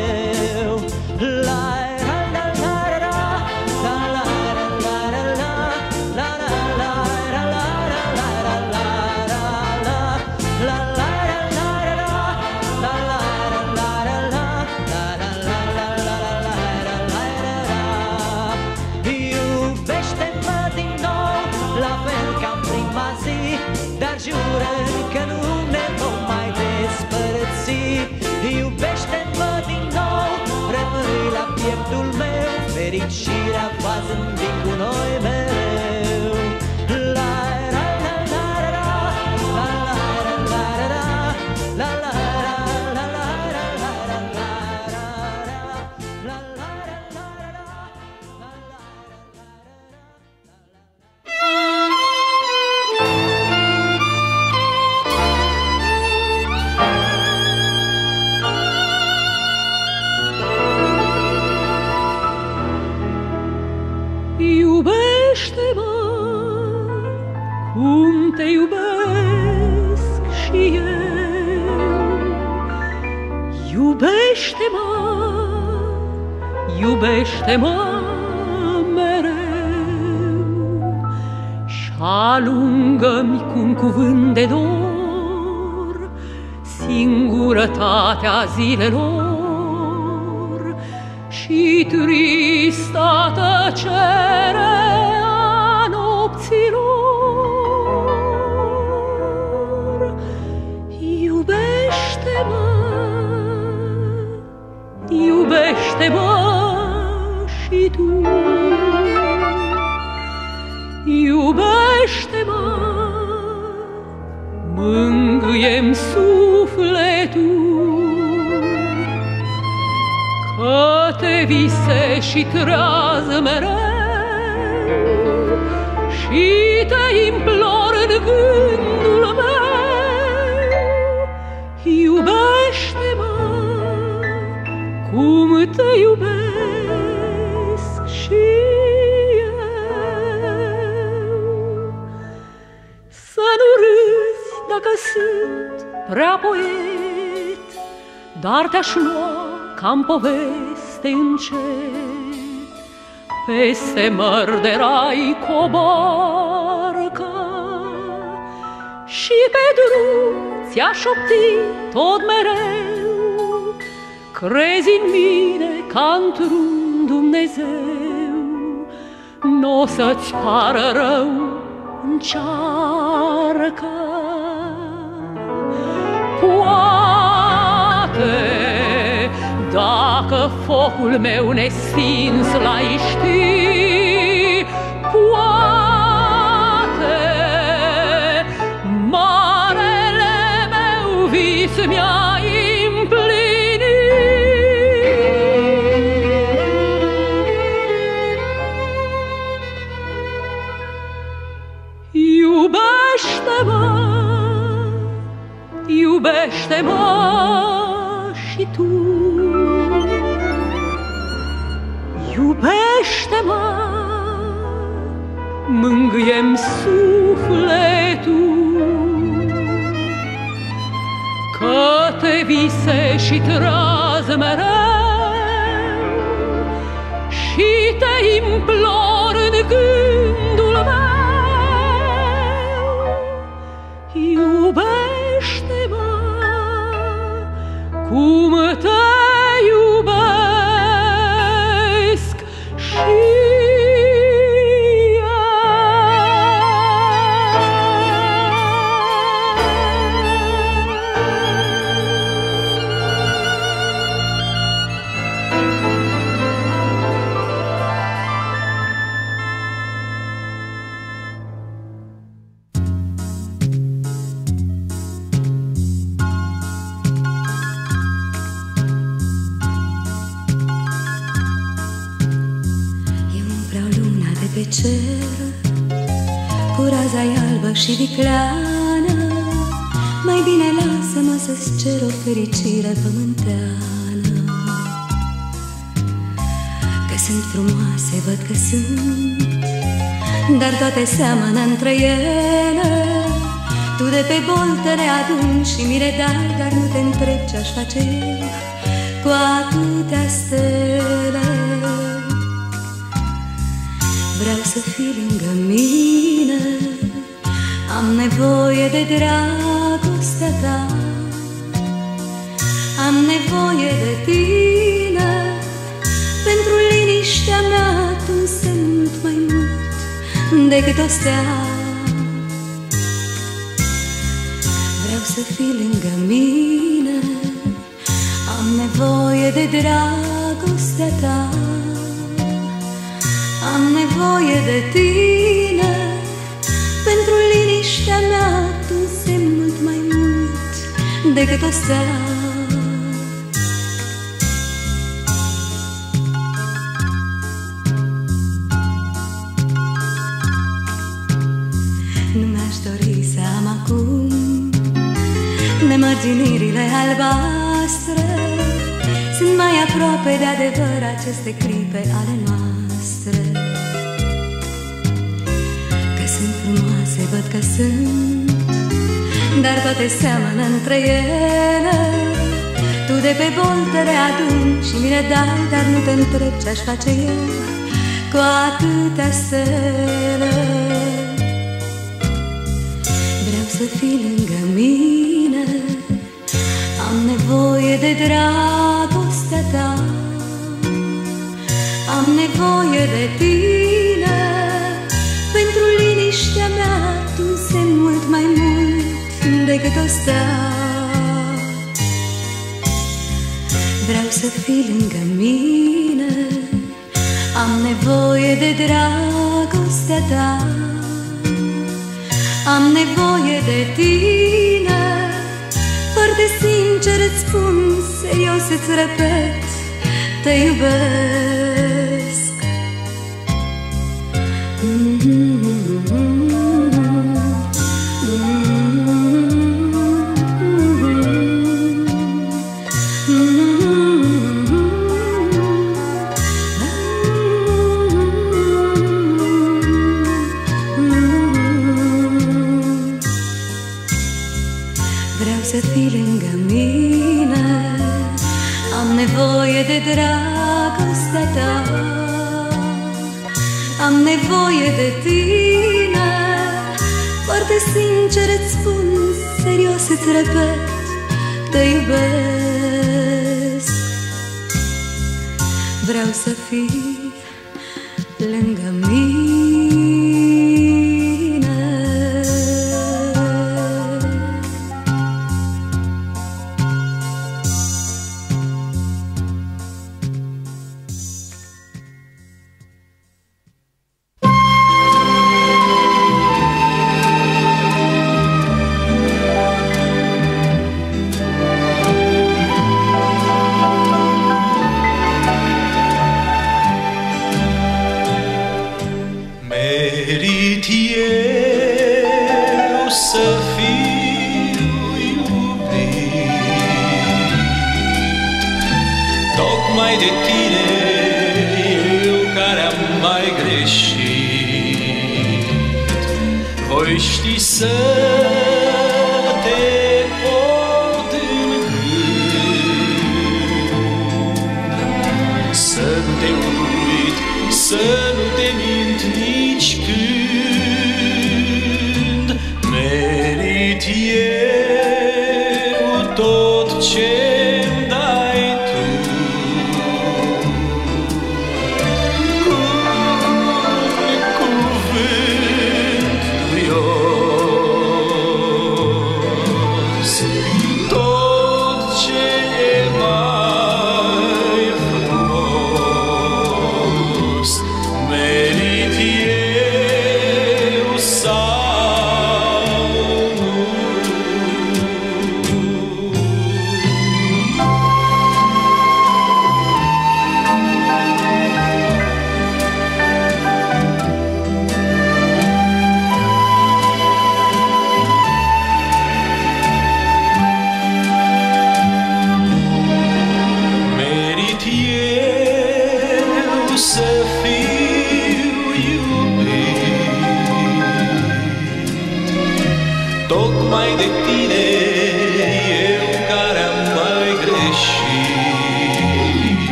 each sheep. Iubește-mă mereu Și alungă-mi cu un cuvânt de dor Singurătatea zilelor și trista tăcere a nopților. Iubește-mă, iubește-mă te vise și trează mereu Și te implor în gândul meu Iubește-mă cum te iubesc și eu. Să nu râzi dacă sunt prea poet Dar te-aș lua ca-n poveste încet Peste măr de rai cobarcă Și pe drum ți-aș opti tot mereu Crezi în mine ca într-un Dumnezeu. N-o să-ți pară rău, încearcă. Poate focul meu nestins l-ai ști, poate marele meu vis mi-a împlinit. Iubește-mă, iubește-mă mângâie-mi sufletul, Că te vise și traz mereu Și te implor în gândul Și mi le dai, dar nu te întreb ce-aș face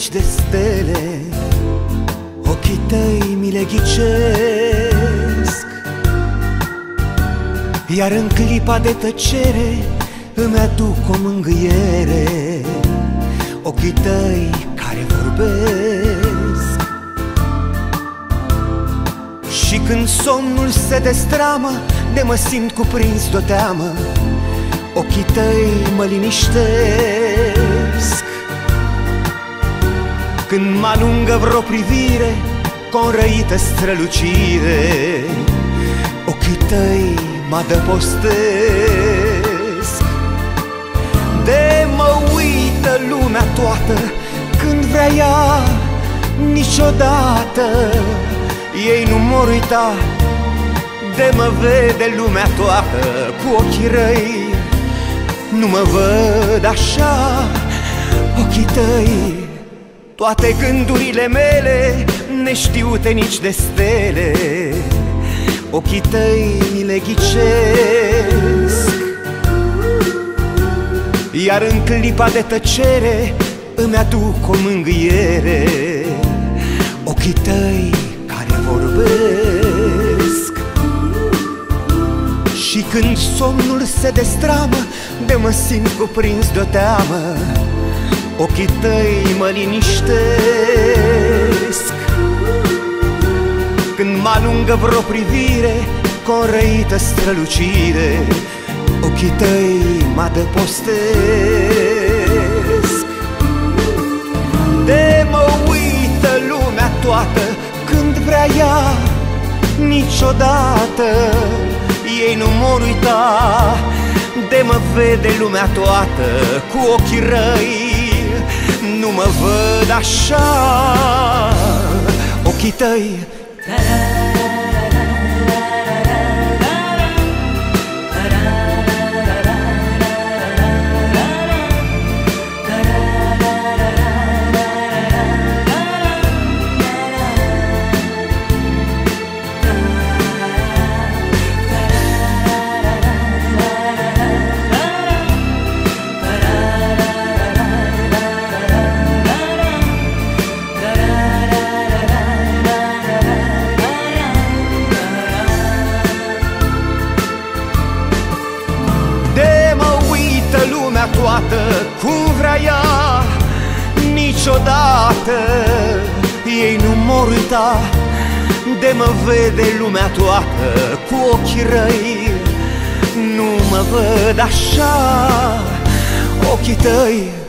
Neștiute nici de stele Ochii tăi mi le ghicesc. Iar în clipa de tăcere Îmi aduc o mângâiere Ochii tăi care vorbesc. Și când somnul se destramă De mă simt cuprins de-o teamă Ochii tăi mă liniștesc Când mă alungă vreo privire Cu o răită strălucire Ochii tăi mă adăpostesc. De mă uită lumea toată Când vrea ea niciodată. Ei nu mor uita De mă vede lumea toată Cu ochii răi. Nu mă văd așa Ochii tăi Toate gândurile mele Neștiute nici de stele. Ochii tăi mi le ghicesc. Iar în clipa de tăcere Îmi aduc o mângâiere. Ochii tăi care vorbesc. Și când somnul se destramă De mă simt cuprins de-o teamă Ochii tăi mă liniștesc. Când mă alungă vreo privire Cu o răită strălucire Ochii tăi mă adăpostesc. De mă uită lumea toată Când vrea ea niciodată. Ei nu mor uita De mă vede lumea toată Cu ochii răi Nu mă văd așa. Ochii tăi Cum vrea ea Niciodată Ei nu mor uita. De mă vede lumea toată Cu ochii răi Nu mă văd așa Ochii tăi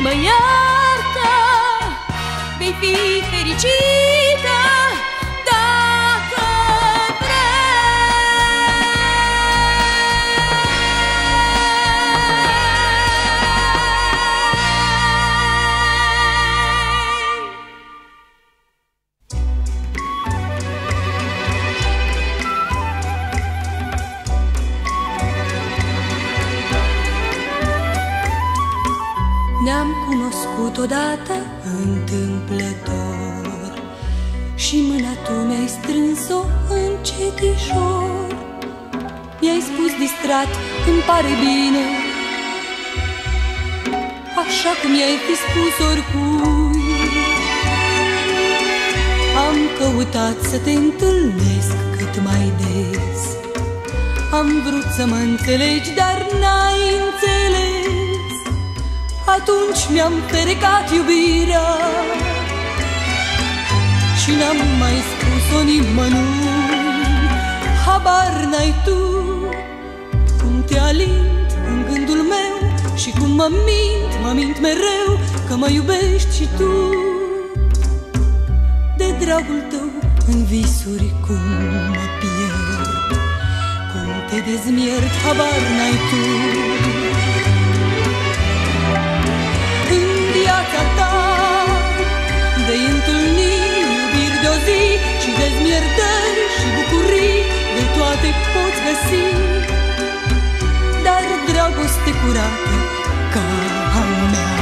mă iartă Vei fi fericită. mi-ai fi spus oricui. Am căutat să te întâlnesc cât mai des. Am vrut să mă înțelegi, dar n-ai înțeles. Atunci mi-am perecat iubirea Și n-am mai spus-o nimănui. Habar n-ai tu Cum te alint în gândul meu și cum mă mint mă mint mereu Că mă iubești și tu. De dragul tău în visuri cum mă pierd Cum te dezmierd, habar n-ai tu. În viața ta de întâlni iubiri de o zi Și dezmierdări și bucurii De toate poți găsi. Dar dragoste curată ca a mea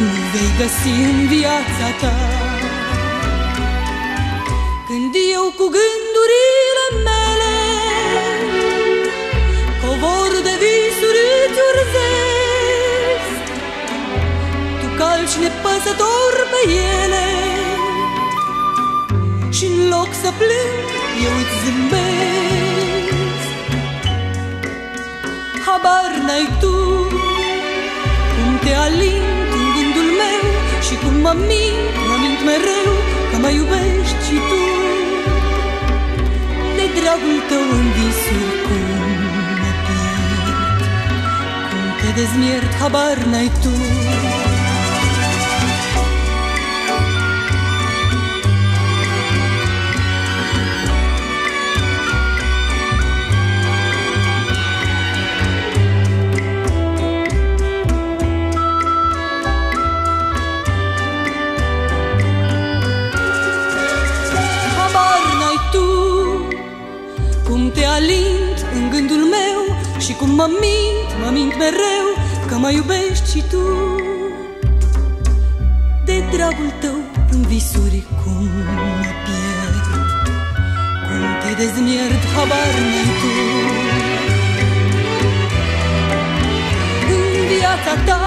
Nu vei găsi în viața ta. Când eu cu gândurile mele Covor de visuri îți urzesc Tu calci nepăsător pe ele și în loc să plâng, eu îți zâmbesc Habar n-ai tu. Cum te alint în gândul meu Și cum mă mint, mă mint mereu Că mă iubești și tu. De dragul tău în visuri cum mă pierd Cum te dezmierd, habar n-ai tu Și cum mă mint, mă mint mereu Că mă iubești și tu. De dragul tău în visuri cum mă pierd Cum te dezmierd, habar n-ai tu. În viața ta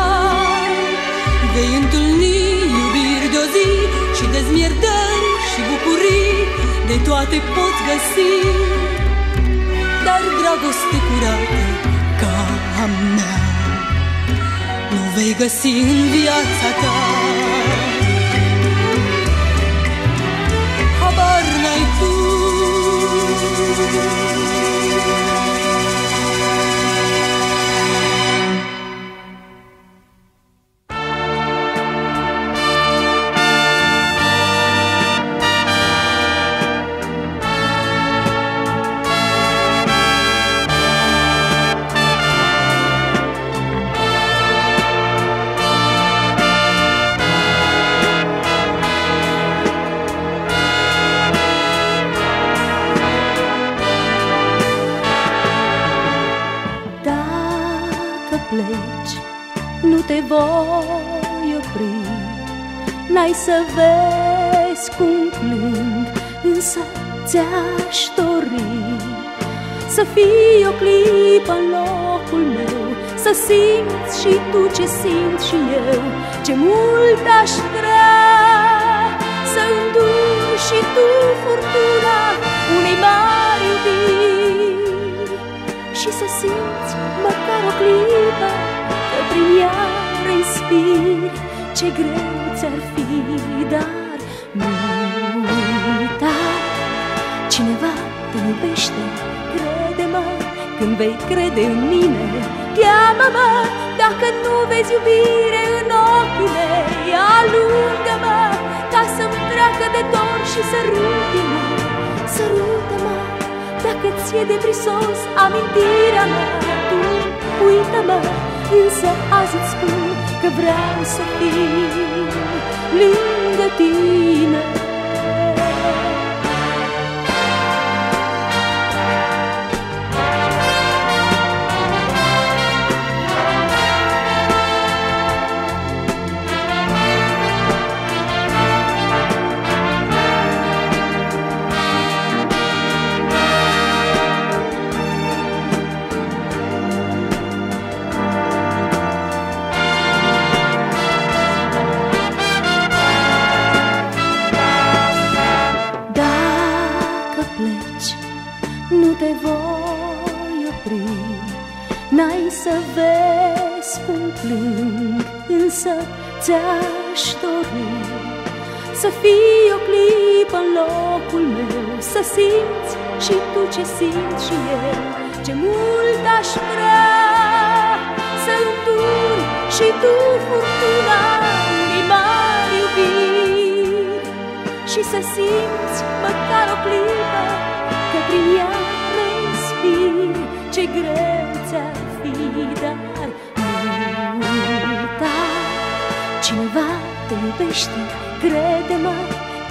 Vei întâlni iubiri de o zi Și dezmierdări și bucurii De toate poți găsi Dar dragoste curată ca a mea. Nu vei găsi în viața ta. Habar n-ai tu vezi cum plâng, însă ți-aș dori Să fii o clipă în locul meu Să simți și tu ce simt și eu Ce mult aș vrea Să înduri și tu furtuna unei mari iubiri și să simți măcar o clipă Că prin ea respiri Ce greu ți-ar fi, dar nu uita. Cineva te iubește, crede-mă Când vei crede în mine. Cheamă-mă dacă nu vezi iubire în ochii mei Alungă-mă ca să-mi treacă de dor și sărută-mă Sărută-mă dacă ți-e de prisos amintirea mea. Tu uită-mă, însă azi îți spun Că vreau să fiu lângă tine simți și tu ce simt și eu Ce mult aș vrea să înduri și tu furtuna unei mari iubiri Și să simți măcar o clipă că prin ea respiri Ce greu ți-ar fi, dar nu uita Cineva te iubește, crede-mă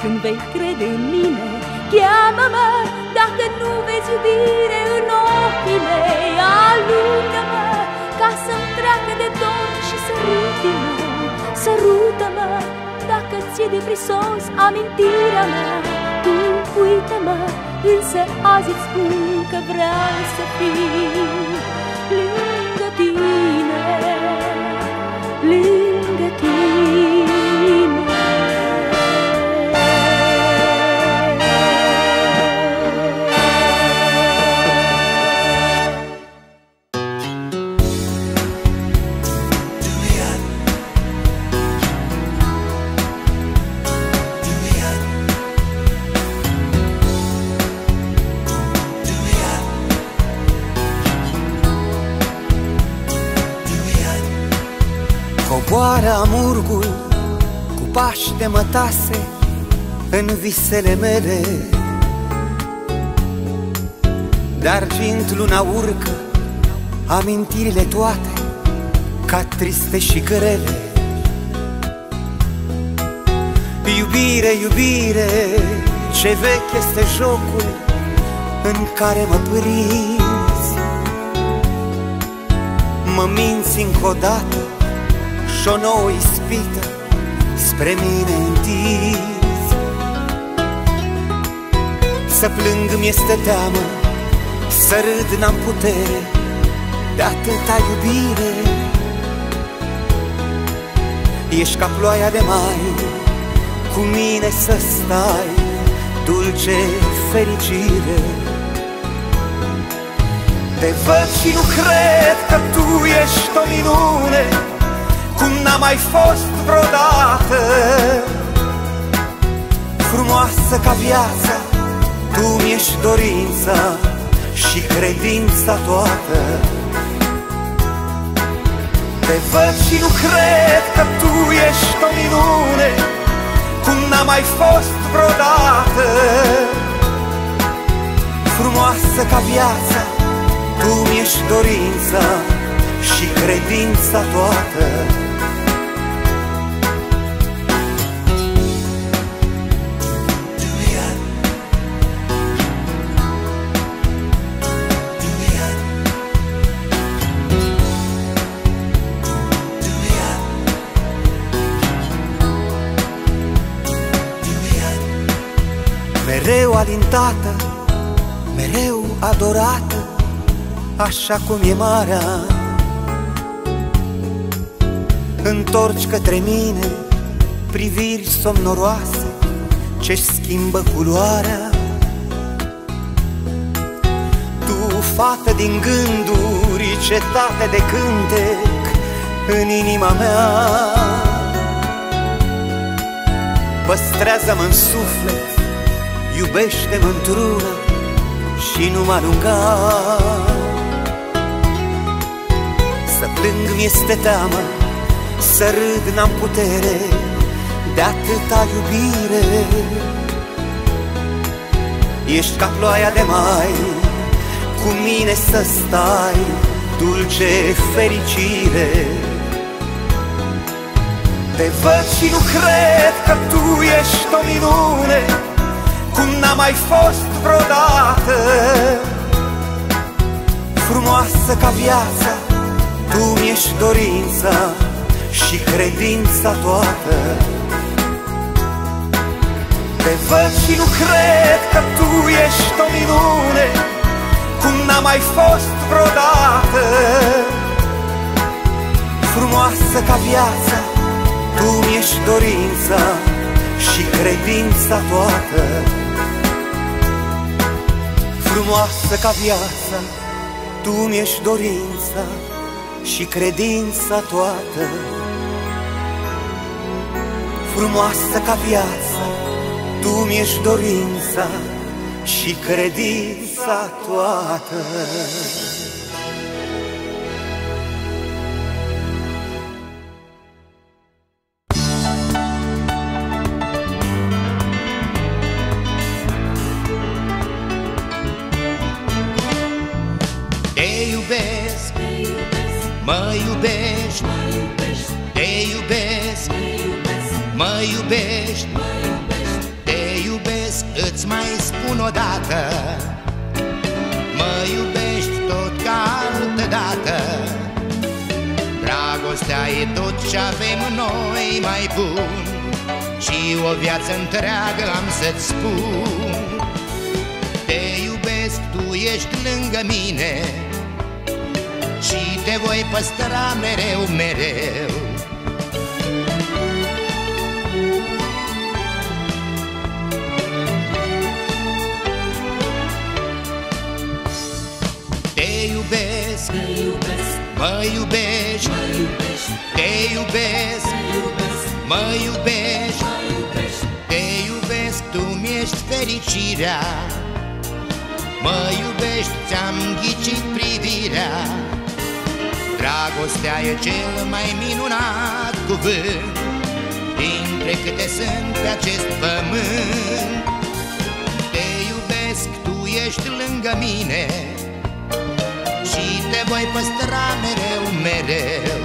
Când vei crede în mine, cheamă-mă Dacă nu vezi iubire în ochii mei. Alungă-mă ca să-mi treacă de dor și sărută-mă Sărută-mă dacă ți-e de prisos amintirea mea. Tu uită-mă, însă azi îți spun că vreau să fiu lângă tine lângă în visele mele. De argint luna urcă amintirile toate ca triste și grele. Iubire, iubire, ce vechi este jocul în care mă prinzi. Mă minți încă o dată și o nouă ispită spre mine întins Să plâng mi-este teamă, să râd n-am putere de atâta iubire. Ești ca ploaia de mai, cu mine să stai, dulce fericire. Te văd și nu cred că tu ești o minune cum n-a mai fost vreodată. Frumoasă ca viața, tu mi-ești dorința și credința toată. Te văd și nu cred că tu ești o minune Cum n-a mai fost vreodată. Frumoasă ca viața, tu mi-ești dorința și credința toată Mereu alintată, mereu adorată Așa cum e marea. Întorci către mine priviri somnoroase Ce-și schimbă culoarea. Tu, fată din gânduri, cetate de cântec În inima mea Păstrează-mă în suflet, iubește-mă într-una Și nu mă alunga Să plâng mi-este teamă să râd n-am putere de atâta iubire. Ești ca ploaia de mai, cu mine să stai, dulce fericire. Te văd și nu cred că tu ești o minune. Cum n-a mai fost vreodată. Frumoasă ca viața, tu mi-ești dorința și credința toată. Te văd și nu cred că tu ești o minune Cum n-a mai fost vreodată. Frumoasă ca viața, tu mi-ești dorința și credința toată Frumoasă ca viața, tu mi-ești dorința și credința toată Frumoasă ca viața, tu mi-ești dorința și credința toată. Dată, mă iubești tot ca altă dată. Dragostea e tot ce avem noi mai bun și o viață întreagă am să-ți spun. Te iubesc, tu ești lângă mine Și te voi păstra mereu, mereu iubesc, te iubesc, mă iubești, mă iubești, te iubesc, te iubesc, mă iubești, mă iubești, te iubesc, tu mi-ești fericirea. Mă iubești, ți-am ghicit privirea. Dragostea e cel mai minunat cuvânt. Dintre câte sunt pe acest pământ. Te iubesc, tu ești lângă mine Și te voi păstra mereu, mereu.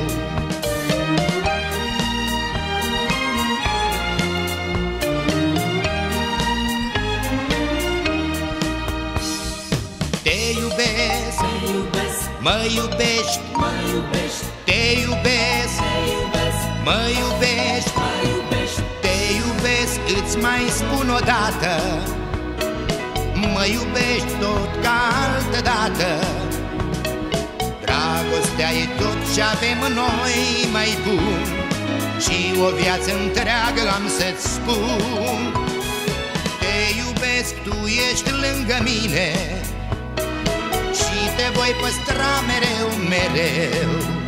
Te iubesc, te iubesc, mă iubești, mă iubești, te iubesc, te iubesc, mă iubești, mă iubești, te iubesc, îți mai spun o dată, mă iubești tot ca altă dată. Dragostea e tot ce avem noi mai bun. Și o viață întreagă am să-ți spun. Te iubesc, tu ești lângă mine. Și te voi păstra mereu, mereu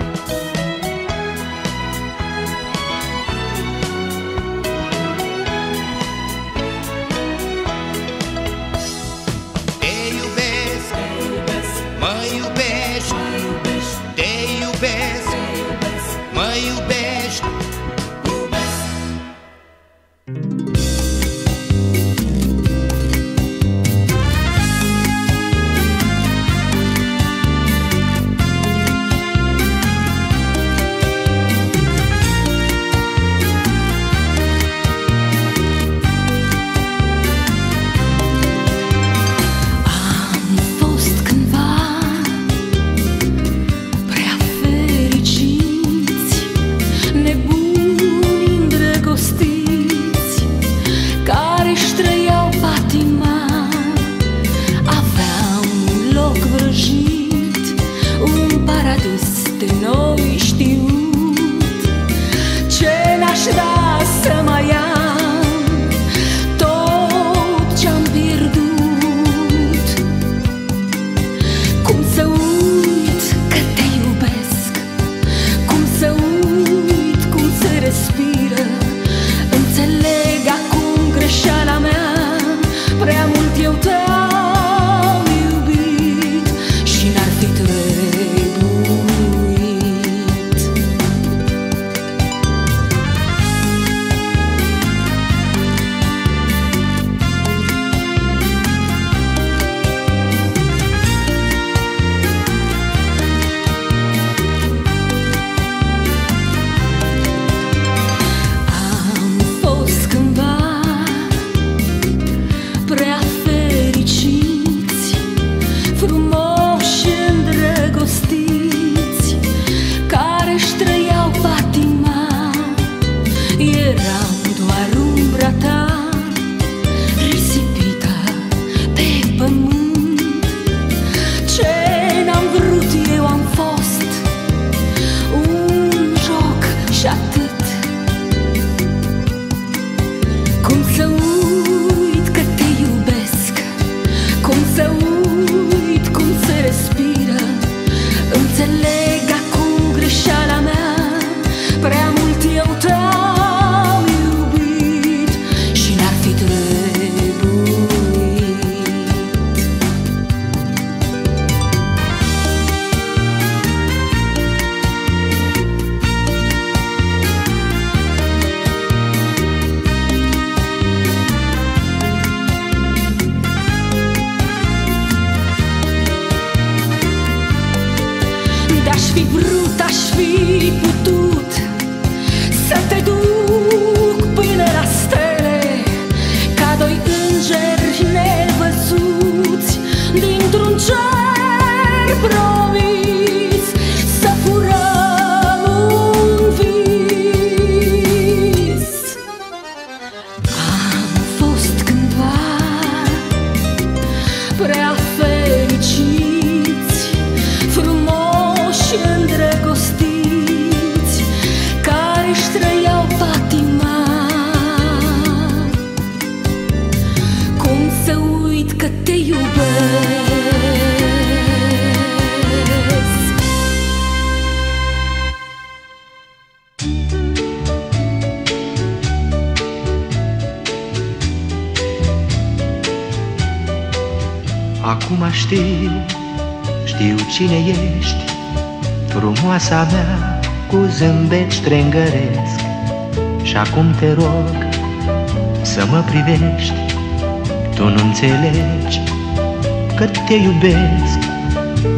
te iubesc.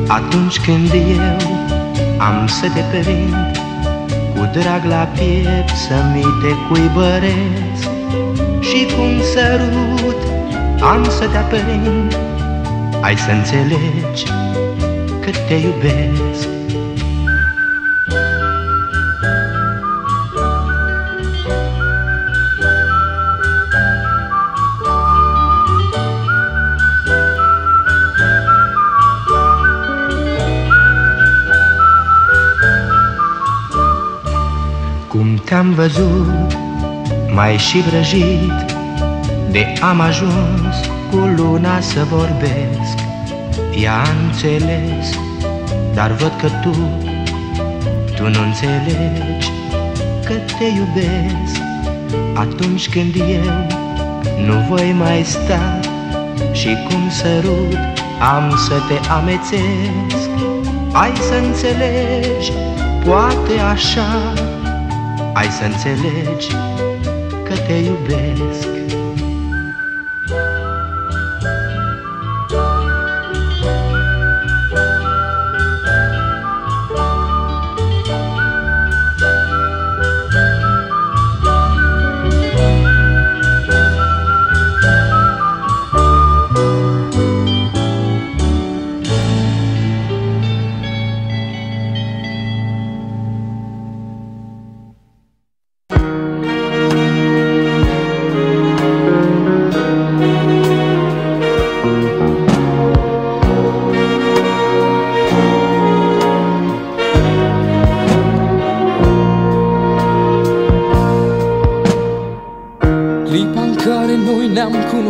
Atunci când eu am să te prind Cu drag la piept să mi te cuibăresc. Și cu un sărut am să te aprind Ai să înțelegi că te iubesc văzut, mai și vrăjit De am ajuns cu luna să vorbesc. Ea a înțeles, dar văd că tu Tu nu înțelegi că te iubesc. Atunci când eu nu voi mai sta Și cum sărut am să te amețesc. Ai să înțelegi, poate așa ai să înțelegi că te iubesc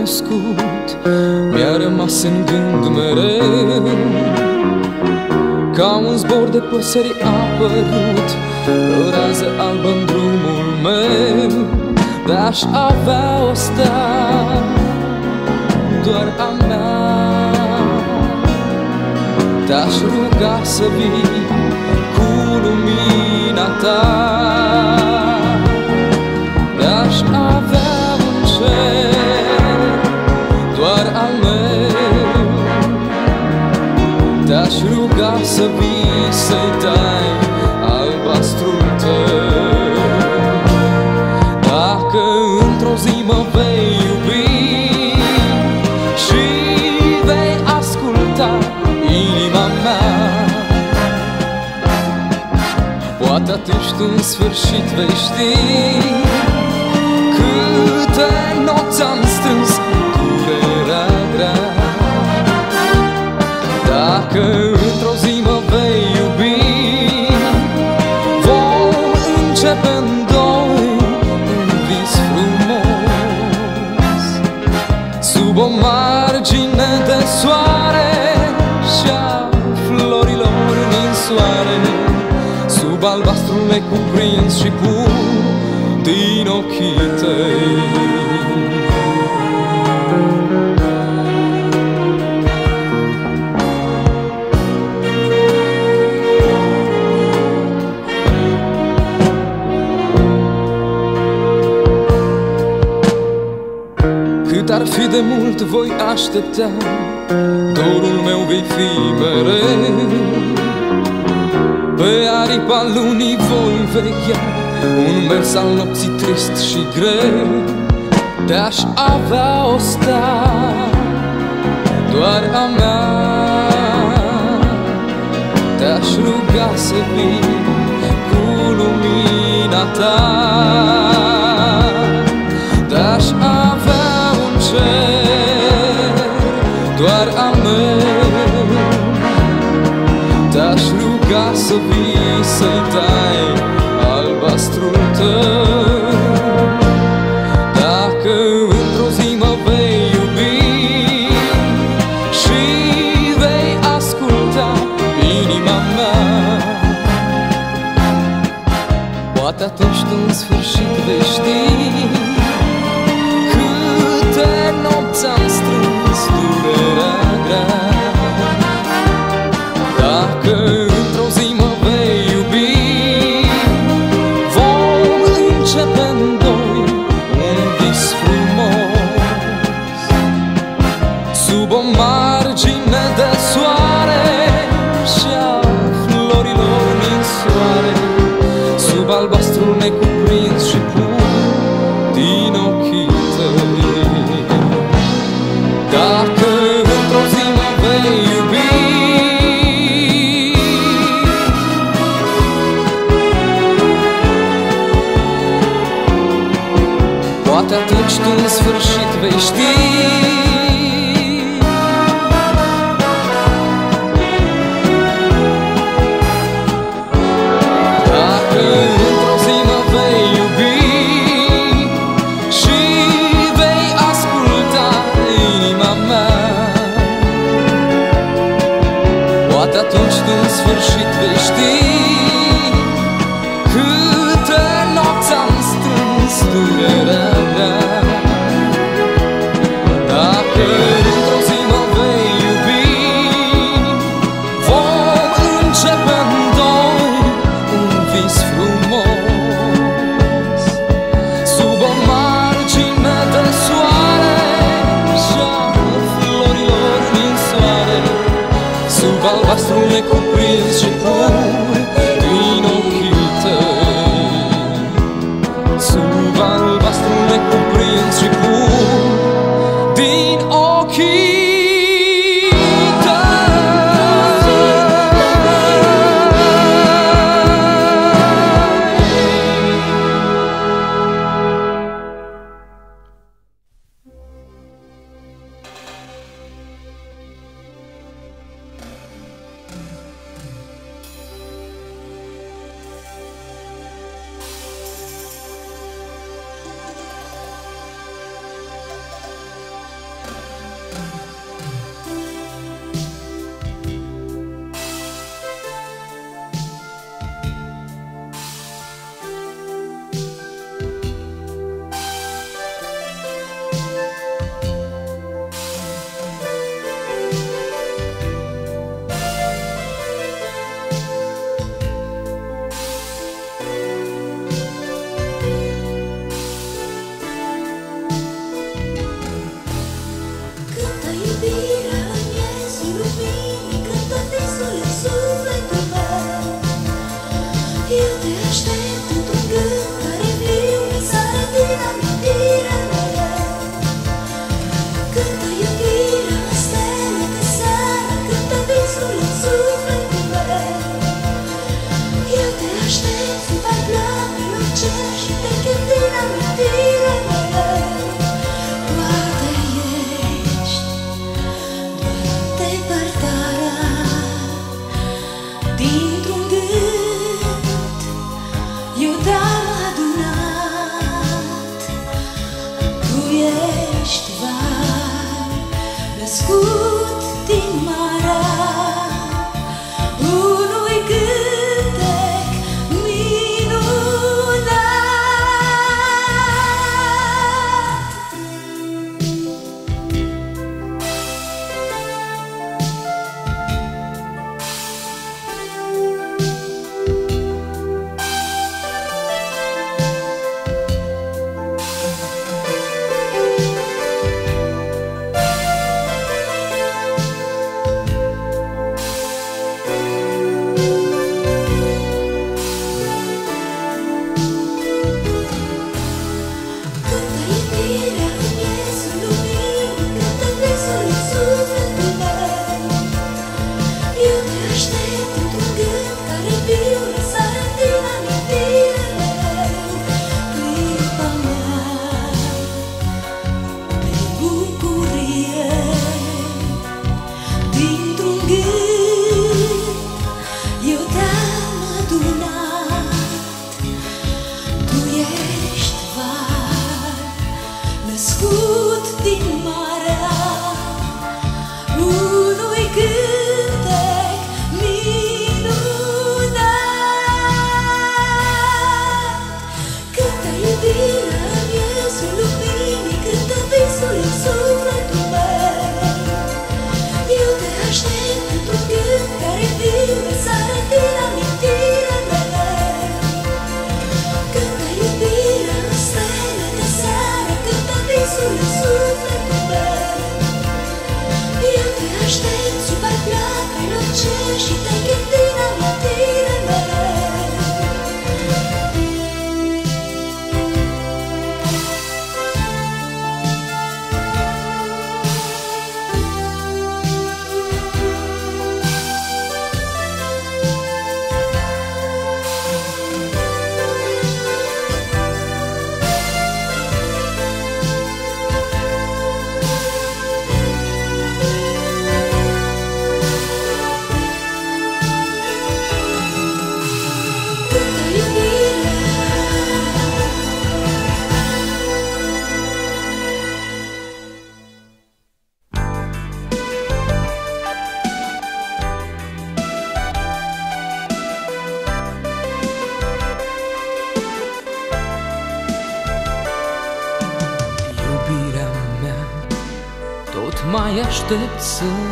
cunoscut Mi-a rămas în gând mereu Ca un zbor de păsări a apărut. O rază albă în drumul meu Dar-aș avea o stea Doar a mea. Te-aș ruga să vii Poate atunci tu în sfârșit vei ști. Câte nopți am strâns durerea grea. Dacă necuprins și pur din ochii tăi. Cât ar fi de mult voi aștepta Dorul meu vei fi mereu Pe aripa lunii voi vechea Un mers al nopții trist și greu. Te-aș avea o stea Doar a mea. Te-aș ruga să vii Cu lumina ta mai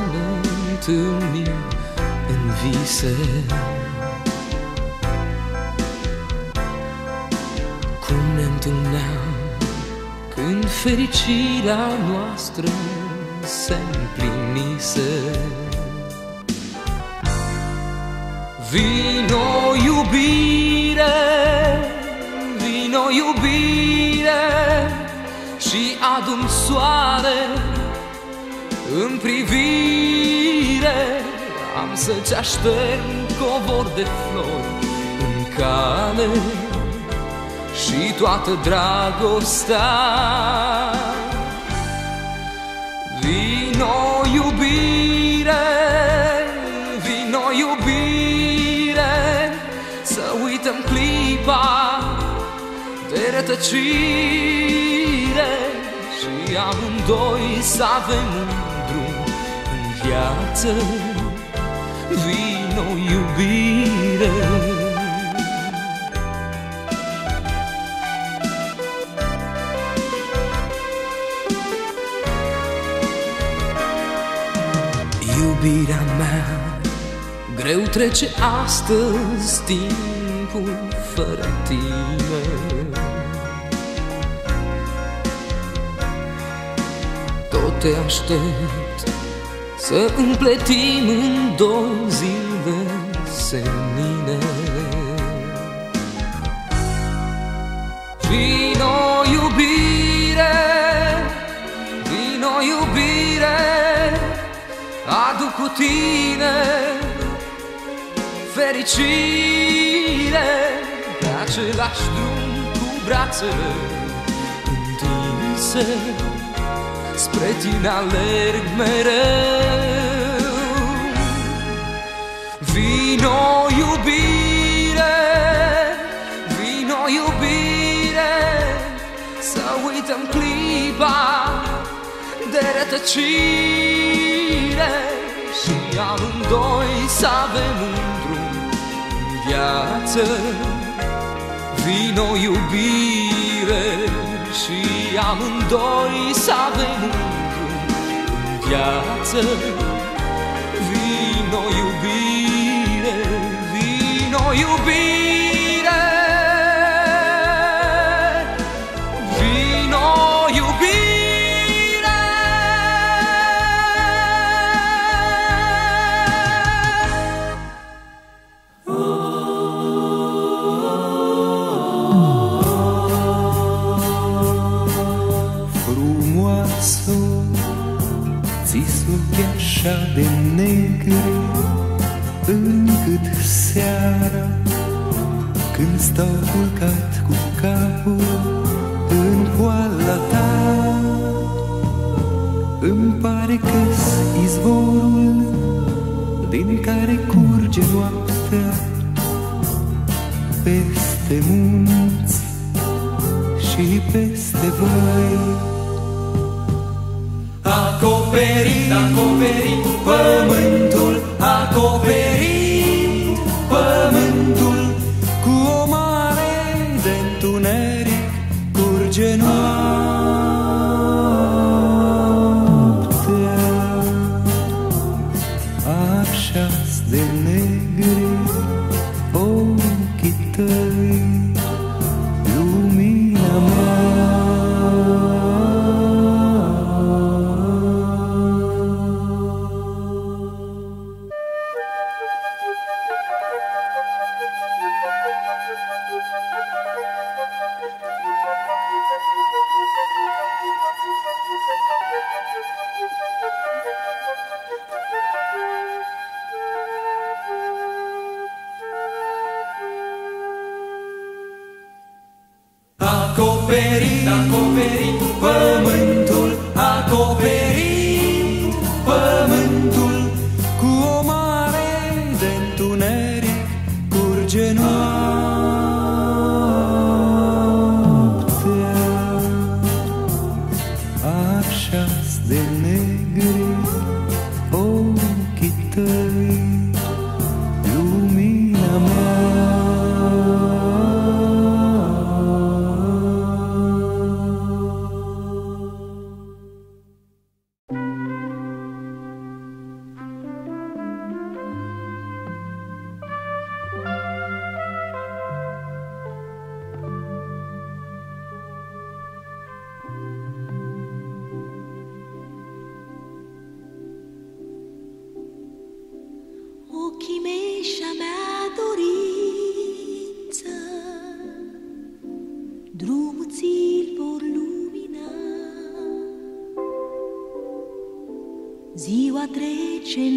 Cenefiță,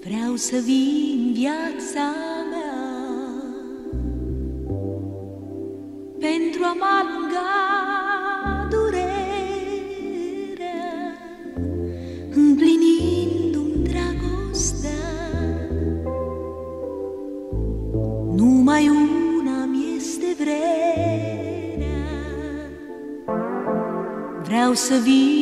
vreau să vin viața mea pentru a mă sa you.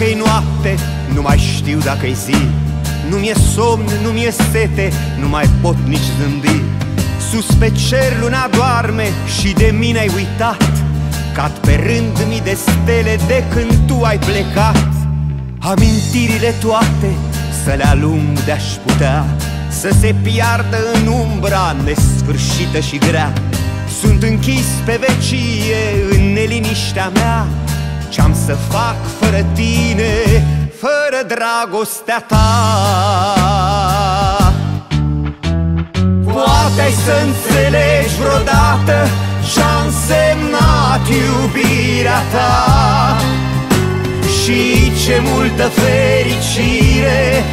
Știu dacă e noapte, nu mai știu dacă e zi. Nu mi-e somn, nu mi-e sete, nu mai pot nici zâmbi. Sus pe cer luna doarme și de mine ai uitat. Cad pe rând mii de stele de când tu ai plecat. Amintirile toate să le alung de-aș putea. Să se piardă în umbra nesfârșită și grea. Sunt închis pe vecie în neliniștea mea Ce-am să fac fără tine, fără dragostea ta? Poate ai să înțelegi vreodată Ce-a însemnat iubirea ta? Și ce multă fericire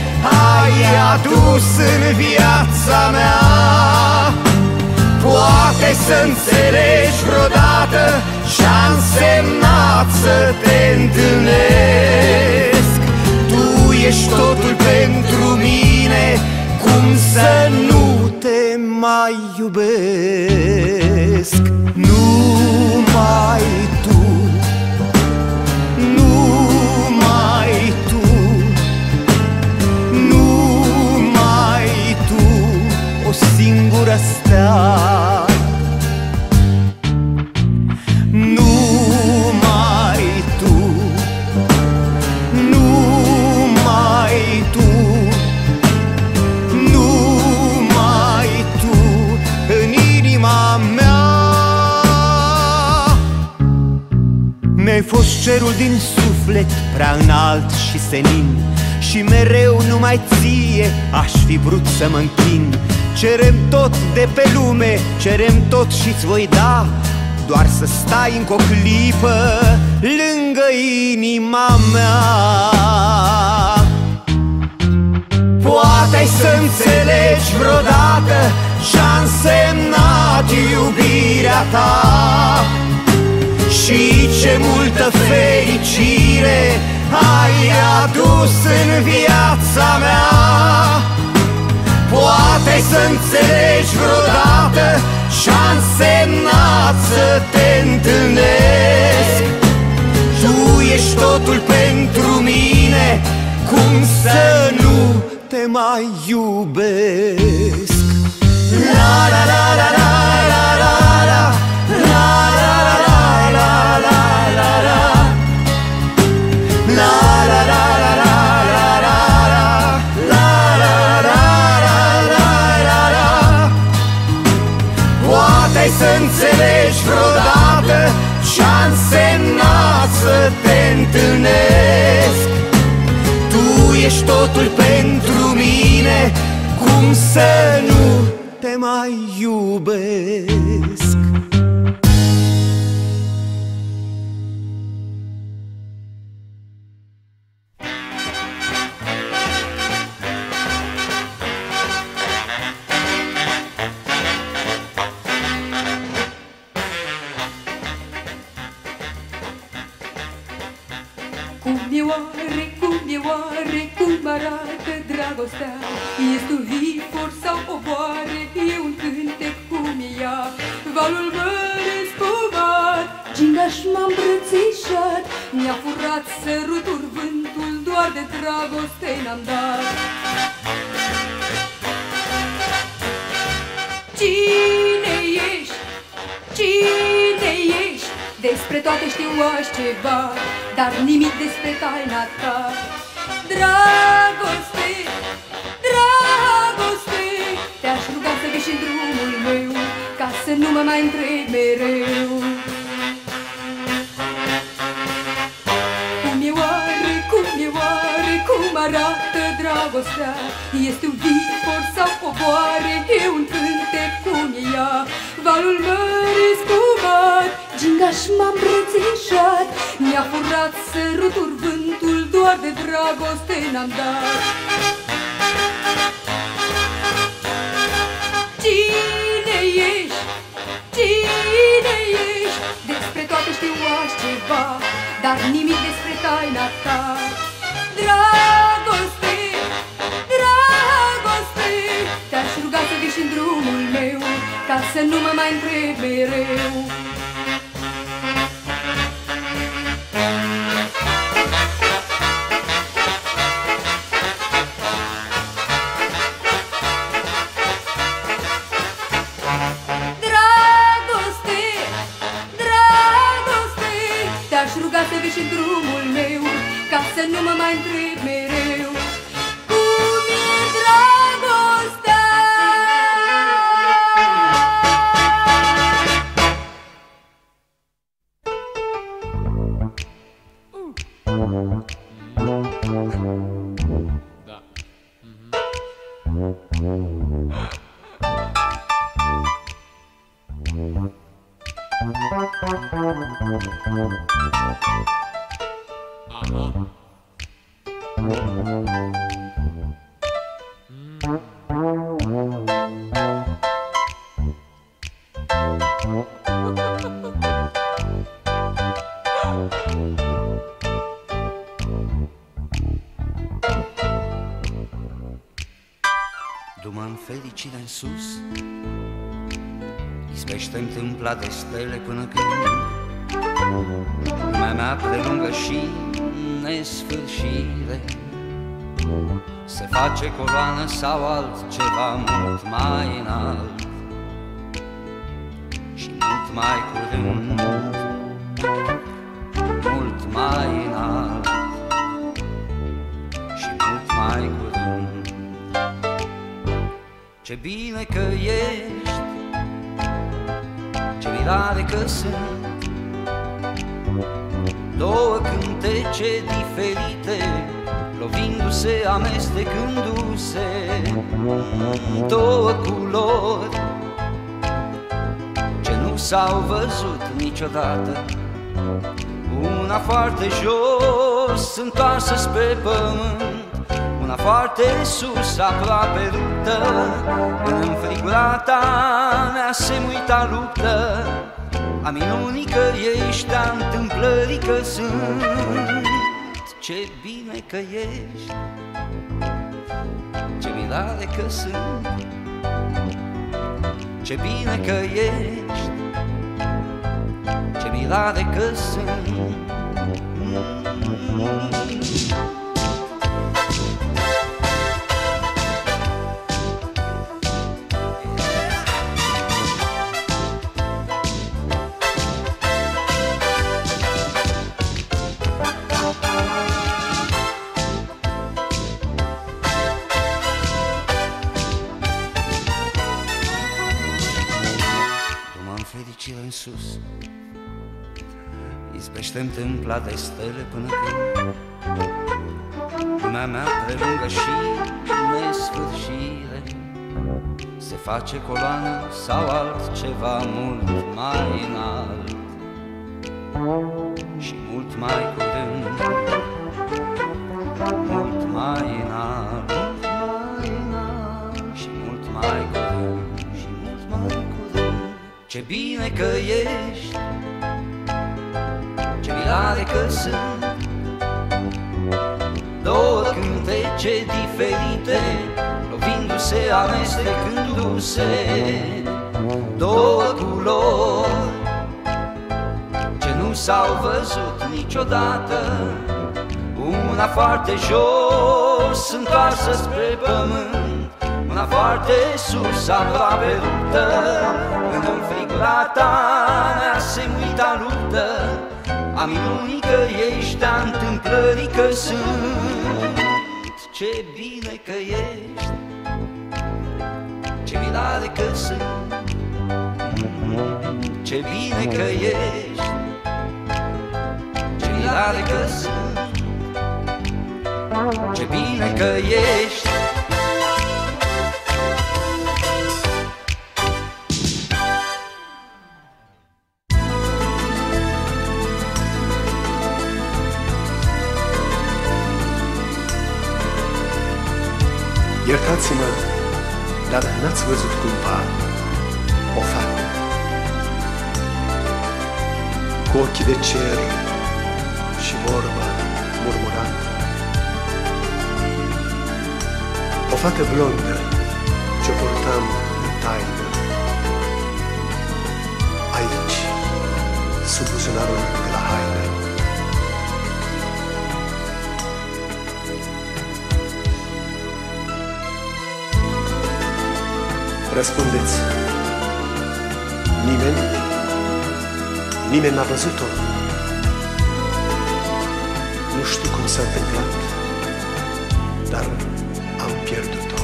Ai adus în viața mea? Poate să înțelegi vreodată Ce-a însemnat să te întâlnesc. Tu ești totul pentru mine Cum să nu te mai iubesc? Numai tu Numai tu Numai tu. O singură stea cerul din suflet Prea înalt și senin. Și mereu numai ție Aș fi vrut să mă închin. Cerem tot de pe lume Cerem tot și-ți voi da. Doar să stai încă o clipă Lângă inima mea. Poate ai să înțelegi vreodată Ce-a însemnat iubirea ta Și ce multă fericire Ai adus în viața mea. Poate ai să înțelegi vreodată Ce-a însemnat să te întâlnesc. Tu ești totul pentru mine Cum să nu te mai iubesc. La la la la la la ai să înțelegi vreodată Ce-a însemnat să te întâlnesc. Tu ești totul pentru mine Cum să nu Du-mă în fericire în sus. Ispește întâmpla de stele până când Lumea mea prelungă și nesfârșire. Se face coloană sau altceva mult mai înalt Și mult mai curând Ce bine că ești Ce mirare că sunt. Două cântece diferite Lovindu-se, amestecându-se. Două culori Ce nu s-au văzut niciodată. Una foarte jos, întoarsă spre pământ Una foarte sus, aproape ruptă În înfrigurata mea semuita luptă. A minunii că ești, a întâmplării că sunt. Ce bine că ești, ce mirare că sunt. Ce bine că ești, ce mirare că sunt. Du-mă Izbește întâmpla de stele până când Lumea mea prelungă și nesfârșire Se face coloană sau altceva mult mai înalt Și mult mai curând Mult mai înalt mai înalt Și mult mai curând Și mult mai curând. Ce bine că ești Ce mirare că sunt. Două cântece diferite Lovindu-se, amestecându-se. Două culori Ce nu s-au văzut niciodată. Una foarte jos, întoarsă spre pământ. Una foarte sus, aproape ruptă În înfrigurata mea semuita luptă A minunii că ești, a întâmplării că sunt. Ce bine că ești, ce mirare că sunt. Ce bine că ești, ce mirare că sunt. Ce bine că ești Iertați-mă, dar n-ați văzut cumva o fată cu ochii de cer și vorba murmurată. O fată blondă ce-o purtam în taină. Aici, sub buzunarul de la haină. Răspundeți. Nimeni? Nimeni n-a văzut-o? Nu știu cum s-a întâmplat, dar am pierdut-o.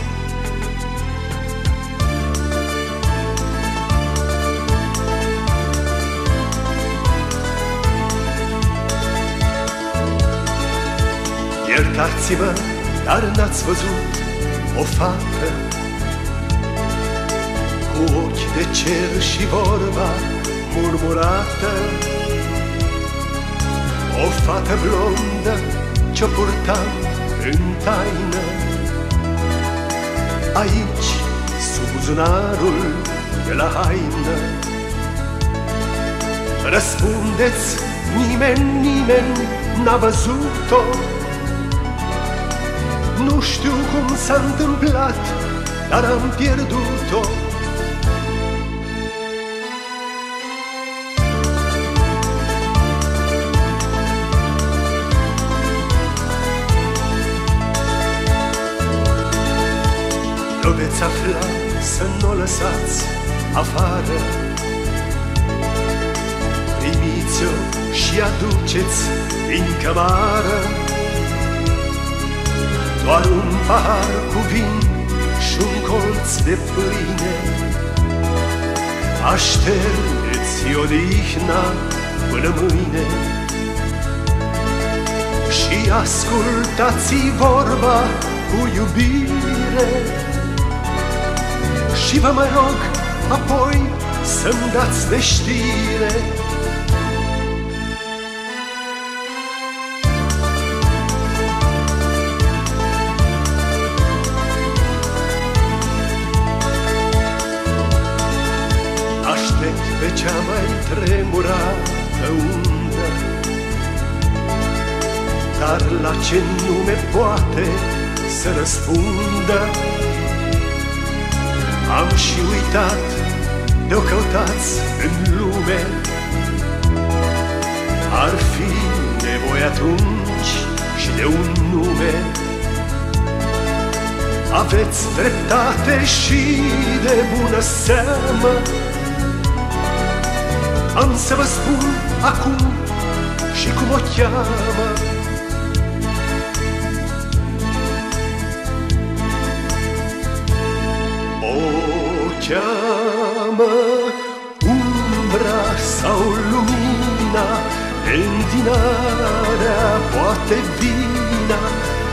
Iertați-mă, dar n-ați văzut o fată cu ochi de cer și vorba murmurată. O fată blondă ce-o purtam în taină. Aici, sub buzunarul de la haină. Răspundeți, nimeni, nimeni n-a văzut-o. Nu știu cum s-a întâmplat, dar am pierdut-o O veți afla să nu o lăsați afară. Primiți-o și aduceți din cămară. Doar un pahar cu vin și un colț de pâine. Așterneți odihna până mâine. Și ascultați vorba cu iubire Și vă mai rog apoi să-mi dați de știre. Aștept pe cea mai tremurată undă. Dar la ce nume poate să răspundă Am și uitat de-o căutați în lume. Ar fi nevoie atunci și de un nume. Aveți dreptate și de bună seamă. Am să vă spun acum și cum o cheamă cheamă umbra sau lumina Întinarea, poate vina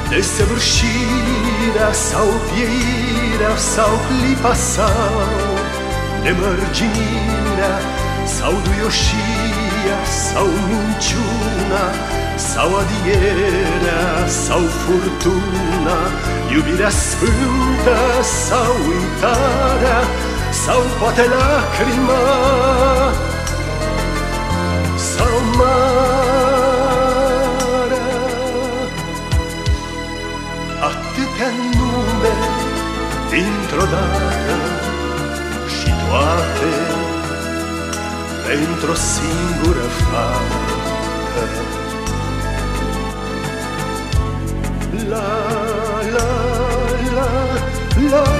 Desăvârșirea sau pieirea Sau clipa sau nemărginirea Sau duioșia sau minciuna Sau adierea sau furtuna Iubirea sfântă sau uitarea Sau poate lacrima Sau marea. Atâtea nume dintr-o dată Și toate pentru o singură fată. La la la la la la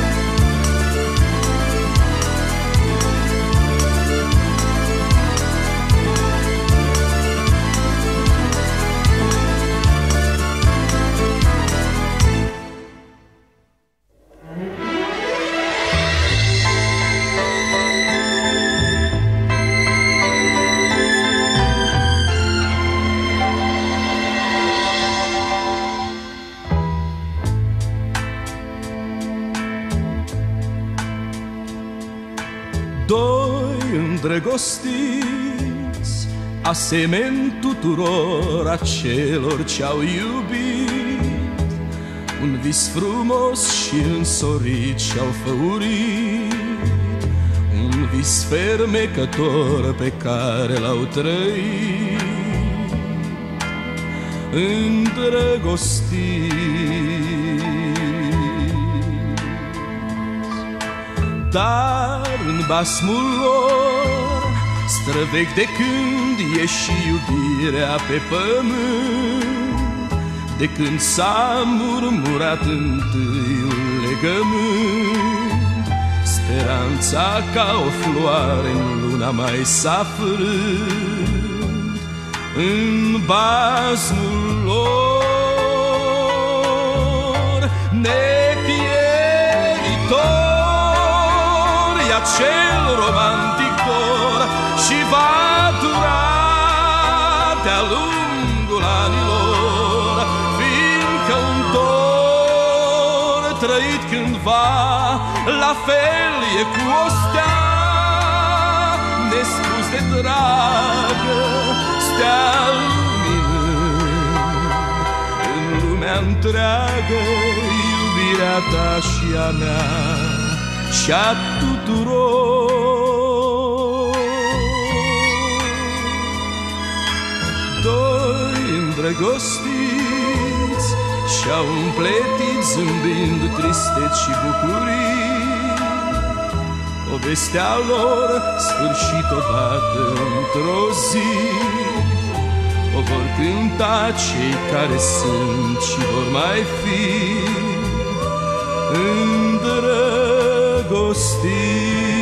asemeni tuturor acelor ce-au iubit, un vis frumos și însorit și-au făurit, un vis fermecător pe care l-au trăit, îndrăgostiți. Dar în basmul lor Străvechi de când e și iubirea pe pământ. De când s-a murmurat întâiul legământ Speranța ca o floare în luna mai s-a frânt. În basmul lor nepieritor e acel romantic trăit cândva La fel e cu o stea Nespus de dragă Stea luminând În lumea întreagă Iubirea ta și a mea Și a tuturor. Doi îndrăgostiți și-au împletit zâmbind tristeți și bucurii. Povestea lor sfârșit odată într-o zi O vor cânta cei care sunt și vor mai fi. Îndrăgostiți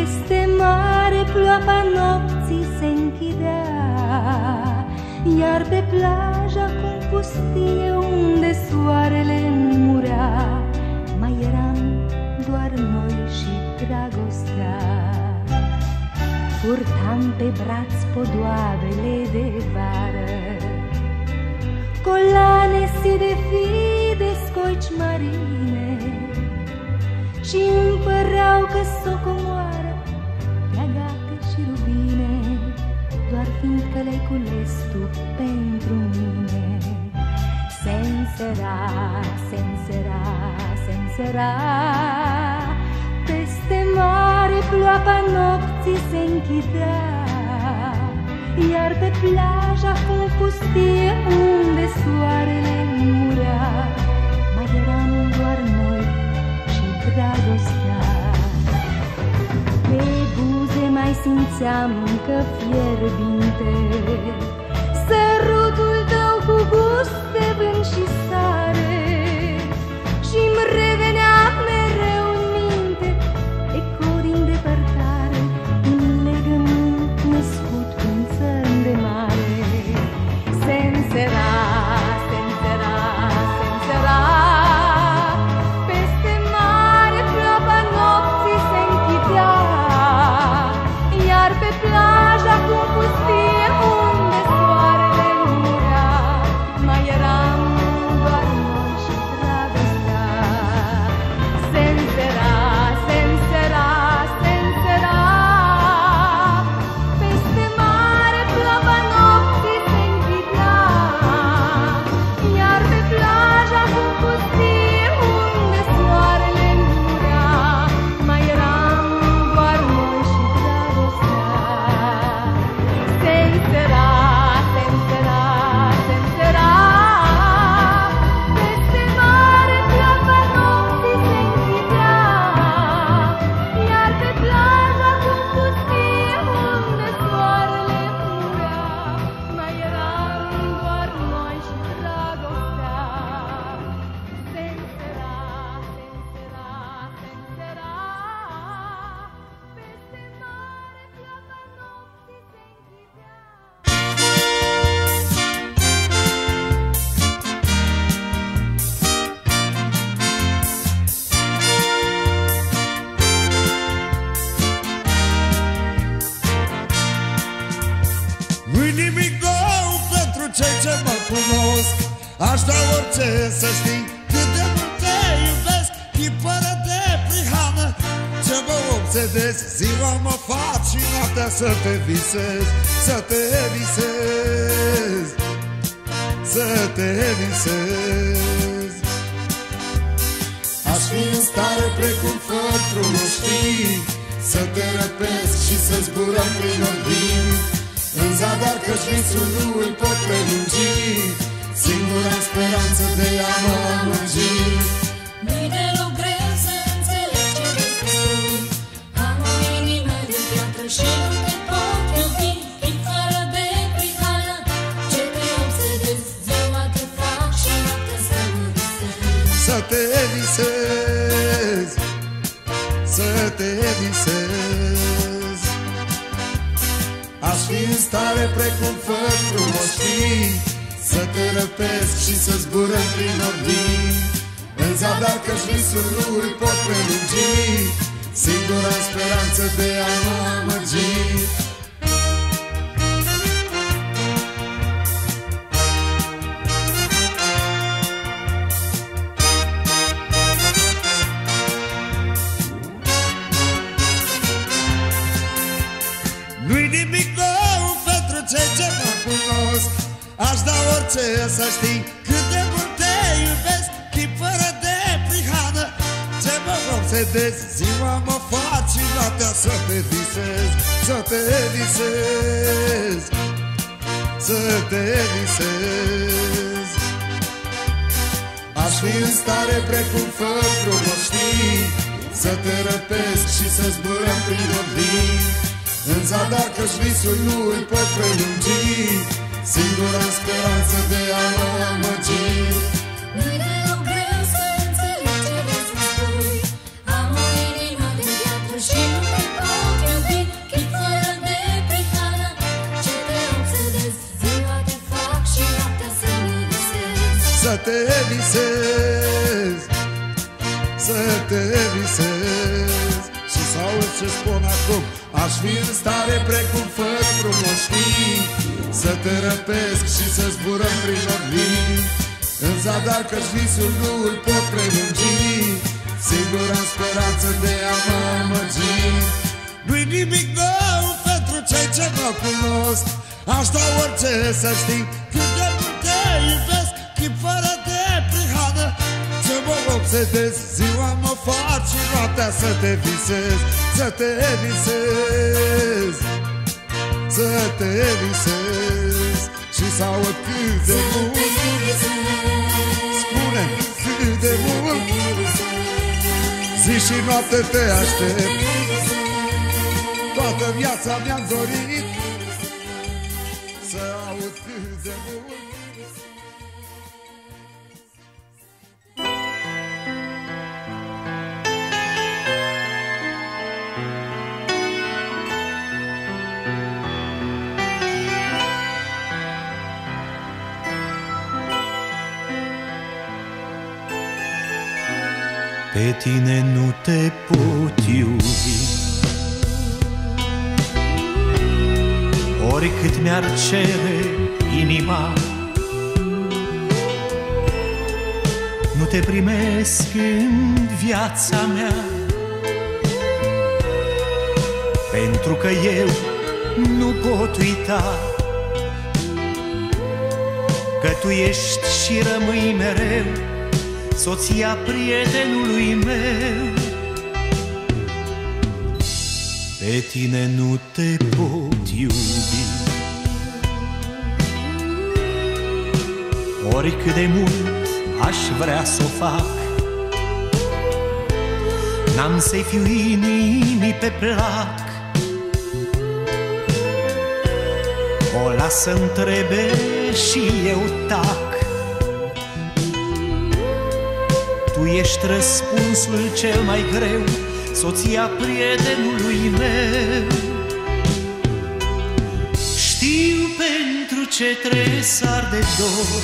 peste mare ploapa nopții se închidea, Iar pe plaja cu pustie unde soarele murea, Mai eram doar noi și dragostea. Purtam pe braț podoabele de vară, Colane si de fi de scoici marine, Și împăreau că s-o comoară, fiindcă le-ai cules tu pentru mine. Sensera, sensera, sensera, peste mare ploapa nopții se închidea, iar pe plaja fără pustie unde soarele murea, mai eram doar noi și dragostea. mai simțeam încă fierbinte. Sărutul tău cu gust de vânt și Să te visez, să te visez Să te visez Aș fi în stare precum fătrul, știi Să te răpesc și să zburăm prin orbim În zadar că visul nu îl pot prelungi Singura speranță de a mă amângi și să zburăm prin orbit În zadar că și visuri pot prelungi. Singura speranță de visez Să te visez. Aș fi în stare precum fără știi Să te răpesc și să zburăm prin oblii În zadar că-și visul nu îl pot prelungi Singura speranță de a mă amăgi. Te răpesc și să zburăm prin orbit În zadar că-și visul nu îl pot prelungi. Singura speranță de a mă amăgi. Nu-i nimic nou pentru cei ce mă cunosc. Aș da orice să știi. Cât de mult te iubesc Chip fără de prihană. Ce mă obsedez Ziua mă fac și noaptea să te visez. Să te visez. Să te visez Și să aud cât de mult? Spune cât de mult? Zi și noapte te aștept. Toată viața mi-am dorit Să aud cât de mult Pe tine nu te pot iubi. Oricât mi-ar cere inima Nu te primesc în viața mea. Pentru că eu nu pot uita Că tu ești și rămâi mereu soția prietenului meu. Pe tine nu te pot iubi, oricât de mult aș vrea să o fac. N-am să-i fiu inimii pe plac, o las să întrebe și eu tac. Tu ești răspunsul cel mai greu, soția prietenului meu. Știu pentru ce tresar de dor.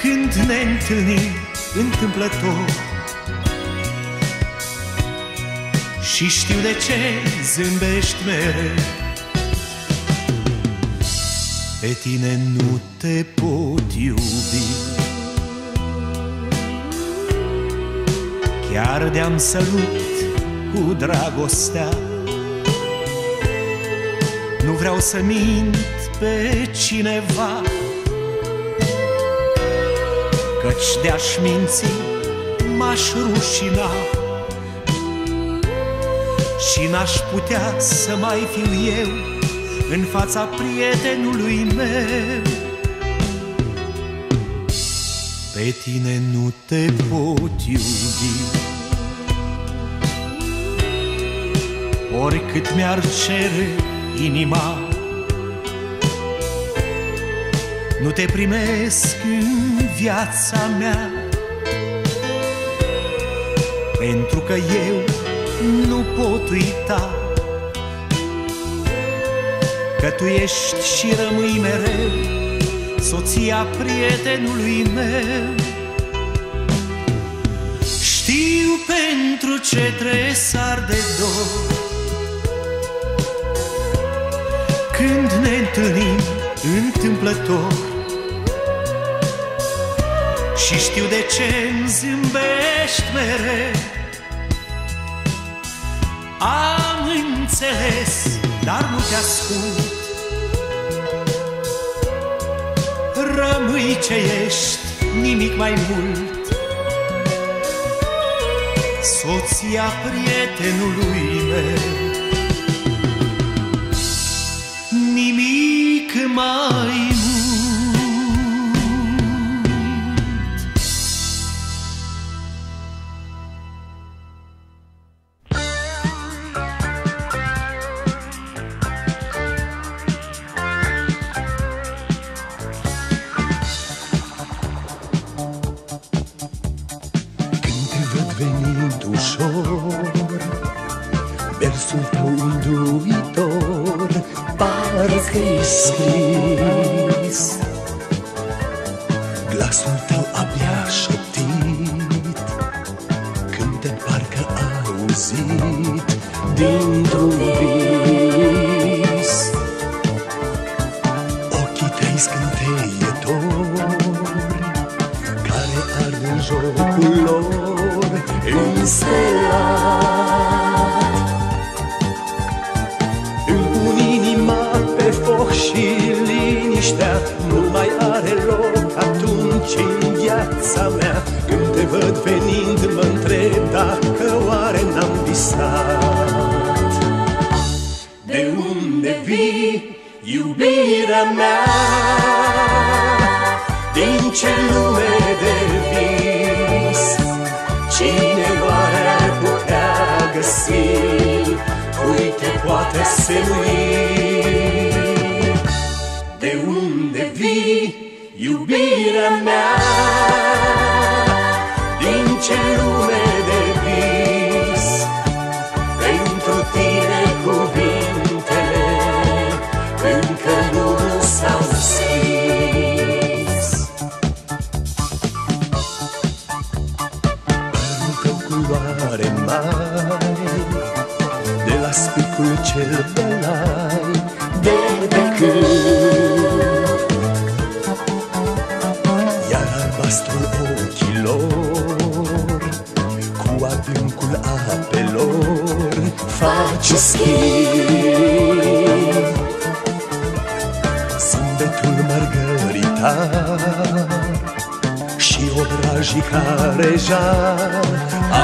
Când ne întâlnim întâmplător. Și știu de ce zâmbești mereu Pe tine nu te pot iubi. Chiar de-am sălut cu dragostea. Nu vreau să mint pe cineva Căci de-aș minți m-aș rușina. Și n-aș putea să mai fiu eu În fața prietenului meu. Pe tine nu te pot iubi. Oricât mi-ar cere inima Nu te primesc în viața mea. Pentru că eu nu pot uita Că tu ești și rămâi mereu Soția prietenului meu. Știu pentru ce tresar de dor. Când ne întâlnim întâmplător Și știu de ce îmi zâmbești mereu Am înțeles, dar nu te ascult Rămâi ce ești, nimic mai mult. Soția prietenului meu belai De pe câmp Iar albastrul ochilor Cu adâncul apelor Face schimb. Zâmbetul margăritar Și obrajii care jar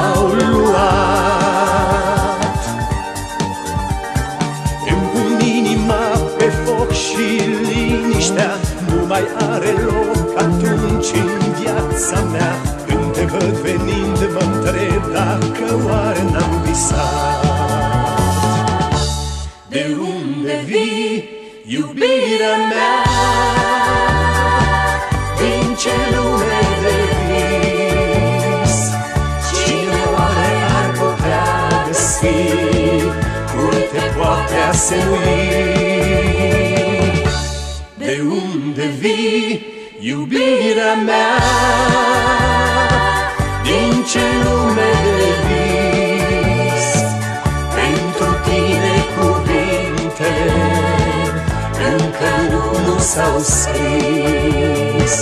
Au luat și liniștea Nu mai are loc atunci în viața mea. Când te văd venind mă întreb Dacă oare n-am visat. De unde vii, iubirea mea? Din ce lume de vis? Cine oare ar putea găsi? Uite, poate asemui De unde vii, iubirea mea? Din ce lume de vis Pentru tine cuvintele Încă nu, nu s-au scris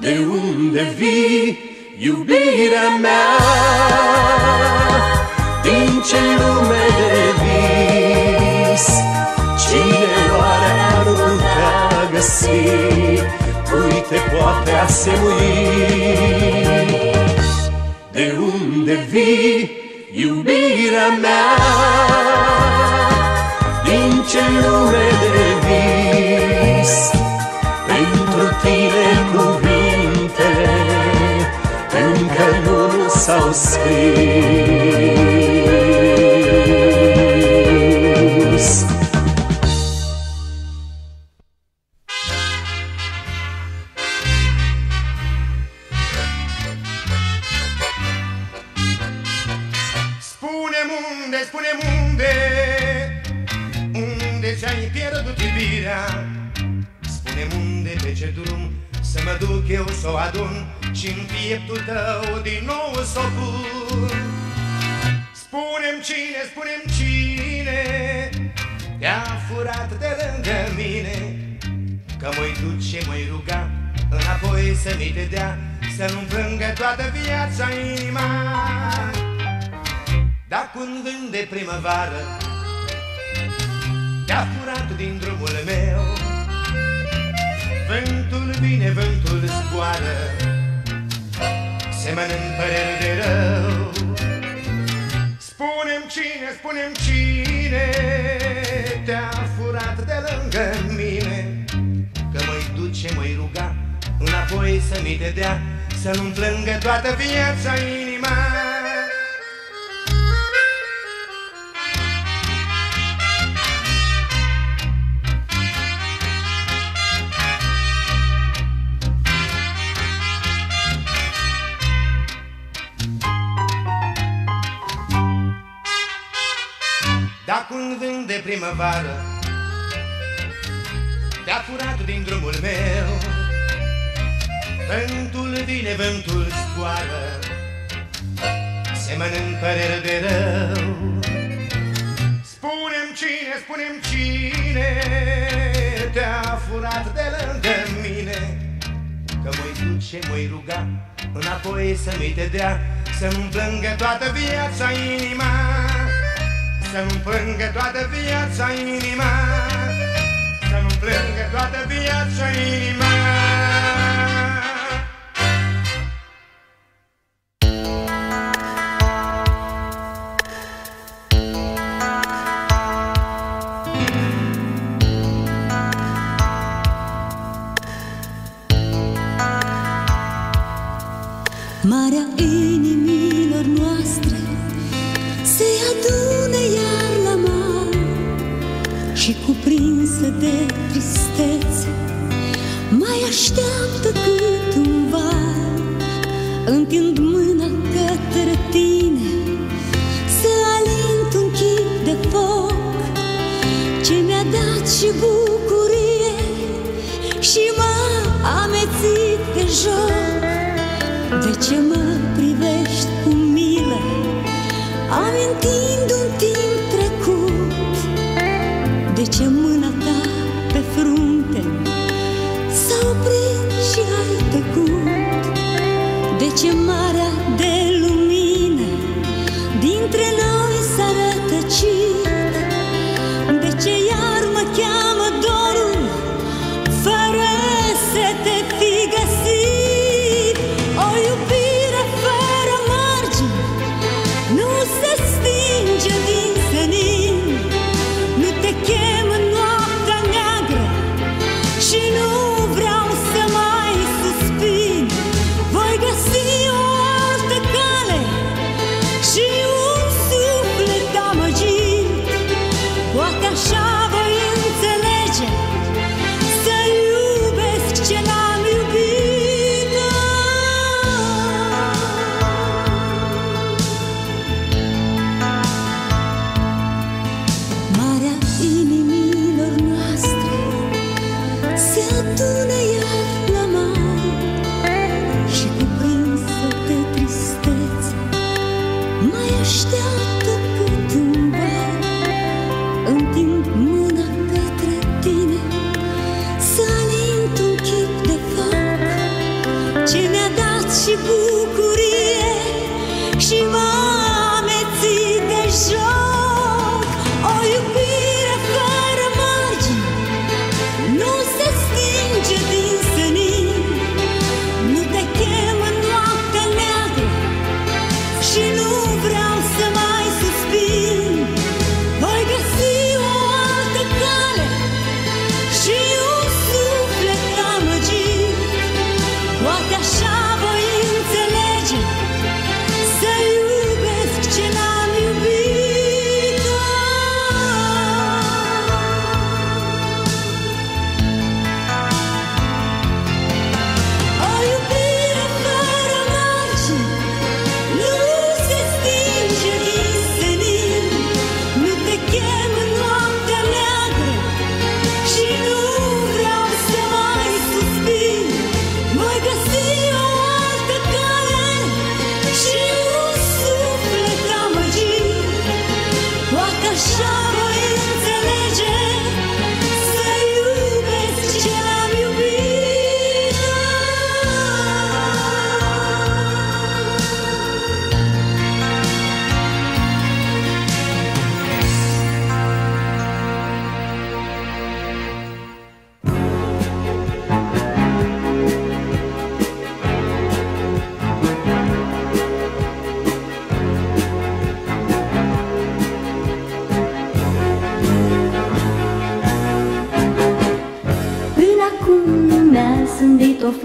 De unde vii, iubirea mea? Din ce lume de vis putea găsi Uite, poate asemui De unde vii, iubirea mea? Din ce lume de vis? Pentru tine cuvintele Încă nu s-au scris adun și în pieptul tău din nou să o pun. Spune-mi cine, spune-mi cine Te-a furat de lângă mine Că mă-i duce, mă-i ruga Înapoi să mi te dea Să nu plângă toată viața inima. Dacă un vânt de primăvară Te-a furat din drumul meu Vântul vine, vântul zboară Semănând păreri de rău. Spunem cine, spunem cine Te-a furat de lângă mine. Că mă-i duce, mă-i ruga Înapoi să mi te dea Să nu-mi plângă toată viața inima. Dacă un vânt de primăvară. Te-a furat din drumul meu. Vântul vine, vântul scoară Se mănâncă de rău. Spunem cine, spunem cine Te-a furat de lângă mine. Că mă duce, mă ruga Înapoi să mi te dea Să-mi plângă toată viața inima. Să-mi plângă toată viața inima. Să-mi plângă toată viața inima. Marea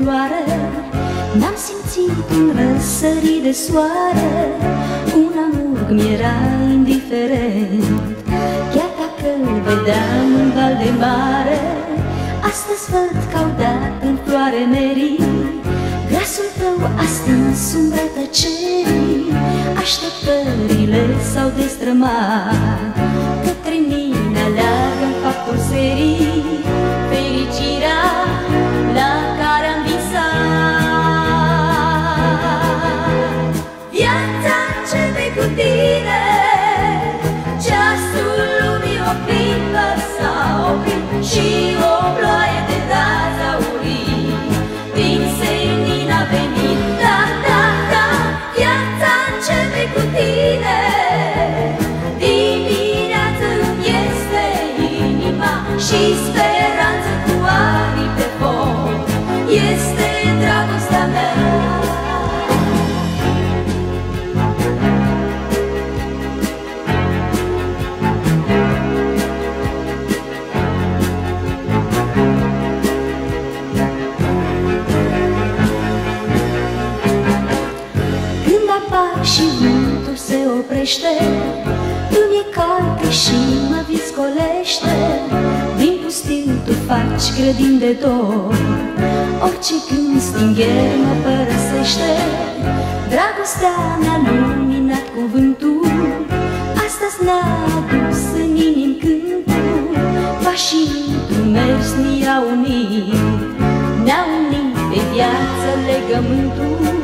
floare N-am simțit un răsărit de soare. Un amur mi-era indiferent. Chiar dacă îl vedeam în val de mare Astăzi văd că au dat în floare merii. Glasul tău astăzi umbră tăcerii Așteptările s-au destrămat. Către mine aleargă faptul serii. Fericirea la se oprește Îmi e cald și mă viscolește. Din pustiu tu faci grădin de dor Orice când stingher mă părăsește. Dragostea mi-a luminat cuvântul Astăzi ne-a adus în inim cântul Pașii tu mers ne-a unit Ne-a unit pe viață legământul